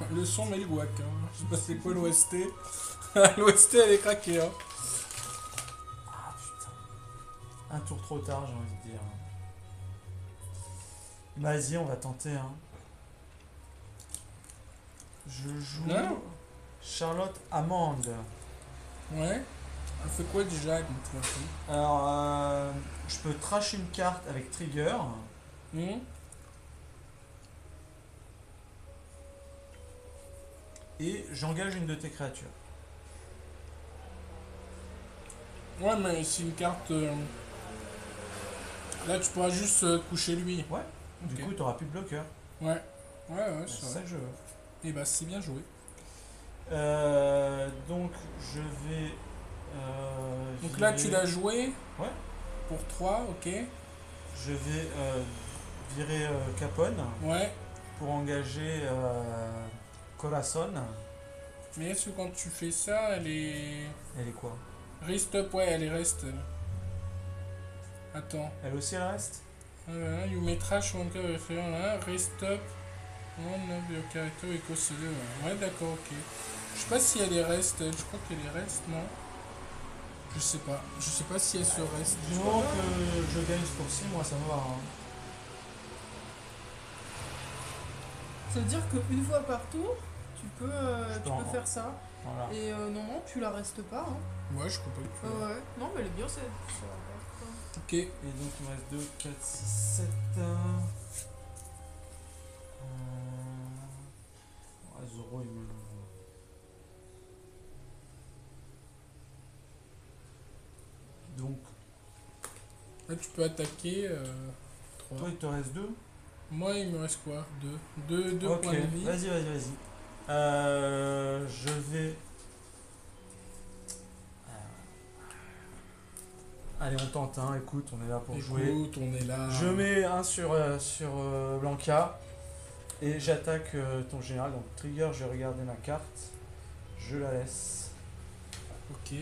Le son mais le guac. Hein. Je sais pas c'est quoi l'OST. L'OST elle est craquée. Hein.
Un tour trop tard j'ai envie de dire. Vas-y on va tenter hein. Je joue
Non.
Charlotte Amande.
Ouais. Elle fait quoi déjà avec mon truc
Alors euh, je peux trash une carte avec trigger.
Hmm?
Et j'engage une de tes créatures.
Ouais mais c'est une carte... euh, Là tu pourras juste euh, coucher lui.
Ouais. Du coup, tu n'auras plus de bloqueur.
Ouais. Ouais ouais
C'est ça que je veux.
Et bah c'est bien joué.
Euh, donc, je vais. euh,
Donc là tu l'as joué.
Ouais.
Pour 3, ok.
Je vais virer Capone
Ouais.
pour engager Corazon.
Mais est-ce que quand tu fais ça, elle est...
Elle est quoi?
Rest up, ouais, elle est reste. Attends.
Elle aussi, elle reste
Euh, you may trash one card référent là. Rest up. Your character equals to zero. Ouais, d'accord, ok. Je sais pas si elle est reste. Je crois qu'elle est reste, non? Je sais pas. Je sais pas si elle se reste.
Du moment que je gagne ce tour-ci, moi ça me va. hein.
C'est-à-dire qu'une fois par tour, tu peux, euh, tu
peux
faire ça.
Voilà.
Et euh, non, non, tu la restes pas. Hein.
Ouais, je pas que tu
Euh,
l'as.
ouais. Non, mais elle est bien, c'est.
Ok.
Et donc il me reste 2, 4, 6, 7. Euh... ouais, Zoro, il me. Donc,
Là, tu peux attaquer. Euh, 3.
toi il te reste 2
Moi, il me reste quoi? 2. 2 deux,
Ok,
points de vie.
vas-y, vas-y, vas-y. Euh, je vais. Allez, on tente, hein. écoute, on est là pour jouer.
On est là.
Je mets un sur, euh, sur euh, Blanca et j'attaque euh, ton général. Donc, trigger, je vais regarder ma carte. Je la laisse.
Ok.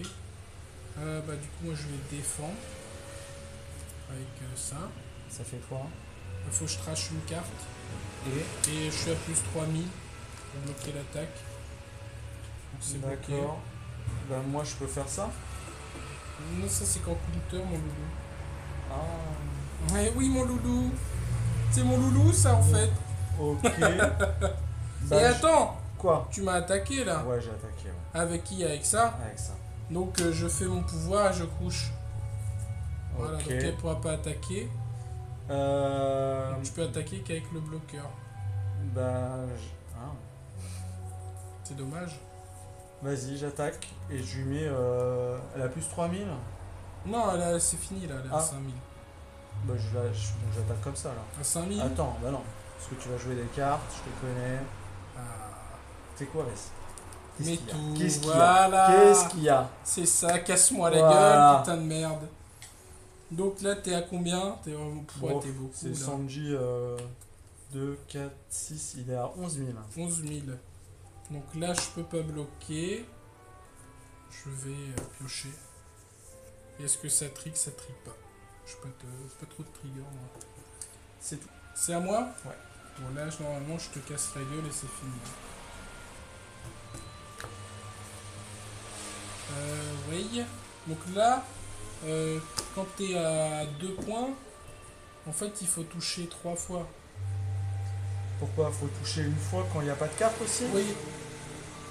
Euh, bah, du coup, moi, je vais défendre. Avec euh, ça.
Ça fait quoi
Il faut que je trache une carte.
Et?
Et je suis à plus 3000 pour bloquer l'attaque. Donc c'est bloqué.
D'accord. Bah, moi, je peux faire ça.
Non, ça c'est quand counter, mon loulou.
Ah.
Ouais, oui, mon loulou. C'est mon loulou, ça en fait.
Ok.
Et
Bah, je-
attends,
Quoi?
tu m'as attaqué là.
Ouais, j'ai attaqué. ouais.
Avec qui? Avec ça?
Avec ça.
Donc euh, je fais mon pouvoir et je couche. Voilà,
ok.
donc elle pourra pas attaquer.
Euh,
Donc, je peux attaquer qu'avec le bloqueur.
bah, ah.
C'est dommage.
Vas-y, j'attaque et je lui mets. Euh, elle a plus 3000
Non, c'est fini là, elle à
Ah.
5000.
Bah, je la- je- donc j'attaque comme ça là.
À 5000
Attends, bah non. Parce que tu vas jouer des cartes, je te connais.
Ah.
C'est quoi, Res
Mais
qu'il y a?
tout,
Qu'est-ce qu'il y a?
voilà.
Qu'est-ce qu'il y a?
C'est ça, casse-moi la
Voilà.
gueule, putain de merde. Donc là, t'es à combien? T'es vraiment ouais,
Bon,
t'es beaucoup.
C'est
là.
Sanji euh, 2, 4, 6, il est à 11 000.
11 000. Donc là, je peux pas bloquer. Je vais euh, piocher. Et Est-ce que ça trick Ça trick pas. Je peux pas trop de trigger moi.
C'est tout.
C'est à moi?
Ouais.
Bon là je- normalement je te casse la gueule et c'est fini. Euh, oui. Donc là, euh, quand t'es à 2 points, en fait il faut toucher 3 fois.
Pourquoi Faut toucher une fois quand il n'y a pas de carte aussi?
Oui,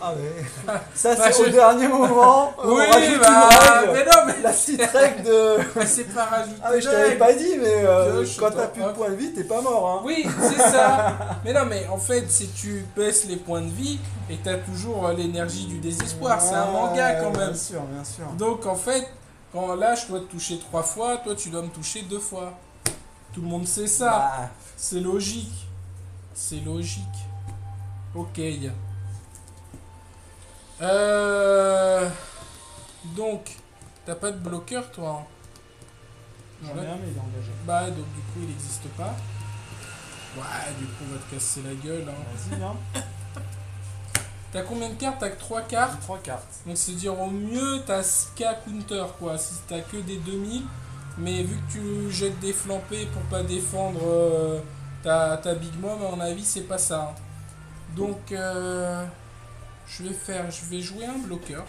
Ah ouais. Ça
Bah,
c'est au
je-
dernier moment. on
oui,
rajoute
bah,
une règle.
mais non, mais
La petite règle de.
c'est pas rajouter
Ah mais je t'avais pas dit, mais euh,
Je-
quand t'as plus de points de vie, t'es pas mort. Hein.
Oui, c'est ça. mais non, mais en fait, si tu baisses les points de vie et t'as toujours euh, l'énergie du désespoir, c'est un manga quand même.
Bien sûr, bien sûr.
Donc en fait, quand là je dois te toucher trois fois, toi tu dois me toucher deux fois. Tout le monde sait ça.
Bah,
C'est logique. C'est logique. Ok. Euh... Donc, t'as pas de bloqueur toi hein
J'en ai un, mais il est engagé.
Bah donc du coup il n'existe pas. Ouais, du coup on va te casser la gueule. Hein.
Vas-y, hein.
T'as combien de cartes? T'as que 3 cartes.
J'ai trois cartes.
Donc c'est-à-dire au mieux t'as 6K counter quoi, si t'as que des 2000. Mais vu que tu jettes des flampés pour pas défendre euh, ta, ta Big Mom, à mon avis c'est pas ça. hein. Donc euh, je vais faire, je vais jouer un bloqueur.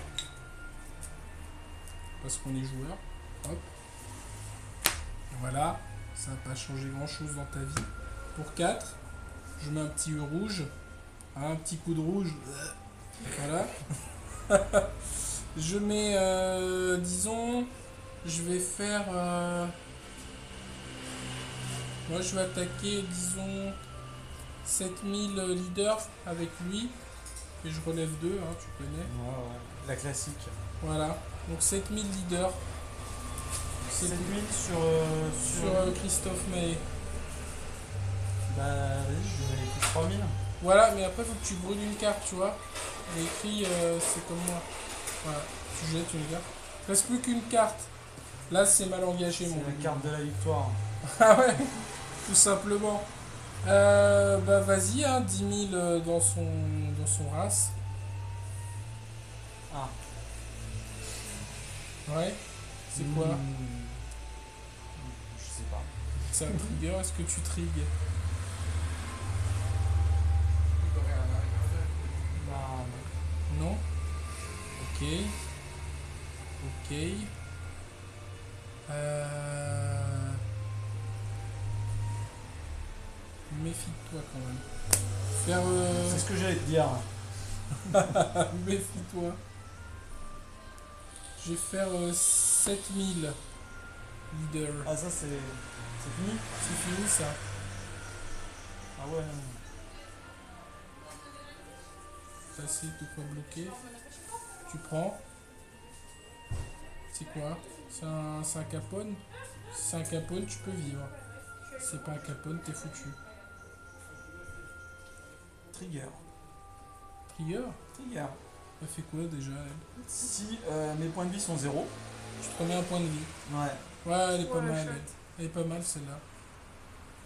Parce qu'on est joueur. Hop. Voilà, ça va pas changer grand chose dans ta vie. Pour 4, je mets un petit U rouge. Un petit coup de rouge. Voilà. je mets, euh, disons, je vais faire. euh, moi, je vais attaquer, disons, 7000 leaders avec lui. Je relève 2, hein, tu connais.
Ouais, ouais. La classique.
Voilà. Donc 7000 leaders. C'est
7000 sur. euh, sur.
sur euh, Christophe May.
Bah, vas-y, je vais plus 3000.
Voilà, mais après, faut que tu brûles une carte, tu vois. Est écrit, euh, c'est comme moi. Voilà, tu jettes une carte. Il reste plus qu'une carte. Là, c'est mal engagé, mon
la carte de la victoire.
Ah ouais, tout simplement. Bah vas-y, hein, 10 000 euh, dans son, son race.
Ah.
Ouais. C'est quoi?
Hmm. Je sais pas.
C'est un trigger, est-ce que tu trigues?
Bah,
Non Ok. Ok. Euh... Méfie-toi quand même. Faire... euh,
c'est ce que j'allais te dire.
Méfie-toi. Je vais faire euh, 7000 leaders.
Ah, ça, c'est. C'est fini?
C'est fini ça.
Ah ouais.
Assez de quoi bloquer? Tu prends. C'est quoi? C'est un, un capone? C'est un capone, tu peux vivre. C'est pas un capone, t'es foutu.
Trigger.
Trigger
Trigger.
Elle fait quoi déjà elle?
Si euh, mes points de vie sont 0.
Je te remets un point de vie.
Ouais.
Ouais, elle est pas
Ouais,
mal. Elle. Elle est pas mal celle-là.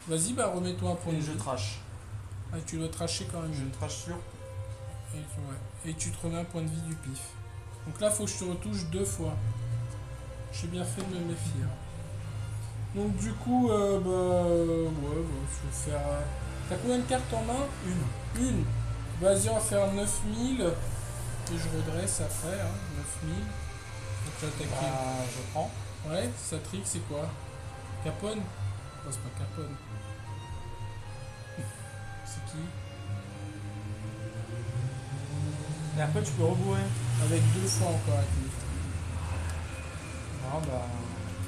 Vas-y, bah remets-toi un point de
Et je
vie.
trash.
Ah, tu dois tracher quand même.
Je trash sur.
Et, ouais. Et tu te remets un point de vie du pif. Donc là, faut que je te retouche deux fois. J'ai bien fait de me méfier. Donc du coup, euh, bah, ouais, bah, je vais faire... euh, T'as combien de cartes en main?
Une
une. Vas-y, on va faire 9000. Et je redresse après, hein, 9000.
Bah, je prends.
Ouais, sa trick, c'est quoi? Capone? Oh, c'est pas Capone. c'est qui?
Et après, tu peux rebouer.
Avec deux fois encore avec lui.
Non, bah.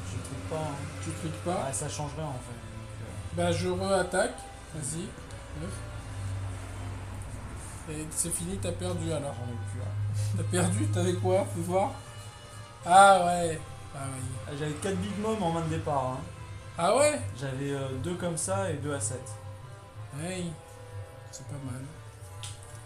Je truc pas. Hein.
Tu truc pas?
Ah, Ça change rien en fait. Euh,
bah, je re-attaque. Vas-y. 9 c'est fini, t'as perdu
euh,
alors. T'as perdu, t'avais quoi Fais voir. Ah ouais. Ah oui.
Ah, J'avais 4 Big Mom en main de départ. hein.
Ah ouais?
J'avais 2 comme ça et 2 à 7.
Ouais. C'est pas mal.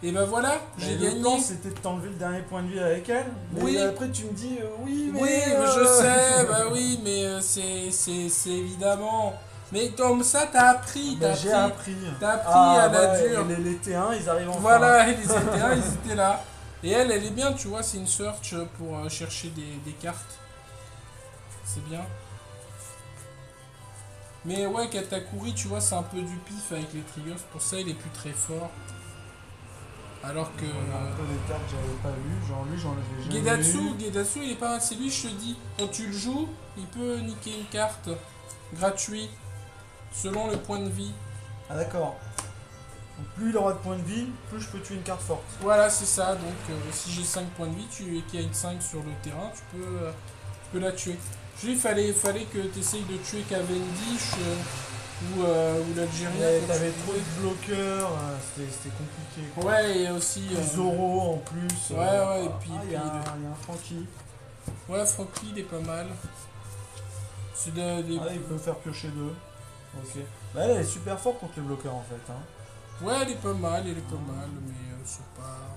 Et bah voilà, j'ai
Et
gagné.
Le c'était de t'enlever le dernier point de vie avec elle. Mais
Oui.
après tu me dis euh, oui mais.
Oui, mais
euh,
je sais, bah oui, mais euh, c'est évidemment. Mais comme ça, t'as appris, t'as
j'ai
appris. T'as appris
Ah,
à la
ouais,
dure.
et Les, les T1 ils arrivent enfin.
Voilà, les étaient là, ils étaient là. Et elle, elle est bien, tu vois, c'est une search pour euh, chercher des, des cartes. C'est bien. Mais ouais, Katakuri, tu vois, c'est un peu du pif avec les triggers. Pour ça, il est plus très fort. Alors que...
Un peu des cartes que j'avais pas vues. Genre lui, j'en avais
Gedatsu,
vu.
Gedatsu, il est pas mal. C'est lui, je te dis. Quand tu le joues, il peut niquer une carte gratuit selon le point de vie.
Ah d'accord. Donc plus il aura de points de vie, plus je peux tuer une carte forte.
Voilà, c'est ça. Donc, euh, si j'ai 5 points de vie tu, et qu'il y a une 5 sur le terrain, tu peux, euh, tu peux la tuer. Je dis, il fallait, fallait que tu essayes de tuer Cavendish euh, ou, euh, ou l'Algérien.
T'avais trop de bloqueurs, euh, c'était compliqué. quoi.
Ouais, et aussi.
Zoro en plus.
Ouais, ouais, et puis-
ah, il y, a un-
le-
il y a un Frankie.
Ouais, Franklin, il est pas mal. C'est de- des.
Ah, il peut faire piocher deux. Ok. Bah, elle est super forte contre les bloqueurs en fait. Hein.
Ouais, elle est pas mal, elle est pas mal, mais euh, c'est pas.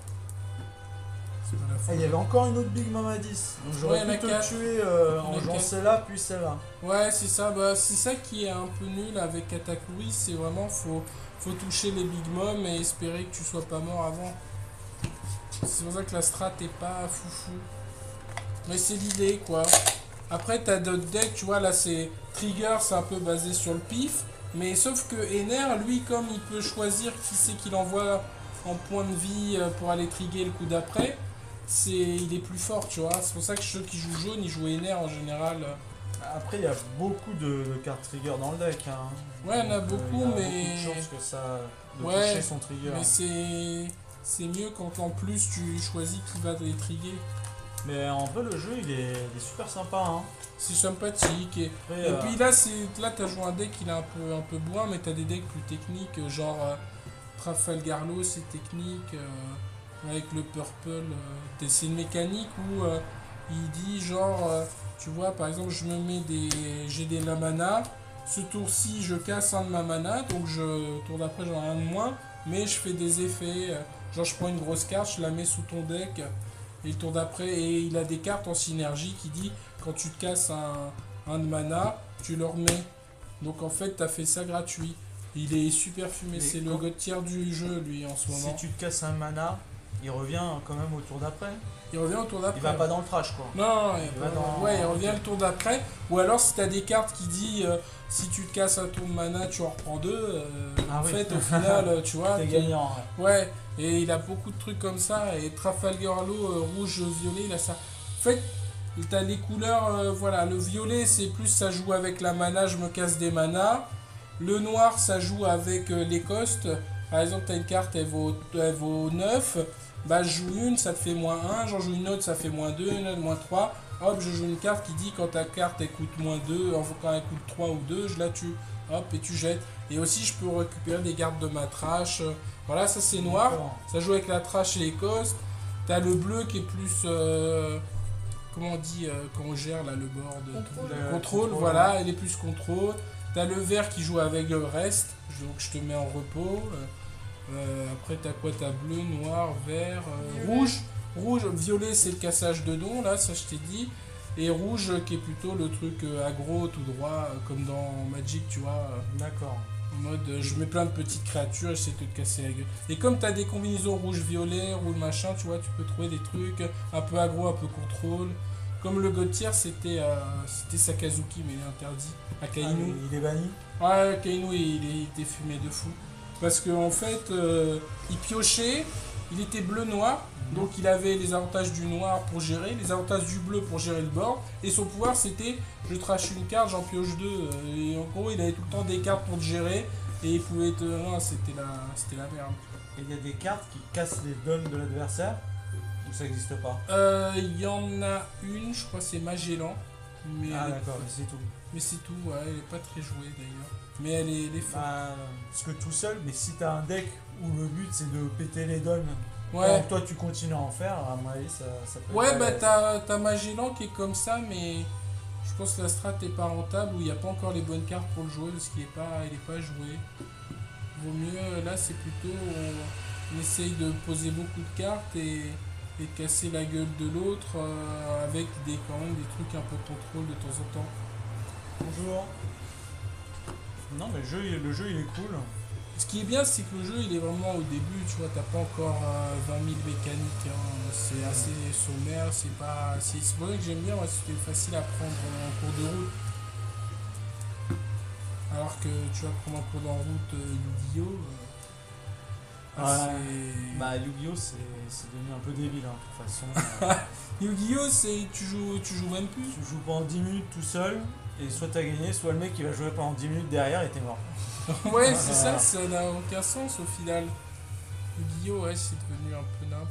C'est pas la folie.
il y avait encore une autre Big Mama 10. Donc j'aurais
Ouais, quatre.
tuer euh,
en
jouant celle-là puis celle-là.
Ouais, c'est ça. Bah, c'est ça qui est un peu nul avec Katakuri. C'est vraiment faut faut toucher les big mom et espérer que tu sois pas mort avant. C'est pour ça que la strat est pas foufou. Mais c'est l'idée quoi. Après t'as d'autres decks, tu vois là c'est Trigger, c'est un peu basé sur le pif. Mais sauf que Ener, lui, comme il peut choisir qui c'est qu'il envoie en point de vie euh, pour aller trigger le coup d'après, c'est il est plus fort, tu vois. C'est pour ça que ceux qui jouent jaune, ils jouent Ener en général.
Après, il y a beaucoup de, de cartes trigger dans le deck. Hein.
Ouais, il y en a
euh,
beaucoup,
il y a
mais-
beaucoup de chances que ça. de
Ouais,
toucher son trigger.
Mais c'est c'est mieux quand en plus tu choisis qui va les trigger.
Mais en vrai, le jeu il est, il est super sympa. Hein.
C'est sympathique. Et,
Après,
et
euh,
puis là, c'est là t'as joué un deck il est un peu un peu bourrin, mais t'as des decks plus techniques, euh, genre euh, Trafalgarlo, c'est technique. euh, avec le purple, c'est une mécanique où il dit genre, tu vois, par exemple, je me mets des, j'ai des la mana. Ce tour-ci, je casse un de ma mana, donc je tour d'après j'en ai un de moins, mais je fais des effets. genre, je prends une grosse carte, je la mets sous ton deck. Et le tour d'après, et il a des cartes en synergie qui dit quand tu te casses un, un de mana, tu le remets. Donc en fait, t'as fait ça gratuit. Il est super fumé, c'est le god tier du jeu lui en ce moment.
si tu te casses un mana, il revient quand même au tour d'après.
Il revient au tour d'après.
Il va pas dans le trash quoi.
Non, il,
Il
va
va dans-
ouais, il revient le tour d'après. Ou alors si t'as des cartes qui dit euh, si tu te casses un tour de mana, tu en reprends deux. euh,
Ah
en
oui.
fait, au final, euh, tu vois.
T'es- gagnant. ouais.
Et il a beaucoup de trucs comme ça. Et Trafalgarlo, euh, rouge, violet, il a ça. En fait, t'as les couleurs, euh, voilà. Le violet, c'est plus ça joue avec la mana, je me casse des manas. Le noir, ça joue avec euh, les costes. Par exemple, t'as une carte, elle vaut, elle vaut 9. Bah, je joue une, ça te fait moins 1. J'en joue une autre, ça fait moins 2, une autre, moins 3. Hop, je joue une carte qui dit quand ta carte elle coûte moins 2, enfin, quand elle coûte 3 ou 2, je la tue. Hop, et tu jettes. Et aussi, je peux récupérer des gardes de ma trash. Voilà, ça c'est noir. Ça joue avec la trash et les costes. T'as le bleu qui est plus. euh, comment on dit euh, quand on gère là le board
Contrôle.
tout,
Le
le contrôle, voilà, il est plus contrôle. T'as le vert qui joue avec le reste, donc je te mets en repos. Euh, après t'as quoi? T'as bleu, noir, vert, euh, rouge. Rouge, violet c'est le cassage de dons, là, ça je t'ai dit. Et rouge qui est plutôt le truc euh, aggro tout droit, comme dans Magic, tu vois.
D'accord.
En mode, euh, je mets plein de petites créatures, j'essaie de te casser la gueule. Et comme t'as des combinaisons rouge-violet, rouge machin, tu vois, tu peux trouver des trucs un peu aggro, un peu contrôle. Comme le c'était euh, c'était Sakazuki, mais il est interdit. À
Ah,
Kainu.
il- il est banni.
Ouais, Kainu, il, était fumé de fou. Parce qu'en en fait, euh, il piochait, il était bleu-noir, donc il avait les avantages du noir pour gérer, les avantages du bleu pour gérer le board, et son pouvoir c'était je trache une carte, j'en pioche deux. euh, Et en gros, il avait tout le temps des cartes pour te gérer, et il pouvait te. Non, c'était la, c'était la merde.
Et il y a des cartes qui cassent les dons de l'adversaire. Ou ça n'existe pas?
Euh, Il y en a une, je crois, c'est Magellan. Mais,
Ah d'accord, mais c'est tout.
mais c'est tout, ouais, elle est pas très jouée d'ailleurs. Mais elle est, elle est forte.
Bah, parce que tout seul, mais si t'as un deck où le but c'est de péter les dons,
ouais.
toi tu continues à en faire, à mon avis ça, ça peut
Ouais,
être
bah t'as t'as Magellan qui est comme ça, mais je pense que la strat est pas rentable, ou il n'y a pas encore les bonnes cartes pour le jouer, parce qu'il est pas, il est pas joué. Vaut mieux, là c'est plutôt, on, on essaye de poser beaucoup de cartes et, et de casser la gueule de l'autre euh, avec des, quand même des trucs un peu contrôle de temps en temps.
Bonjour. Non mais le jeu, il- le jeu il est cool.
Ce qui est bien, c'est que le jeu, il est vraiment au début, tu vois, t'as pas encore euh, 20 000 mécaniques. hein. C'est assez sommaire, c'est pas. C'est c'est pour ça que j'aime bien, moi, c'était facile à prendre en cours de route. Alors que tu vas prendre en cours de route euh, Yu-Gi-Oh! euh, ah,
Ouais. Bah, Yu-Gi-Oh! c'est c'est devenu un peu débile, hein, de toute façon. Euh,
Yu-Gi-Oh! c'est. Tu joues, tu joues même plus.
tu joues pendant 10 minutes tout seul, et soit t'as gagné, soit le mec il va jouer pendant 10 minutes derrière et t'es mort.
Ouais, c'est ça, ça n'a aucun sens au final. Yu-Gi-Oh! ouais, c'est devenu un peu nimp.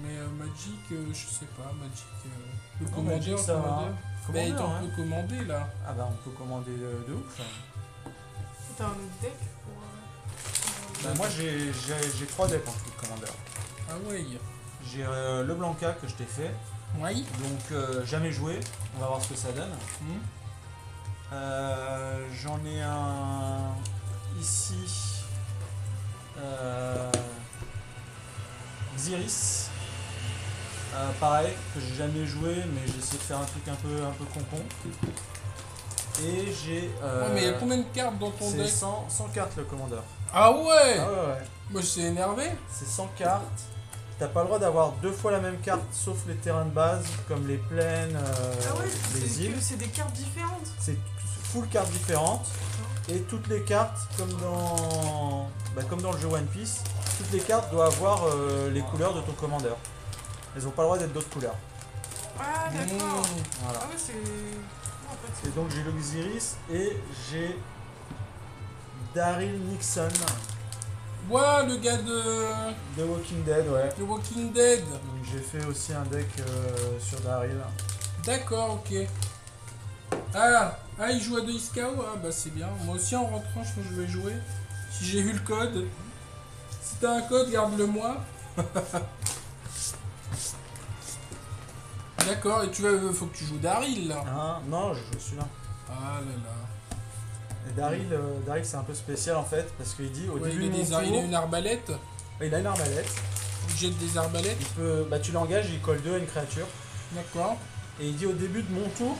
Mais euh, Magic, euh, je sais pas, Magic. euh, le
Non,
commandeur,
Magic, ça va.
commandeur. Bah,
hein.
peut commander là.
Ah bah, on peut commander de, de ouf.
T'as un autre deck pour. euh,
Bah, moi j'ai 3 decks en tout de commandeur.
Ah ouais.
J'ai euh, le Blanca que je t'ai fait,
Ouais.
donc euh, jamais joué, on va voir ce que ça donne.
Hmm.
Euh, J'en ai un ici. Euh, Xiris. Euh, pareil, que j'ai jamais joué, mais j'ai essayé de faire un truc un peu, un peu concon. Et j'ai. euh,
Ouais, mais il y a combien de cartes dans ton
C'est
deck
100, 100 cartes le commandeur.
Ah ouais
Ah ouais, ouais.
Moi je suis énervé.
C'est 100 cartes. T'as pas le droit d'avoir deux fois la même carte, sauf les terrains de base, comme les plaines, euh,
Ah ouais,
les
c'est
îles.
c'est des cartes différentes.
C'est full cartes différentes. Et toutes les cartes, comme dans, bah, comme dans le jeu One Piece, toutes les cartes doivent avoir euh, les couleurs de ton commandeur. Elles ont pas le droit d'être d'autres couleurs.
Ah d'accord.
Hmm.
Voilà.
Ah ouais, c'est. En fait,
Et donc j'ai l'Oxiris et j'ai Daryl Nixon
Ouais, le gars de,
de Walking Dead, ouais.
de Walking Dead.
Donc j'ai fait aussi un deck euh, sur Daryl.
D'accord, ok. Ah, ah, il joue à 2 Iskao Ah, bah c'est bien. Moi aussi en rentrant, je pense que je vais jouer. Si j'ai eu le code. Si t'as un code, garde-le moi. D'accord, et tu vas, faut que tu joues Daryl là.
Hein non, je joue celui-là.
Ah là là.
Et Daryl, euh, Daryl c'est un peu spécial en fait, parce qu'il dit au
Ouais,
début
il,
de mon
ar- il a
tour-
une arbalète.
il a une arbalète.
Il jette des arbalètes.
Il peut, bah, tu l'engages, il colle deux à une créature.
D'accord.
Et il dit au début de mon tour,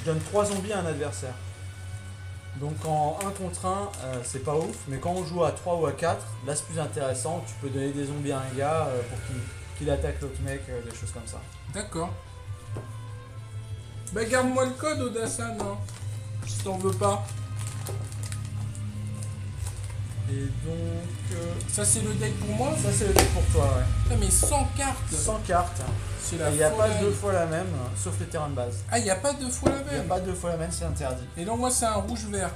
je donne 3 zombies à un adversaire. Donc en 1 contre 1, c'est pas ouf, mais quand on joue à 3 ou à 4, là c'est plus intéressant, tu peux donner des zombies à un gars euh, pour qu'il attaque l'autre mec, euh, des choses comme ça.
D'accord. Bah garde-moi le code Odassan, hein. Si t'en veux pas.
Et donc, euh,
Ça c'est le deck pour moi?
ça c'est le deck pour toi, ouais.
Putain, mais 100 cartes.
100 cartes, il n'y a pas deux fois la même, sauf les terrains de base.
Ah, il n'y a pas deux fois la
Il n'y a
même.
pas deux fois la même, c'est interdit.
Et donc moi c'est un rouge-vert.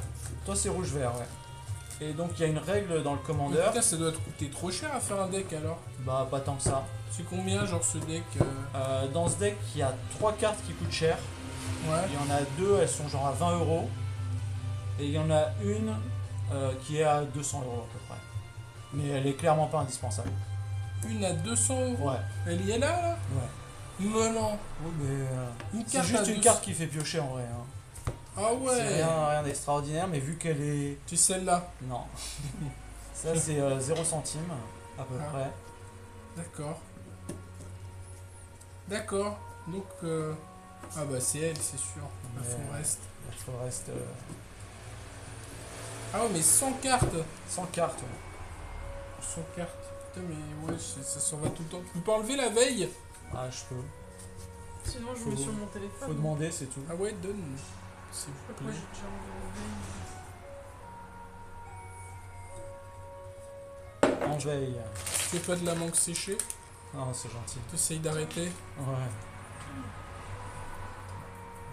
Toi c'est rouge-vert, ouais. Et donc il y a une règle dans le commandeur,
Putain, ça doit te coûter trop cher à faire un deck alors.
bah pas tant que ça.
C'est combien genre ce deck euh,
Euh, dans ce deck, il y a trois cartes qui coûtent cher.
Ouais.
Il y en a deux, elles sont genre à 20 euros. Et il y en a une euh, qui est à 200 euros à peu près. Mais elle est clairement pas indispensable.
Une à 200 euros.
Ouais,
Elle y est là là?
Ouais.
Mais non.
Oui, mais euh,
Une
c'est
carte à
juste une
200.
carte qui fait piocher en vrai. hein.
Ah
C'est
ouais.
rien, rien d'extraordinaire, mais vu qu'elle est.
C'est celle-là.
Non. Ça, c'est 0 centime à peu
Ah.
près.
D'accord. D'accord. Donc euh, ah bah c'est elle, c'est sûr. La forest.
La forest. euh,
Ah ouais, mais 100 cartes.
100 cartes. ouais.
100 cartes. Putain, mais ouais, c'est- ça s'en va tout le temps. Tu peux pas enlever la veille?
Ah, je peux.
Sinon, je
Faut-
mets sur mon téléphone.
Faut demander, c'est tout.
Ah ouais, donne. S'il vous plaît.
j'ai déjà enlevé
En veille.
Tu fais pas de la mangue séchée
Non, c'est gentil.
T'essayes d'arrêter
Ouais.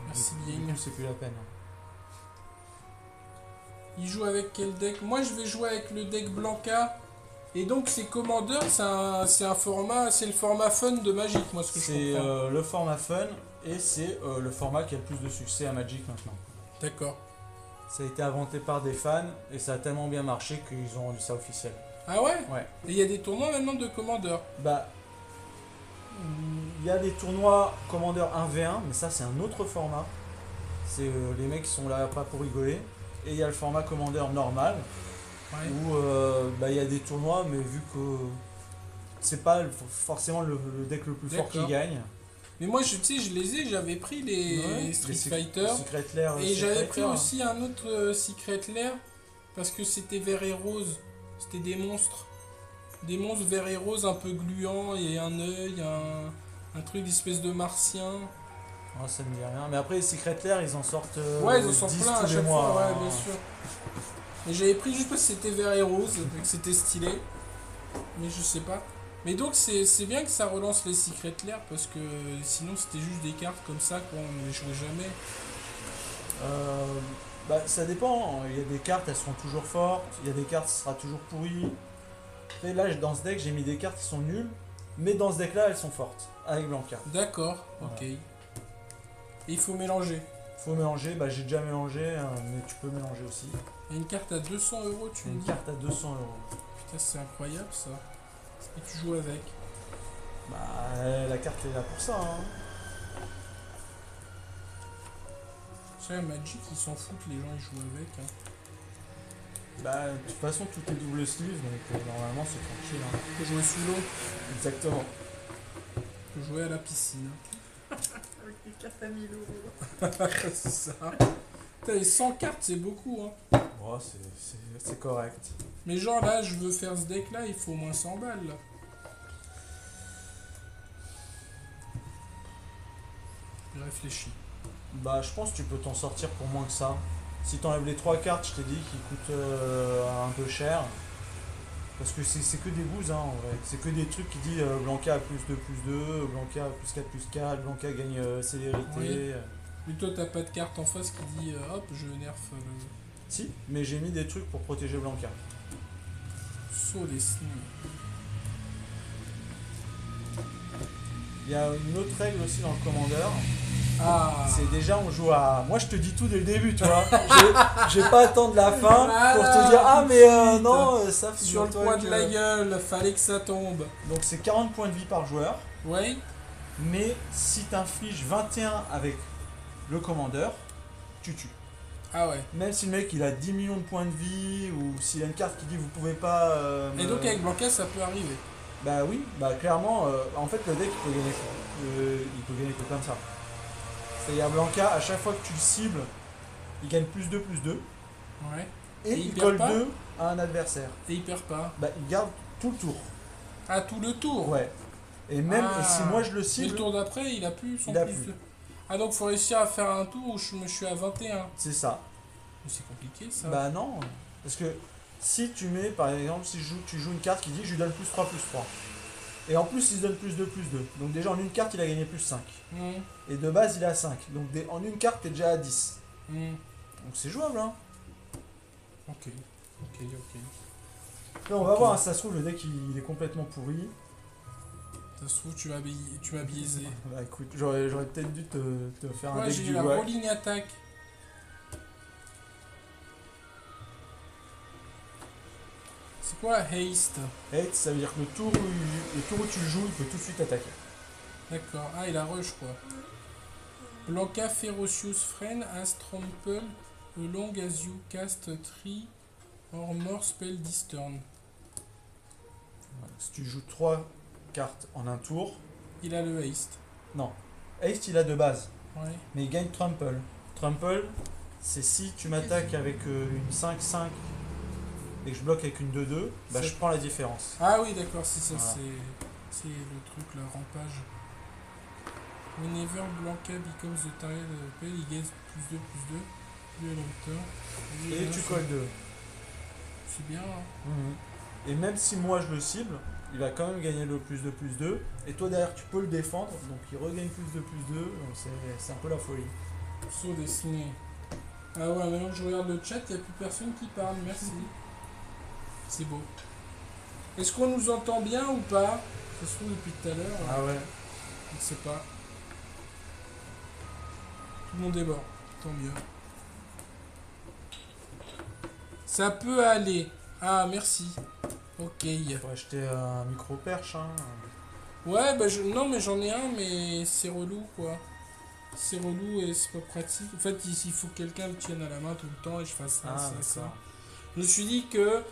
Merci
Du-
bien.
c'est plus la peine.
Il joue avec quel deck? Moi, je vais jouer avec le deck Blanca. Et donc, c'est Commander, c'est un, c'est un format, c'est le format fun de Magic, moi, ce que je
C'est euh, le format fun et c'est euh, le format qui a le plus de succès à Magic maintenant.
D'accord.
Ça a été inventé par des fans et ça a tellement bien marché qu'ils ont rendu ça officiel.
Ah ouais?
Ouais.
Et il y a des tournois maintenant de Commander.
Bah, il y a des tournois Commander 1v1, mais ça c'est un autre format. C'est euh, les mecs qui sont là pas pour rigoler. Et il y a le format Commander normal
Ouais.
où euh, bah, il y a des tournois, mais vu que c'est pas forcément le, le deck le plus fort qui gagne.
Mais moi, je, tu sais, je les ai, j'avais pris les
Ouais,
Street Fighter.
Secret Lair,
Et j'avais pris
Lair.
aussi un autre euh, Secret Lair. parce que c'était vert et rose. C'était des monstres. Des monstres vert et rose un peu gluants et un œil, un, un truc d'espèce de martien.
Oh, ça me dit rien. Mais après, les Secret Lair, ils en sortent. euh,
Ouais, ils en sortent
10
plein à chaque
mois.
fois, ouais,
hein.
bien sûr. Mais j'avais pris juste parce que c'était vert et rose et que c'était stylé. Mais je sais pas. Mais donc c'est bien que ça relance les Secret Lair parce que sinon c'était juste des cartes comme ça quoi, on ne les jouait jamais.
Euh, bah, ça dépend. Il y a des cartes, elles seront toujours fortes. Il y a des cartes, ce sera toujours pourri. Et là, dans ce deck, j'ai mis des cartes qui sont nulles. Mais dans ce deck-là, elles sont fortes. Avec Blanca.
D'accord,
Voilà.
ok. Et il faut mélanger.
Faut mélanger. Bah, j'ai déjà mélangé, hein, mais tu peux mélanger aussi.
Il y a une carte à 200 euros, tu me
Une
dis
carte à 200 euros.
Putain, c'est incroyable ça. Et tu joues avec.
Bah, euh, la carte est là pour ça. Hein.
C'est vrai, Magic, ils s'en foutent, les gens ils jouent avec. hein.
Bah, de toute façon, tout est double sleeve, donc euh, normalement, c'est tranquille. hein.
Faut jouer sous l'eau,
Exactement.
faut jouer à la piscine.
Avec des cartes à 1000 euros.
c'est ça. Putain, les 100 cartes, c'est beaucoup. Hein.
Oh, c'est- correct.
Mais genre là, je veux faire ce deck là, il faut au moins 100 balles. Là. Je réfléchis.
Bah, je pense que tu peux t'en sortir pour moins que ça. Si t'enlèves les trois cartes, je t'ai dit, qui coûtent euh, un peu cher. Parce que c'est que des bouses, hein, en vrai. C'est que des trucs qui disent euh, Blanca a plus 2, plus 2, Blanca a plus 4, plus 4, Blanca gagne euh, célérité.
Oui. Mais toi, t'as pas de carte en face qui dit hop, je nerf le
Si, mais j'ai mis des trucs pour protéger Blanca.
saut des.
Il y a une autre règle aussi dans le commandeur.
Ah
C'est déjà, on joue à. Moi, je te dis tout dès le début, tu vois. J'ai- pas attendre la fin pour te dire Ah, mais euh, non, euh, ça,
Sur le poids de la gueule, fallait que ça tombe.
Donc, c'est 40 points de vie par joueur.
Ouais
Mais si t'infliges 21 avec le commandeur, tu tues.
Ah ouais.
Même si le mec il a 10 millions de points de vie ou s'il a une carte qui dit vous pouvez pas. euh,
Et donc avec Blanca, ça peut arriver.
Bah oui, bah clairement, euh, en fait le deck il peut gagner, euh, il peut gagner que comme ça. C'est-à-dire Blanca, à chaque fois que tu le cibles, il gagne plus 2, plus 2.
Ouais.
Et,
Et
il,
il
colle
pas
2 à un adversaire.
Et il perd pas.
Bah il garde tout le tour.
Ah, tout le tour
Ouais. Et même
Ah.
et si moi je le cible,
le tour d'après, il a plus son
Il a
plus. Ah donc faut réussir à faire un tour où je me suis à 21.
c'est ça.
Mais c'est compliqué ça.
Bah non. Parce que si tu mets, par exemple, si je joue, tu joues une carte qui dit je lui donne plus 3, plus 3. Et en plus, il se donne plus 2, plus 2. Donc déjà, en une carte, il a gagné plus 5.
Hmm,
Et de base, il est à 5. Donc en une carte, t'es déjà à 10.
hmm.
Donc c'est jouable, hein.
Ok. Ok, ok.
Mais on va voir, hein, ça se trouve, le deck, il, il est complètement pourri.
Ça se trouve, tu m'as bi- tu m'as biaisé.
Bah écoute, j'aurais j'aurais peut-être dû te, te faire un deck
j'ai
du
eu la rolling attack. C'est quoi haste?
Hate, ça veut dire que le tour, où le tour où tu joues, il peut tout de suite attaquer.
D'accord. Ah, il a rush quoi. Blanca Ferocious Friend as trample along as you cast three or more spell this turn.
Voilà. Si tu joues 3 cartes en un tour,
Il a le haste.
non. Hate, il a de base.
Ouais.
Mais il gagne Trample. Trample, c'est si tu m'attaques avec euh, une 5-5 et que je bloque avec une 2-2, bah je prends la différence.
Ah oui, d'accord, c'est ça,
Voilà.
c'est le truc, le rampage. Whenever Blanca becomes the target of he gets plus 2, plus 2. Plus à la hauteur. Plus
Et tu colles 2.
C'est bien, hein.
Et même si moi je le cible, il va quand même gagner le plus de plus 2. Et toi derrière tu peux le défendre, donc il regagne plus de plus 2. Donc c'est c'est un peu la folie.
Saut dessiné. Ah ouais, maintenant que je regarde le chat, il n'y a plus personne qui parle, merci. C'est beau. Est-ce qu'on nous entend bien ou pas? Ça se trouve depuis tout à l'heure,
Ah ouais.
je ne sais pas. Tout le monde est mort, tant mieux. Ça peut aller. Ah, merci. Ok.
Faut acheter un micro perche. Hein.
Ouais, bah je... non, mais j'en ai un, mais c'est relou, quoi. C'est relou et c'est pas pratique. En fait, il faut que quelqu'un le tienne à la main tout le temps et je fasse ça,
Ah,
ça. Je me suis dit que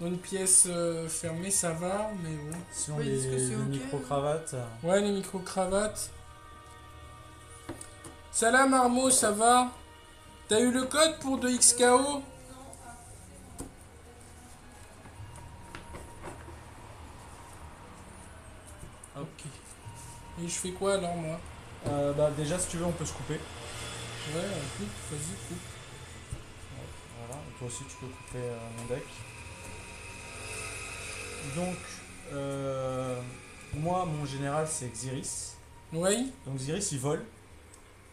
dans une pièce euh, fermée, ça va, mais bon.
Sinon
Oui,
les, micro-cravates.
Ouais, les micro-cravates. Salam Armo, ça va? T'as eu le code pour 2XKO Et je fais quoi alors moi?
Euh, bah déjà si tu veux on peut se couper.
Ouais, coupe, vas-y, coupe.
Voilà, et toi aussi tu peux couper euh, mon deck. Donc, euh, moi mon général c'est Xiris.
Oui
Donc Xiris il vole.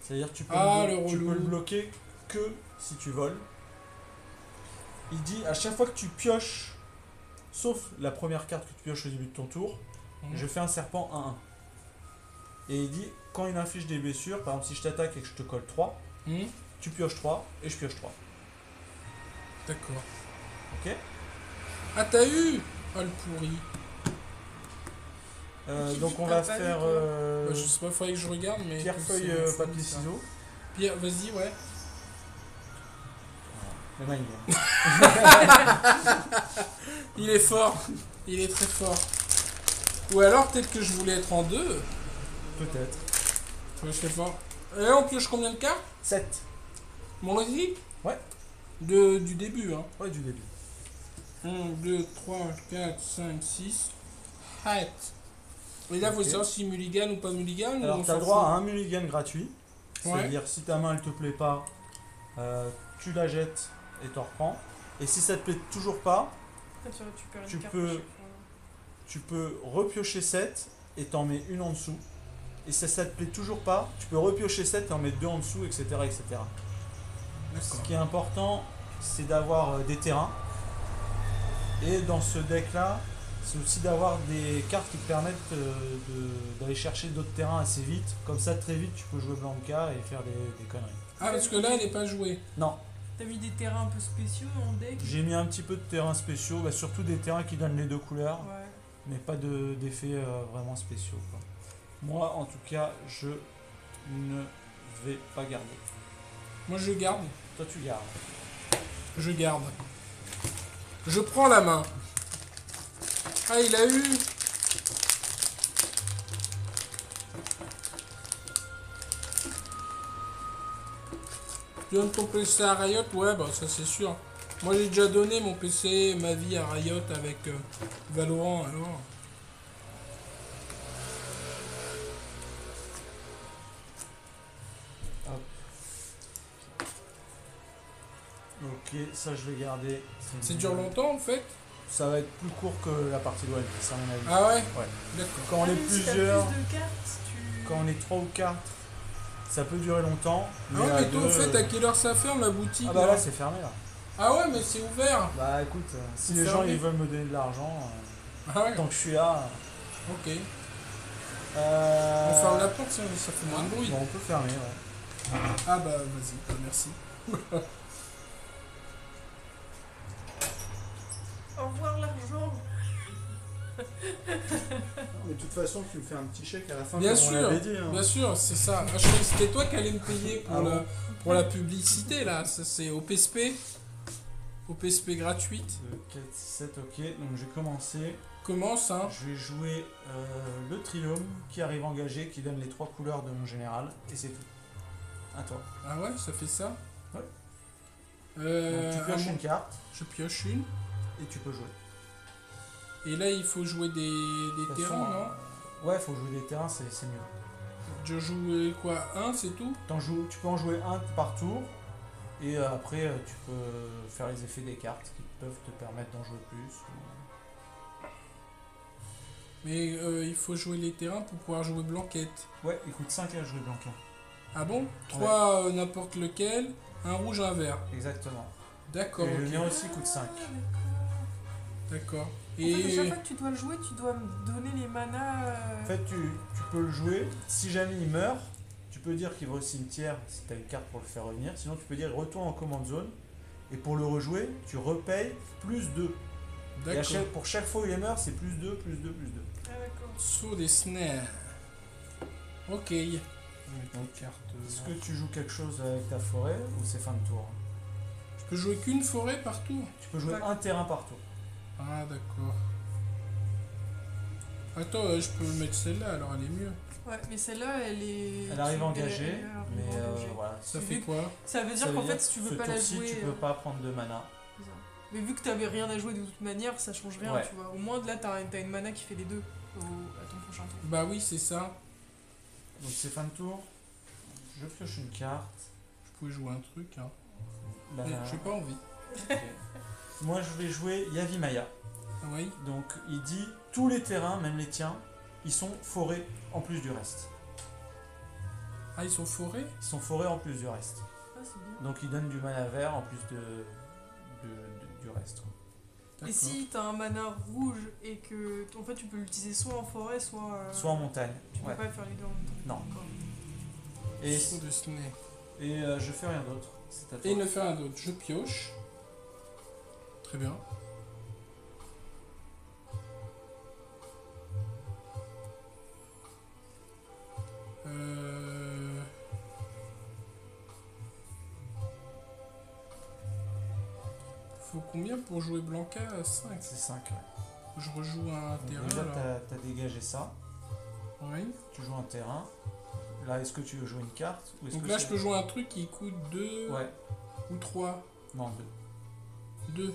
C'est-à-dire tu peux,
Ah,
le,
le
tu peux le bloquer que si tu voles. Il dit à chaque fois que tu pioches, sauf la première carte que tu pioches au début de ton tour,
Mhm.
je fais un serpent 1-1. Et il dit quand il inflige des blessures, par exemple si je t'attaque et que je te colle 3,
Hmm,
tu pioches 3 et je pioche 3.
D'accord.
Ok
Ah, t'as eu Oh, le pourri.
Euh, Donc on va faire
toi
euh,
Bah, je sais pas, faudrait que je regarde, mais.
pierre, feuille, euh, papier, ciseaux.
Pierre, vas-y, ouais.
Il est-
Il est fort. Il est très fort. Ou alors, peut-être que je voulais être en deux.
Peut-être.
Je sais pas. Et là, on pioche combien de cartes?
7.
Mon aussi
Ouais.
De, du début, hein.
Ouais, du début.
1, 2, 3, 4, 5, 6. Hat. Et là, faut
Ok.
savoir si mulligan ou pas mulligan.
Alors tu as droit
fout
à un mulligan gratuit.
Ouais.
C'est-à-dire si ta main elle te plaît pas, euh, tu la jettes et t'en reprends. Et si ça te plaît toujours pas, peux- tu peux repiocher 7 et t'en mets une en dessous. Et si ça te plaît toujours pas, tu peux repiocher 7 et en mettre deux en dessous, etc. etc. Ce qui est important, c'est d'avoir euh, des terrains. Et dans ce deck-là, c'est aussi d'avoir des cartes qui te permettent euh, de- d'aller chercher d'autres terrains assez vite. Comme ça, très vite, tu peux jouer Blanca et faire des, des conneries.
Ah, parce que là, elle n'est pas jouée.
Non,
T'as mis des terrains un peu spéciaux en deck?
J'ai mis un petit peu de terrains spéciaux, bah, surtout des terrains qui donnent les deux couleurs,
Ouais.
mais pas de- d'effets euh, vraiment spéciaux. quoi. Moi, en tout cas, je ne vais pas garder.
Moi, je garde.
Toi, tu gardes.
Je garde. Je prends la main. Ah, il a eu. Tu donnes ton PC à Riot Ouais, bah ça c'est sûr. Moi j'ai déjà donné mon PC, ma vie à Riot avec euh, Valorant alors.
Ok, ça, je vais garder.
C'est dure longtemps en fait?
Ça va être plus court que la partie de One Piece, à mon avis.
Ah ouais?
Ouais.
D'accord.
Quand on
Ah,
est
même si t'as
plusieurs,
plus de cartes, tu...
quand on est 3 ou 4, ça peut durer longtemps.
Ah ouais,
à
mais toi
deux,
en fait
euh,
à quelle heure ça ferme la boutique
Ah bah
là
là, c'est fermé là.
Ah ouais, mais c'est ouvert
Bah écoute, euh, si les gens
fermé.
ils veulent me donner de l'argent,
Ah ouais,
euh, tant que je suis là.
ok.
Euh...
On ferme la porte, ça, ça fait moins de bruit.
Bon, on peut fermer, ouais.
Ah bah vas-y, bah, merci.
Au revoir l'argent
Mais de toute façon, tu me fais un petit chèque à la fin,
Bien
comme on
sûr,
dit. hein.
Bien sûr, c'est ça. Ah, c'était toi qui allais me payer pour,
Ah
la,
bon
pour la publicité là. Ça c'est au PSP. Au PSP gratuite.
2, 4, 7, ok. Donc j'ai commencé.
Commence hein.
Je vais jouer euh, le Trilome qui arrive engagé, qui donne les trois couleurs de mon général. Et c'est tout. À toi.
Ah ouais, ça fait ça
Ouais.
Euh,
Donc tu pioches une carte
Je pioche une.
Et tu peux jouer.
Et là il faut jouer des, des terrains,
façon,
non
euh, Ouais, faut jouer des terrains, c'est mieux.
Je joue quoi Un, c'est tout?
T'en joues, tu peux en jouer un par tour. Et euh, après, euh, tu peux faire les effets des cartes qui peuvent te permettre d'en jouer plus.
Mais euh, il faut jouer les terrains pour pouvoir jouer Blanquette.
Ouais, il coûte 5 à jouer Blanca.
Ah bon? Trois euh, n'importe lequel, un rouge, un vert.
Exactement.
D'accord,
Et le mien aussi coûte 5.
D'accord.
En fait, à chaque
Et
fois que tu dois le jouer, tu dois me donner les manas. euh,
En fait, tu, tu peux le jouer. Si jamais il meurt, tu peux dire qu'il va au cimetière si tu as une carte pour le faire revenir. Sinon, tu peux dire retourne en command zone. Et pour le rejouer, tu repayes plus 2. Et à
d'accord.
chaque- pour chaque fois où il meurt, c'est plus 2, plus 2, plus 2.
Ah, d'accord.
Saut des snares. Ok.
Donc,
carte.
Est-ce que tu joues quelque chose avec ta forêt ou c'est fin de tour?
Je peux jouer qu'une forêt par tour
Tu peux jouer
D'accord.
un terrain par tour.
Ah d'accord. Attends, euh, je peux mettre celle-là, alors elle est mieux.
Ouais, mais celle-là, elle est.
Elle arrive engagée,
elle
mais euh,
engagée.
voilà.
Ça fait quoi
Ça veut dire qu'en fait, si tu veux pas la jouer.
tu
euh,
peux pas prendre de mana.
Mais vu que t'avais rien à jouer de toute manière, ça change rien,
Ouais.
tu vois. Au moins, là, t'as t'as une mana qui fait les deux au- à ton prochain tour.
Bah oui, c'est ça.
Donc c'est fin de tour. Je pioche une carte.
Je pouvais jouer un truc, hein.
Bah,
Mais j'ai pas envie.
ok. Moi je vais jouer Yavimaya.
Ah oui
Donc il dit tous les terrains, même les tiens, ils sont forés en plus du reste.
Ah, ils sont forés?
Ils sont forés en plus du reste.
Ah, c'est bien.
Donc il donne du mana vert en plus de, de- de- du reste.
Et si t'as un mana rouge et que en fait tu peux l'utiliser soit en forêt, soit. euh,
Soit en montagne.
Tu peux
Ouais.
pas faire les deux en même temps.
Non. Et, euh, je fais rien d'autre.
Et il ne fait rien d'autre. Je pioche. Très bien. Euh... Faut combien pour jouer Blanca 5
C'est 5.
Je rejoue un terrain
Déjà t'as as dégagé ça.
Oui.
Tu joues un terrain. Là est-ce que tu veux jouer une carte ou
Donc
que
là je peux jouer un truc qui coûte 2
Ouais.
ou 3.
Non, deux.
2.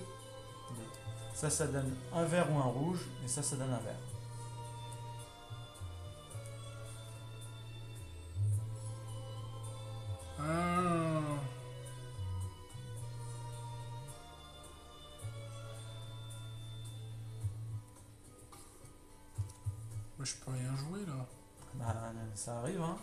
Ça, ça donne un vert ou un rouge, et ça, ça donne un vert.
Ah. Moi, je peux rien jouer là.
Bah, ça arrive, hein.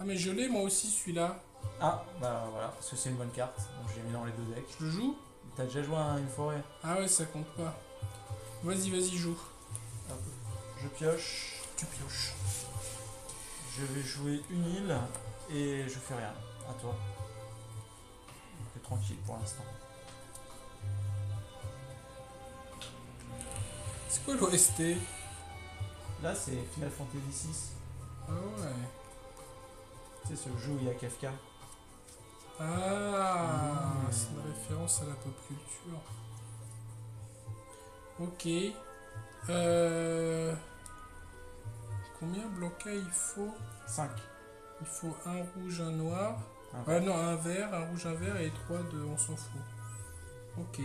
Ah mais je l'ai moi aussi celui-là.
Ah, bah voilà, parce que c'est une bonne carte, donc je l'ai mis dans les deux decks.
Je le joue?
T'as déjà joué à une forêt
Ah ouais ça compte pas. Vas-y vas-y joue.
Hop. Je pioche,
Tu pioches.
je vais jouer une île, et je fais rien. À toi. Donc, tranquille pour l'instant.
C'est quoi l'OST
Là, c'est Final Fantasy VI.
Ah ouais.
Tu sais, ce jeu où il y a Kafka.
Ah
Mmh.
c'est une référence à la pop culture. Ok. Euh... Combien Blanca il faut
5.
Il faut un rouge, un noir.
Un
Ah non, un vert, un rouge, un vert et trois de on s'en fout. Ok.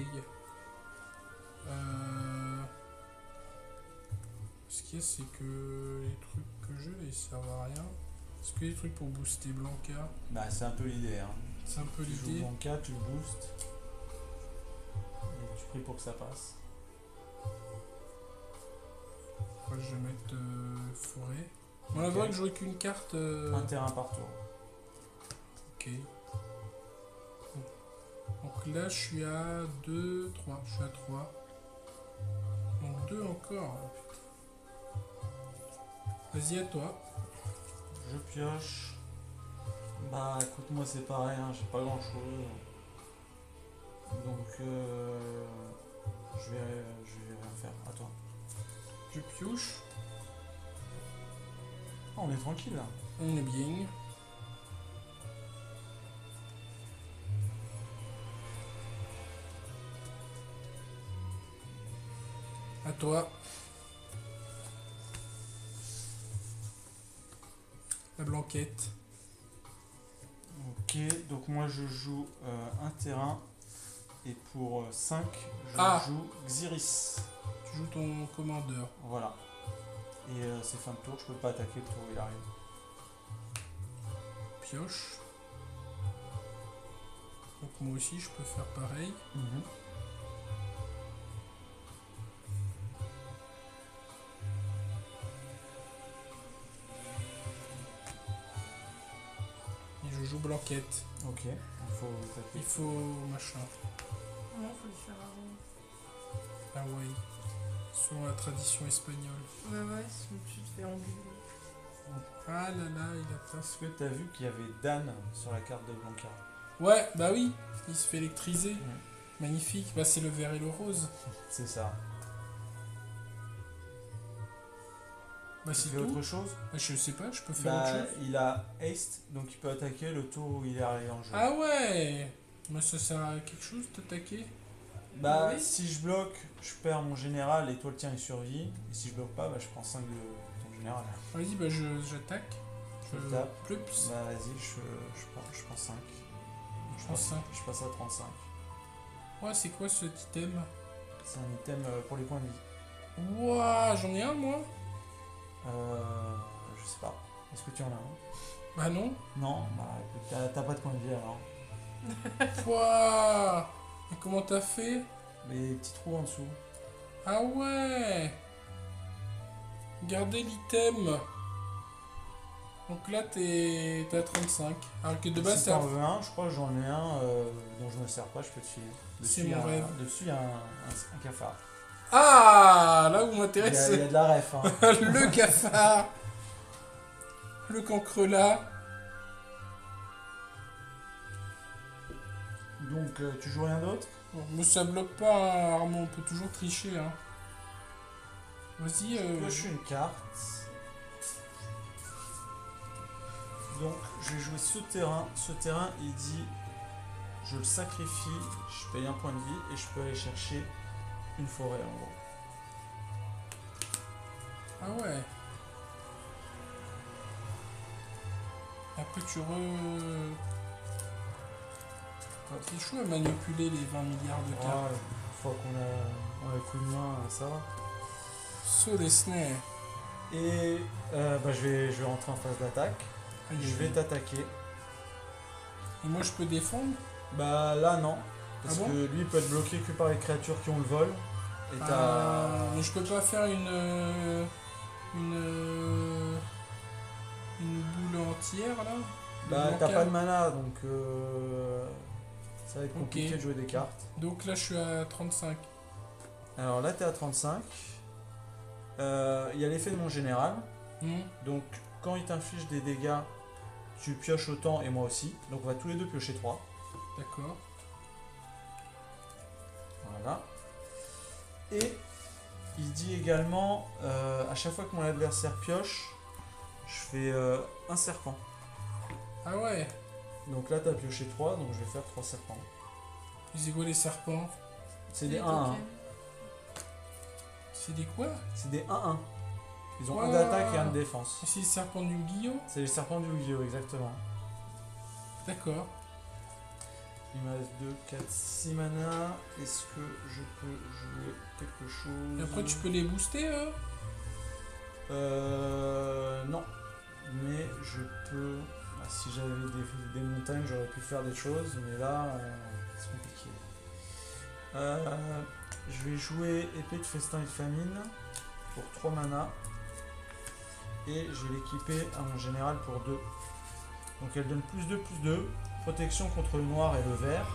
Euh... Ce qu'il y a, c'est que les trucs que j'ai, ils servent à rien. Est-ce que les trucs pour booster Blanca,
Bah, c'est un peu l'idée, hein.
C'est un peu
Tu joues
l'idée.
Blanca, tu le boostes. Et tu pries pour que ça passe.
Moi, je vais mettre euh, forêt. On a droit de jouer qu'une carte. euh,
Un terrain par tour.
Ok. Donc là, je suis à 2, 3. Je suis à 3. Donc 2 encore. Vas-y, à toi.
Je pioche. Bah écoute moi c'est pareil, hein, j'ai pas grand chose. Donc euh, je, vais, je vais rien faire. Toi.
Je pioche.
Ah, on est tranquille là.
On est bien. À toi. La blanquette.
Ok, donc moi je joue euh, un terrain. Et pour 5, je
Ah.
joue Xiris.
Tu joues ton commandeur.
Voilà. Et euh, c'est fin de tour, je peux pas attaquer le tour où il arrive.
Pioche. Donc moi aussi je peux faire pareil. Je joue blanquette.
Ok, il faut.
Il faut machin.
Non, faut le faire avant.
Ah ouais. Selon la tradition espagnole.
Ouais, ouais, sinon tu te fais engueuler.
Ah là là, il a pas
Est-ce que t'as vu qu'il y avait Dan sur la carte de Blanca?
Ouais, bah oui, il se fait électriser.
Ouais.
Magnifique, bah c'est le vert et le rose.
C'est ça.
Bah c'est
autre chose
Bah, je sais pas, je peux faire
Bah,
autre chose.
il a haste, donc il peut attaquer le tour où il est arrivé en jeu.
Ah ouais Bah ça sert à quelque chose d'attaquer
bah,
oui.
si je bloque, je perds mon général et toi le tien il survit. Et si je bloque pas, bah, je prends 5 de ton général.
Vas-y, bah je- j'attaque.
Je
Je
tape.
Plups.
Bah, vas-y, je, je, prends, je prends 5. Je
prends
passe,
cinq.
je passe à 35.
Ouais, c'est quoi ce item?
C'est un item euh, pour les points de vie.
Ouah, j'en ai un moi
Euh, je sais pas. Est-ce que tu en as un?
Bah non.
Non, bah écoute, t'as- t'as pas de point de vie alors.
Pouah Et comment t'as fait?
Les petits trous en dessous.
Ah ouais Gardez l'item. Donc là, t'es t'es à 35. Alors que de base,
si
c'est à...
t'en veux un, je crois que j'en ai un euh, dont je me sers pas, je peux te filer.
C'est
Dessus, il y a
mon
un-
rêve.
Dessus, il y a un, un- un cafard.
Ah Là où m'intéresse
il y a de la ref. Hein.
le cafard Le cancrelat.
Donc, euh, tu joues rien d'autre?
Mais ça bloque pas, hein, Armand, on peut toujours tricher. Hein. Vas-y, euh,
Moi, je suis une carte. Donc, je vais jouer ce terrain. Ce terrain, il dit je le sacrifie, je paye un point de vie et je peux aller chercher une forêt en gros.
Ah ouais. Après tu re... Ah, C'est chaud à manipuler les 20 milliards de cartes.
Ouais, une fois qu'on a, on a le coup de main, ça va.
So Disney.
Et euh, bah, je, vais, je vais rentrer en phase d'attaque. Je vais t'attaquer.
Et moi je peux défendre?
Bah là, non. Parce
Ah bon?
que lui, il peut être bloqué que par les créatures qui ont le vol. Et
Mais je peux pas faire une... euh, Une... euh, Une boule entière là
Bah, t'as pas de mana, donc euh, ça va être compliqué de jouer des cartes.
Donc là je suis à 35.
Alors là, t'es à 35. Euh, Il y a l'effet de mon général.
Hmm,
Donc, quand il t'inflige des dégâts, tu pioches autant et moi aussi. Donc, on va tous les deux piocher 3.
D'accord.
Voilà. Et il dit également, euh, à chaque fois que mon adversaire pioche, je fais euh, un serpent.
Ah ouais
Donc là, t'as pioché 3, donc je vais faire 3 serpents.
C'est quoi les serpents?
C'est des
Les
1-1.
tokens.
C'est des quoi?
C'est des 1-1. Ils ont un
Wow.
d'attaque et un de défense.
Et C'est les serpents du Guillaume
C'est les serpents du Yu-Gi-Oh! exactement.
D'accord.
Il me reste 2, 4, 6 mana. Est-ce que je peux jouer quelque chose
Et après tu peux les booster eux?
Euh. Non. Mais je peux. bah, si j'avais des, des montagnes, j'aurais pu faire des choses, mais là, euh, c'est compliqué. Euh, je vais jouer épée de festin et de famine pour 3 mana. Et je vais l'équiper à mon général pour 2. Donc elle donne plus 2, plus 2. Protection contre le noir et le vert.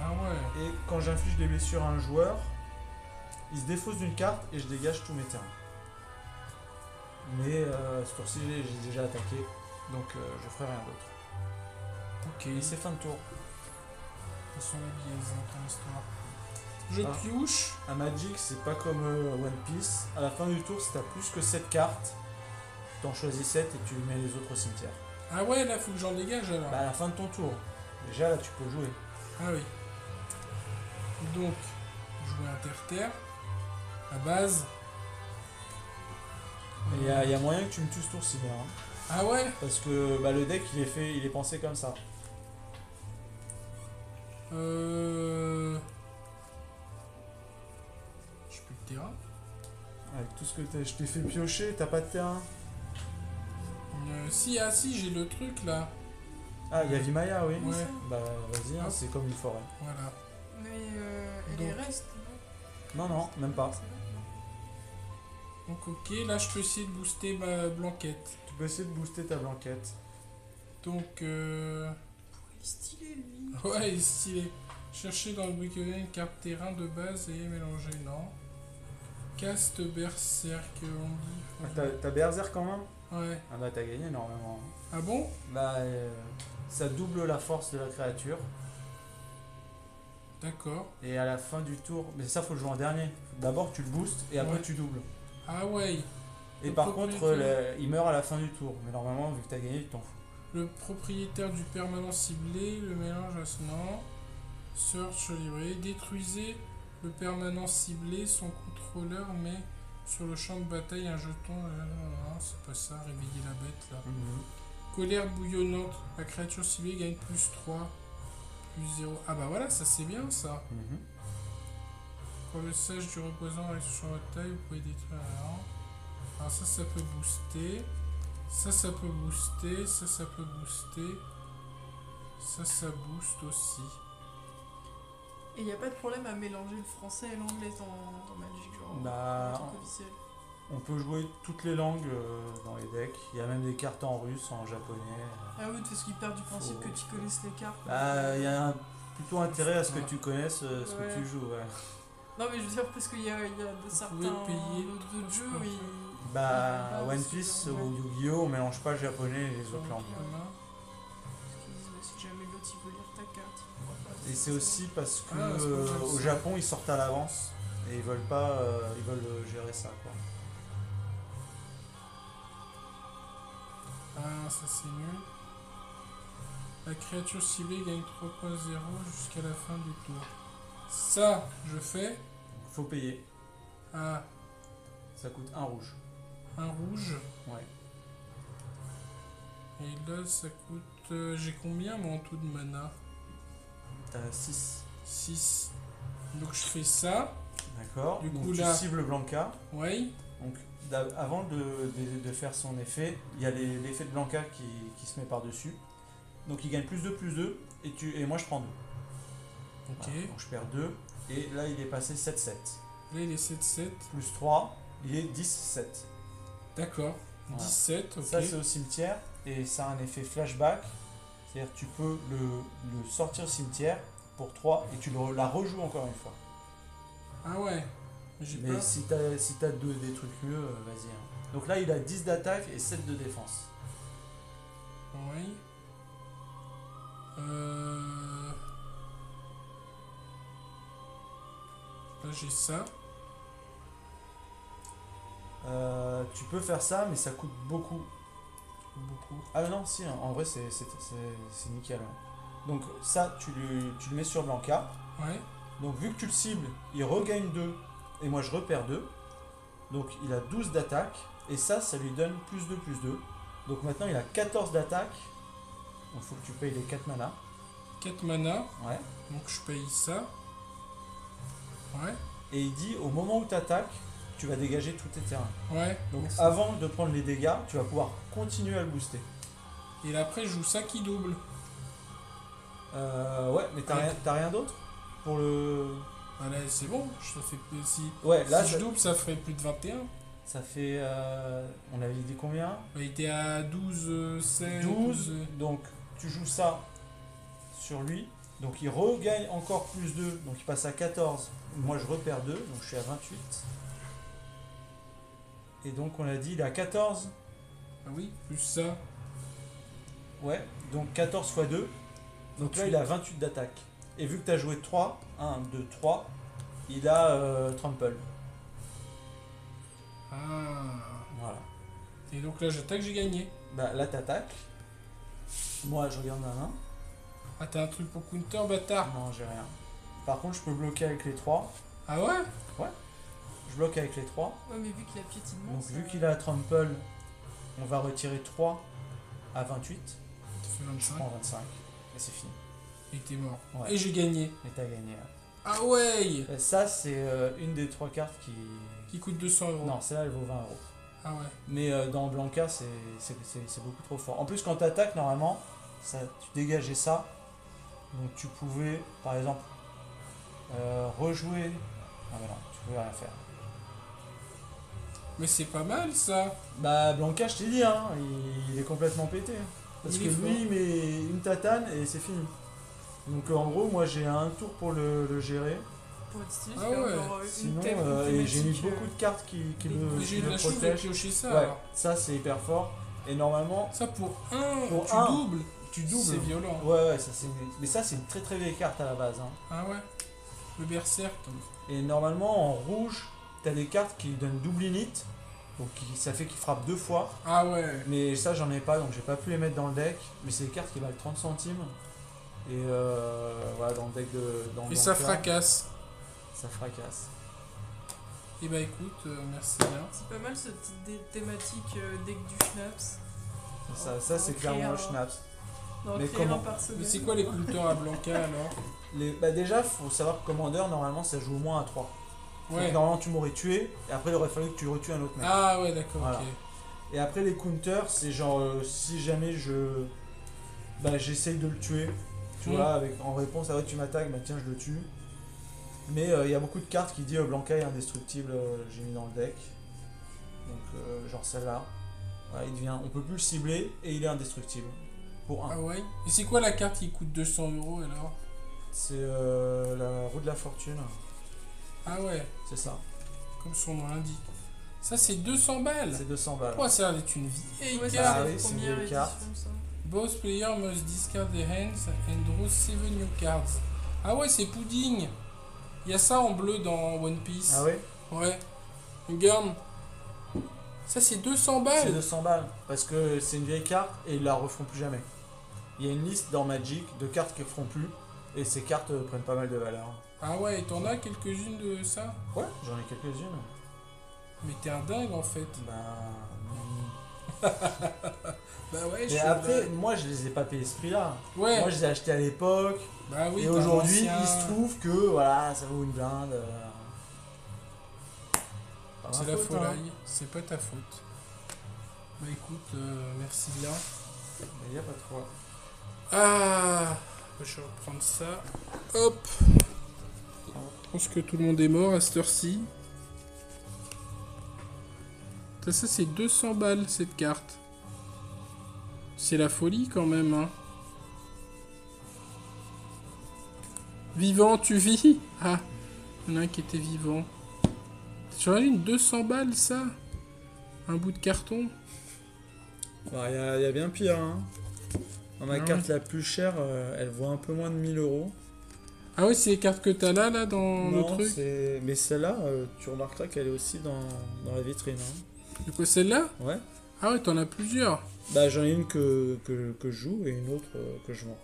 Ah ouais.
Et quand j'inflige des blessures à un joueur, il se défausse d'une carte et je dégage tous mes terrains. Mais euh, ce tour-ci, j'ai déjà attaqué, donc euh, je ferai rien d'autre.
Ok.
C'est fin de tour.
Dans ton histoire. Je
Ah.
pioche.
À Magic, c'est pas comme euh, One Piece. À la fin du tour, si t'as plus que 7 cartes, t'en choisis 7 et tu mets les autres au cimetière.
Ah ouais, là faut que j'en dégage alors.
Bah, à la fin de ton tour, déjà là, tu peux jouer.
Ah oui. Donc, jouer inter-terre. La base.
Il y, a- y a moyen que tu me tues ce tour-ci, hein.
Ah ouais?
Parce que bah, le deck, il est fait, il est pensé comme ça.
Euh. J'ai plus de terrain.
Avec tout ce que t'as- je t'ai fait piocher, t'as pas de terrain.
Euh, si, ah si, j'ai le truc là.
Ah, il y a Vimaya, oui.
Ouais.
Bah, vas-y, hein, c'est comme une forêt.
Voilà.
Mais euh, et les
Donc.
restes,
Non, non, même pas.
Donc ok, là je peux essayer de booster ma blanquette.
Tu peux essayer de booster ta blanquette.
Donc euh...
Il est stylé lui.
Ouais, il est stylé. Chercher dans le bricolage une carte terrain de base et mélanger, non. Cast berserk, on
Ah,
dit.
T'as t'as Berserk quand même
Ouais.
Ah bah t'as gagné énormément.
Ah bon?
Bah, euh, ça double la force de la créature.
D'accord.
Et à la fin du tour, mais ça faut le jouer en dernier. D'abord tu le boostes et après
Ouais.
tu doubles.
Ah ouais.
Et par contre, il meurt à la fin du tour. Mais normalement, vu que t'as gagné, tu t'en fous.
Le propriétaire du permanent ciblé, le mélange à ce nom. Search libré. Détruisez le permanent ciblé, son contrôleur met sur le champ de bataille un jeton. euh, Non, c'est pas ça, réveiller la bête là. Colère bouillonnante. La créature ciblée gagne plus 3, plus 0. Ah bah voilà, ça c'est bien ça.
Mhm.
Quand le sage du reposant reste sur votre taille, vous pouvez détruire. Alors, alors ça, ça peut booster. Ça, ça peut booster. Ça, ça peut booster. Ça, ça booste aussi.
Et il n'y a pas de problème à mélanger le français et l'anglais dans, dans Magic, genre.
Bah,
officiel.
on peut jouer toutes les langues euh, dans les decks. Il y a même des cartes en russe, en japonais.
Ah oui, parce qu'il part du principe
Faut-
que tu connaisses les cartes.
Bah, il y a un- plutôt intérêt à ce que tu connaisses euh, ce
Ouais.
que tu joues. Ouais.
Non, mais je veux dire, parce qu'il y a, il y a de certains
payer
d'autres jeux
je
où ils-
Bah,
Ah,
One Piece ou Yu-Gi-Oh! on mélange pas le japonais et les autres langues.
Voilà.
Parce qu'ils disent, ouais, si jamais l'autre il veut lire ta carte. il pourra pas.
Et c'est aussi parce que
Ah,
euh, au. Japon ils sortent à l'avance et ils veulent pas, euh, ils veulent euh, gérer ça quoi.
Ah, ça c'est nul. La créature ciblée gagne 3.0 jusqu'à la fin du tour. Ça, je fais.
Faut payer,
Ah,
ça coûte un rouge.
un rouge.
Ouais.
Et là, ça coûte. euh, J'ai combien moi en tout de mana?
T'as 6.
6. Donc je fais ça.
D'accord.
Du
Donc
coup,
tu
là-
cibles Blanca.
Ouais.
Donc d'a- avant de, de- de faire son effet, il y a les- l'effet de Blanca qui, qui se met par dessus. Donc il gagne plus 2 plus 2 et, tu, et moi je prends 2.
Ok.
Donc je perds 2 et là il est passé 7-7.
Là, il est 7-7.
Plus 3, il est 10-7.
D'accord.
Voilà.
17, ok.
Ça c'est au cimetière et ça a un effet flashback. C'est-à-dire tu peux le, le sortir au cimetière pour 3 et tu le- la rejoues encore une fois.
Ah ouais.
Mais
pas.
si t'as si t'as deux- des trucs mieux, euh, vas-y. hein. Donc là il a 10 d'attaque et 7 de défense.
Oui. Euh... Là, j'ai ça.
Euh, tu peux faire ça mais ça coûte beaucoup.
Beaucoup.
Ah non si, en vrai c'est nickel. hein. Donc ça tu le, tu le mets sur Blanca.
Ouais.
Donc vu que tu le cibles, il regagne 2 et moi je repère 2. Donc il a 12 d'attaque et ça, ça lui donne plus 2 plus 2. Donc maintenant il a 14 d'attaque. Donc faut que tu payes les 4 mana.
4 mana.
Ouais.
Donc je paye ça. Ouais.
Et il dit au moment où tu attaques, tu vas dégager tous tes terrains.
Ouais.
Donc avant de prendre les dégâts, tu vas pouvoir continuer à le booster.
Et là, après, je joue ça qui double.
Euh, ouais, mais t'as
Ouais.
rien, rien d'autre pour le.
Voilà, c'est bon. Ça fait plus- si
Ouais, là
si je double, ça ferait plus de 21.
ça fait. euh, on avait dit combien?
Bah, il était à 12, euh, 16.
12.
euh,
Donc tu joues ça sur lui. Donc il regagne encore plus 2. Donc il passe à 14. Moi je repère 2. Donc je suis à 28. Et donc on a dit il est à 14.
Ah oui, plus ça.
Ouais. Donc 14 x 2. Donc là il a 28 d'attaque. Et vu que tu as joué 3, 1, 2, 3, il a euh, trample.
Ah.
Voilà.
Et donc là, j'attaque, j'ai gagné.
Bah là t'attaques. Moi je regarde ma main.
Ah, t'as un truc pour counter, bâtard.
Non j'ai rien. Par contre je peux bloquer avec les 3.
Ah ouais?
Je bloque avec les 3.
Ouais, mais vu qu'il a piétinement.
Donc
ça-
vu qu'il a trample, on va retirer 3 à 28.
Ça fait
Je
25.
prends 25. Et c'est fini.
Et t'es mort.
Ouais.
Et j'ai gagné.
Et t'as gagné.
Ah ouais
Et Ça c'est euh, une des trois cartes qui...
Qui coûte 200 euros.
Non, celle-là elle vaut 20 euros.
Ah ouais.
Mais euh, dans Blanca c'est c'est- c'est- c'est beaucoup trop fort. En plus quand t'attaques normalement, ça, tu dégageais ça. Donc tu pouvais par exemple euh, rejouer... Ah mais non, tu pouvais rien faire.
Mais c'est pas mal ça.
Bah Blanca je t'ai dit hein, il, il est complètement pété. Parce
Il
que lui il met une tatane et c'est fini. Donc euh, en gros moi j'ai un tour pour le, le gérer.
Pour être stylé,
Ah ouais.
euh, une
Sinon
thème
euh, et j'ai mis
thématique,
beaucoup de cartes qui, me, qui me protègent.
piocher ça.
Ouais, ça c'est hyper fort. Et normalement
Ça pour un,
Pour
tu
un.
doubles.
tu
C'est
doubles.
violent.
Ouais ouais ça c'est une- mais ça c'est une très très vieille carte à la base. hein.
Ah ouais. Le berserk.
Et normalement en rouge t'as des cartes qui donnent double init. Donc qui- ça fait qu'il frappe deux fois.
Ah ouais.
Mais ça, j'en ai pas, donc j'ai pas pu les mettre dans le deck. Mais c'est des cartes qui valent 30 centimes. Et euh, voilà, dans le deck de. Dans
Et
dans
ça fracasse.
Ça fracasse.
Et bah écoute, euh, merci bien.
C'est pas mal ce type de thématique euh, deck du Schnaps.
Ça, ça c'est clairement le
alors.
schnapps. Mais comment.
Mais c'est quoi les counters à Blanca alors?
Les, bah déjà, faut savoir que Commander, normalement, ça joue au moins à 3.
Ouais.
normalement, tu m'aurais tué, et après, il aurait fallu que tu retues un autre mec.
Ah ouais, d'accord,
Voilà.
ok.
Et après les counters, c'est genre euh, si jamais je. Bah j'essaye de le tuer. Tu
Mhm.
vois, avec, en réponse, ah ouais tu m'attaques, bah tiens je le tue. Mais euh, il y a beaucoup de cartes qui disent euh, Blanca est indestructible, euh, j'ai mis dans le deck. Donc genre celle-là. Voilà, il devient. On peut plus le cibler et il est indestructible. Pour 1.
Ah ouais? Et c'est quoi la carte qui coûte 200 euros alors?
C'est euh, la roue de la fortune.
Ah ouais,
C'est ça.
comme son nom l'indique. Ça c'est 200 balles
C'est 200 balles.
Pourquoi ça d'être une vieille
Ouais,
carte
Ah
c'est
c'est une vieille carte.
ça.
Both players must discard their hands and draw 7 new cards. Ah ouais, c'est pudding. Il y a ça en bleu dans One Piece.
Ah ouais
Ouais. Regarde. Ça c'est 200
C'est
balles.
200 balles. Parce que c'est une vieille carte et ils la referont plus jamais. Il y a une liste dans Magic de cartes qu'ils feront plus. Et ces cartes prennent pas mal de valeur.
Ah ouais, et t'en as quelques-unes de ça?
Ouais, j'en ai quelques-unes.
Mais t'es un dingue en fait.
Bah.
Bah ouais, je
Et après, moi je les ai pas payés ce prix-là.
Ouais.
Moi je les ai achetés à l'époque.
Bah oui,
et aujourd'hui, il se trouve que voilà, ça vaut une blinde. euh.
C'est la
faute, hein.
folie, c'est pas ta faute. Bah écoute, euh, merci bien.
Mais y a pas de quoi.
Ah, je vais reprendre ça. Hop. Je pense que tout le monde est mort à cette heure-ci. Ça, c'est 200 balles cette carte. C'est la folie quand même, hein. Vivant, tu vis? Ah, il y en a un qui était vivant. J'imagine 200 balles ça? Un bout de carton?
Bah, Il y, y a bien pire. Hein. Dans ma
Ah
carte la plus chère, euh, elle vaut un peu moins de 1000 euros.
Ah ouais, c'est les cartes que t'as là, là, dans le truc
mais celle-là, euh, tu remarqueras qu'elle est aussi dans, dans la vitrine. hein.
De quoi, celle-là
Ouais.
Ah ouais, t'en as plusieurs.
Bah, j'en ai une que, que, que je joue et une autre euh, que je vends.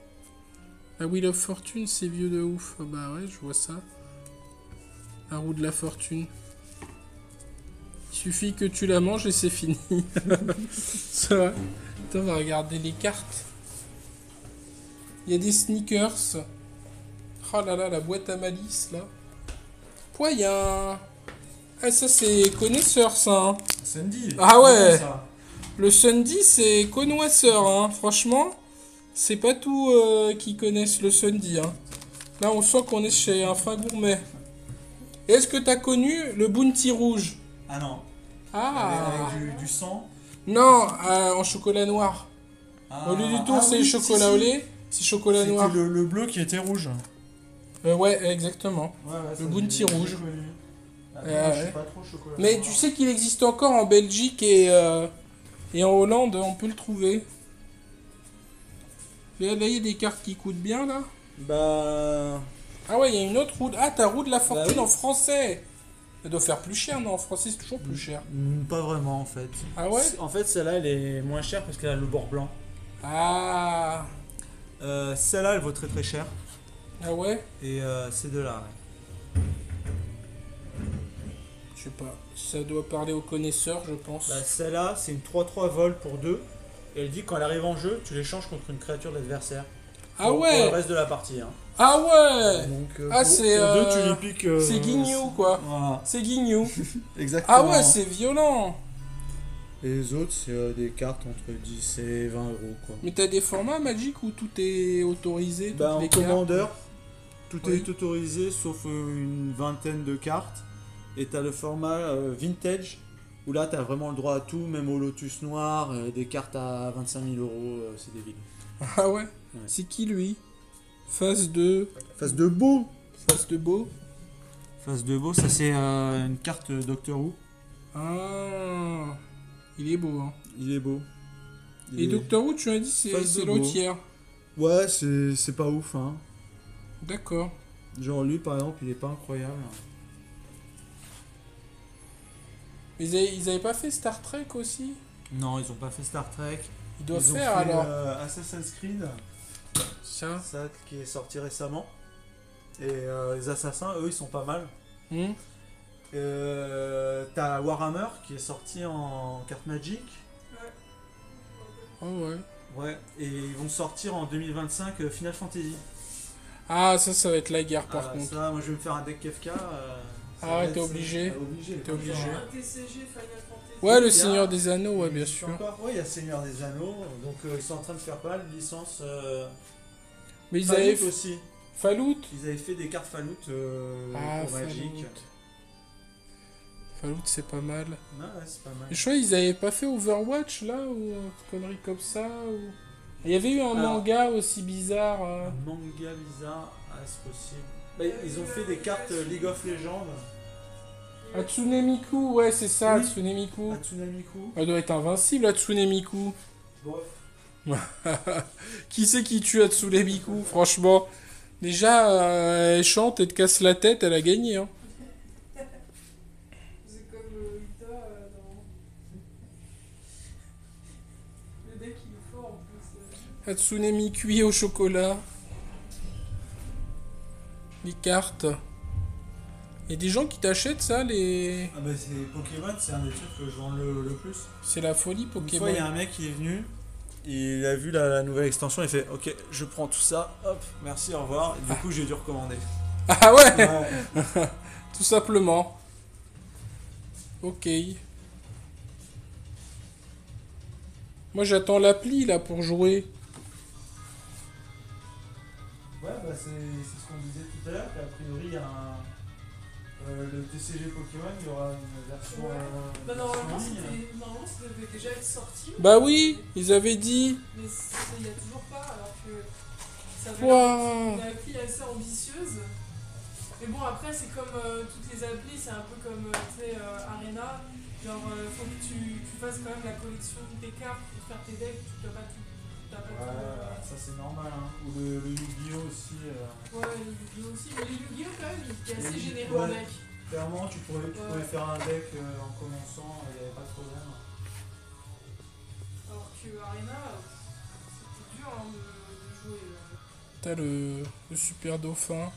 La Wheel of Fortune, c'est vieux de ouf. Ah Bah ouais, je vois ça. La roue de la fortune. Il suffit que tu la manges et c'est fini. ça va. Attends, on va regarder les cartes. Il y a des sneakers. Oh là là, la boîte à malice là. Quoi, il y a un... Ah ça c'est connaisseur ça. hein.
Sandy
Ah ouais.
ça
Le Sunday, c'est connoisseur, hein. Franchement, c'est pas tout euh, qui connaissent le Sunday, hein. Là, on sent qu'on est chez un fin gourmet. Et Est-ce que t'as connu le Bounty rouge?
Ah non.
Ah
Avec, avec du, du sang?
Non, euh, en chocolat noir.
Ah.
Au lieu du tour,
Ah
c'est
oui,
chocolat
si,
au lait, c'est chocolat
C'était
noir.
le, le bleu qui était rouge.
Euh, ouais, exactement.
Ouais, ouais, ça,
Le Bounty rouge.
Après,
Euh, ouais.
pas trop chocolat.
Mais tu sais qu'il existe encore en Belgique et, euh, et en Hollande, on peut le trouver. Là, il y a des cartes qui coûtent bien, là.
Bah.
Ah ouais, il y a une autre roue. de- Ah, ta roue de la fortune
oui.
en français. Elle doit faire plus cher, non? En français, c'est toujours plus cher.
mm, Pas vraiment en fait.
Ah ouais?
En fait, celle-là, elle est moins chère parce qu'elle a le bord blanc.
Ah
Euh, celle-là, elle vaut très très cher.
Ah ouais?
Et euh, ces deux-là, ouais.
Je sais pas. Ça doit parler aux connaisseurs, je pense.
Bah, celle-là, c'est une 3-3 vol pour deux. Et elle dit quand elle arrive en jeu, tu l'échanges contre une créature de l'adversaire.
ah
Pour- Pour
ouais
le reste de la partie. Hein.
Ah ouais
Donc, euh,
Ah,
pour-
c'est,
pour
euh,
deux, tu lui piques. euh,
C'est guignou, quoi.
Voilà,
C'est guignou.
exactement.
Ah ouais, c'est violent.
Et les autres, c'est euh, des cartes entre 10 et 20 euros. Quoi.
Mais t'as des formats Magic où tout est autorisé,
Bah, en
les cartes
commandeur, tout
Oui.
est autorisé sauf euh, une vingtaine de cartes. Et t'as le format euh, vintage où là t'as vraiment le droit à tout, même au Lotus Noir, euh, des cartes à 25 000 euros, euh, c'est débile.
Ah ouais, C'est qui lui? Phase de...
Face de beau
Phase de beau?
Face de beau, ça c'est euh, une carte Doctor Who.
Ah Il est beau, hein.
Il est beau. Il
Et
est-
Doctor Who, tu m'as dit, c'est l'autre hier.
Ouais, c'est c'est pas ouf, hein.
D'accord.
Genre lui par exemple, il est pas incroyable.
Mais ils avaient, ils avaient pas fait Star Trek aussi?
Non, ils ont pas fait Star Trek.
Ils doivent
ils ont
faire
fait,
alors.
euh, Assassin's Creed.
Ça?
ça qui est sorti récemment. Et euh, les assassins, eux, ils sont pas mal.
Hmm?
Euh, T'as Warhammer qui est sorti en carte Magic.
Oh ouais.
Ouais. Et ils vont sortir en 2025 euh, Final Fantasy.
Ah, ça, ça va être la guerre par
Ah,
contre.
Ça, moi je vais me faire un deck Kefka. euh,
Ah ouais, t'es obligé. T'es obligé.
Un TCG Final Fantasy
Ouais, le Seigneur des Anneaux, ouais, bien sûr.
encore Oui, il y a Seigneur des Anneaux. Donc euh, ils sont en train de faire pas mal de licences. Euh,
Mais ils
Fallout
avaient.
aussi.
Fallout
Ils avaient fait des cartes Fallout euh,
Ah,
pour Magic.
Fallout. Fallout, c'est pas mal.
Non, ouais, c'est pas mal.
Je crois qu'ils avaient pas fait Overwatch là ou une connerie comme ça ou... Il y avait eu un
Alors-
manga aussi bizarre. euh.
Un manga bizarre, ah, c'est possible. Bah, ils ont fait des cartes League of Legends.
Hatsune Miku, ouais c'est ça,
Oui.
Hatsune Miku.
Hatsune Miku.
Elle doit être invincible Hatsune Miku.
Bof.
Qui c'est qui tue Hatsune Miku Franchement, déjà euh, elle chante et te casse la tête, elle a gagné. Hein.
C'est comme euh, Ita euh, dans. Le deck il est fort en euh.
Hatsune Miku au chocolat. Les cartes. Il y a des gens qui t'achètent ça, les...
Ah bah c'est Pokémon, c'est un des trucs que je vends le, le plus.
c'est la folie
Une
Pokémon.
fois, il y a un mec qui est venu, il a vu la, la nouvelle extension, il fait Ok, je prends tout ça, hop, merci, au revoir. Et du coup, j'ai dû recommander.
Ah ouais?
Ouais.
Tout simplement. Ok. Moi j'attends l'appli là pour jouer.
Ouais, bah c'est c'est ce qu'on disait tout à l'heure, qu'a priori, il y a un. euh, le TCG Pokémon, il y aura une version.
Ouais.
euh,
Bah, normalement, ça devait déjà être sorti.
Bah oui, ils avaient dit.
Mais il n'y a toujours pas, alors que ça avait
Waouh.
une appli assez ambitieuse. Mais bon, après, c'est comme euh, toutes les applis, c'est un peu comme euh, tu sais, euh, Arena. Genre, euh, faut que tu, tu fasses quand même la collection de tes cartes pour faire tes decks, tu peux pas tout.
Ouais, ça c'est normal. Hein. Ou le, le Yu-Gi-Oh aussi. euh,
Ouais, les Yu-Gi-Oh aussi. Mais les Yu-Gi-Oh, quand même, il est assez généreux
ouais.
deck.
Clairement, tu pourrais, tu
Ouais.
pourrais faire un deck euh, en commençant, il n'y avait pas de problème.
Alors que Arena, c'était dur hein, de, de jouer. euh.
T'as le, le super dauphin.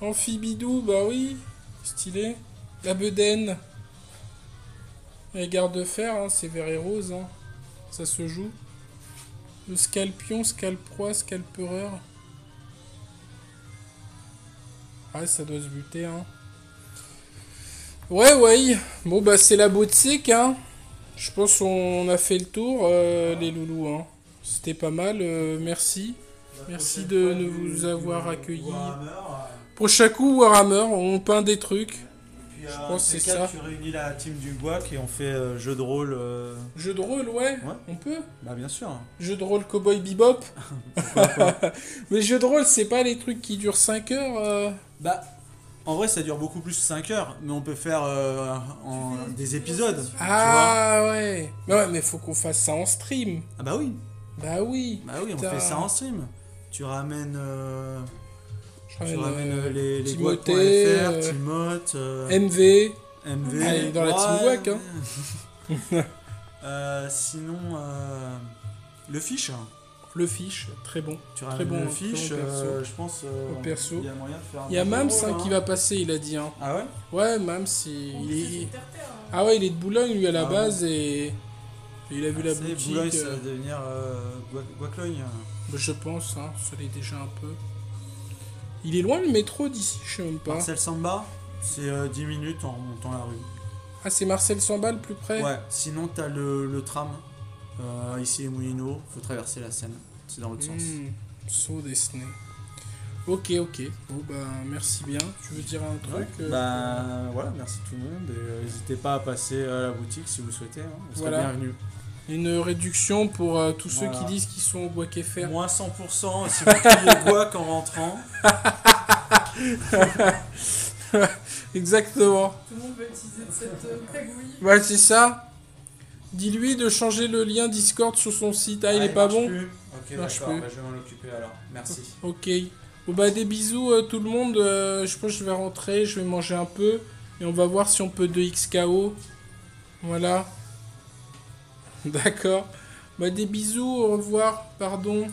Amphibidou, bah oui. Stylé. La bedaine. Les garde-fer, hein, c'est vert et rose. Hein. Ça se joue. Le scalpion, scalproie, scalpereur. Ouais, ça doit se buter, hein. Ouais, ouais. Bon, bah, c'est la boutique, hein. Je pense qu'on a fait le tour, euh, les loulous, hein. C'était pas mal, euh, merci. Merci de nous avoir accueillis. Prochain coup, Warhammer, on peint des trucs.
Puis,
Je pense c'est ça.
Tu réunis la team du bois et on fait euh, jeu de rôle. euh,
Jeu de rôle, ouais,
Ouais.
on peut.
Bah, bien sûr.
Jeu de rôle Cowboy Bebop. Mais jeu de rôle, c'est pas les trucs qui durent 5 heures. euh.
Bah, en vrai, ça dure beaucoup plus que 5 heures, mais on peut faire euh, en, des
des
épisodes.
sessions.
tu vois.
Ah ouais. Mais ouais, mais faut qu'on fasse ça en stream.
Ah, bah oui.
Bah oui.
Bah oui, on fait ça en stream. Tu ramènes, euh,
Je
tu
ramène,
ramènes
euh,
les, les
Timothée,
bois.fr,
euh,
Timoth, euh,
MV.
MV.
Allez, dans la team
Ouais,
Wack, hein.
ouais. Euh, sinon, euh, le fiche.
Le fiche, très bon.
Tu ramènes
bon,
le
très
fiche,
bon perso.
euh, je pense. euh,
Au perso.
Il y a moyen de faire. un
Il y a Mams hein, qui va passer, il a dit. Hein.
Ah ouais?
Ouais, Mams, il, il est-
hein.
Ah ouais, il est de Boulogne, lui, à la
Ah
base, et... et il a vu la
Ah, c'est
boutique.
Boulogne, ça va devenir euh, Guaclogne.
bah, je pense, hein, ça l'est déjà un peu. Il est loin le métro d'ici, je sais même pas.
Marcel Samba, c'est euh, 10 minutes en montant la rue.
Ah, c'est Marcel Samba le plus près?
Ouais, sinon t'as le, le tram. Euh, ici les Moulineaux, faut traverser la Seine. C'est dans l'autre sens.
Hmm, saut Disney. Ok, ok. Bon, bah, merci bien. Tu veux dire un truc euh,
Bah voilà, merci tout le monde et euh, n'hésitez pas à passer à la boutique si vous souhaitez. Hein, vous serez
Voilà.
bienvenus.
Une réduction pour euh, tous ceux qui disent qu'ils sont au bois faire.
Moins 100% si vous criez Guac en rentrant.
Exactement.
Tout le monde va utiliser de cette euh, magouille.
Ouais, c'est ça. Dis-lui de changer le lien Discord sur son site. Ah, il est pas bon
plus. Ok, d'accord, bah, je vais m'en occuper alors. Merci.
Ok. Bon bah des bisous euh, tout le monde. Euh, je pense que je vais rentrer, je vais manger un peu et on va voir si on peut 2xKO. Voilà. D'accord. Bah des bisous, au revoir, pardon.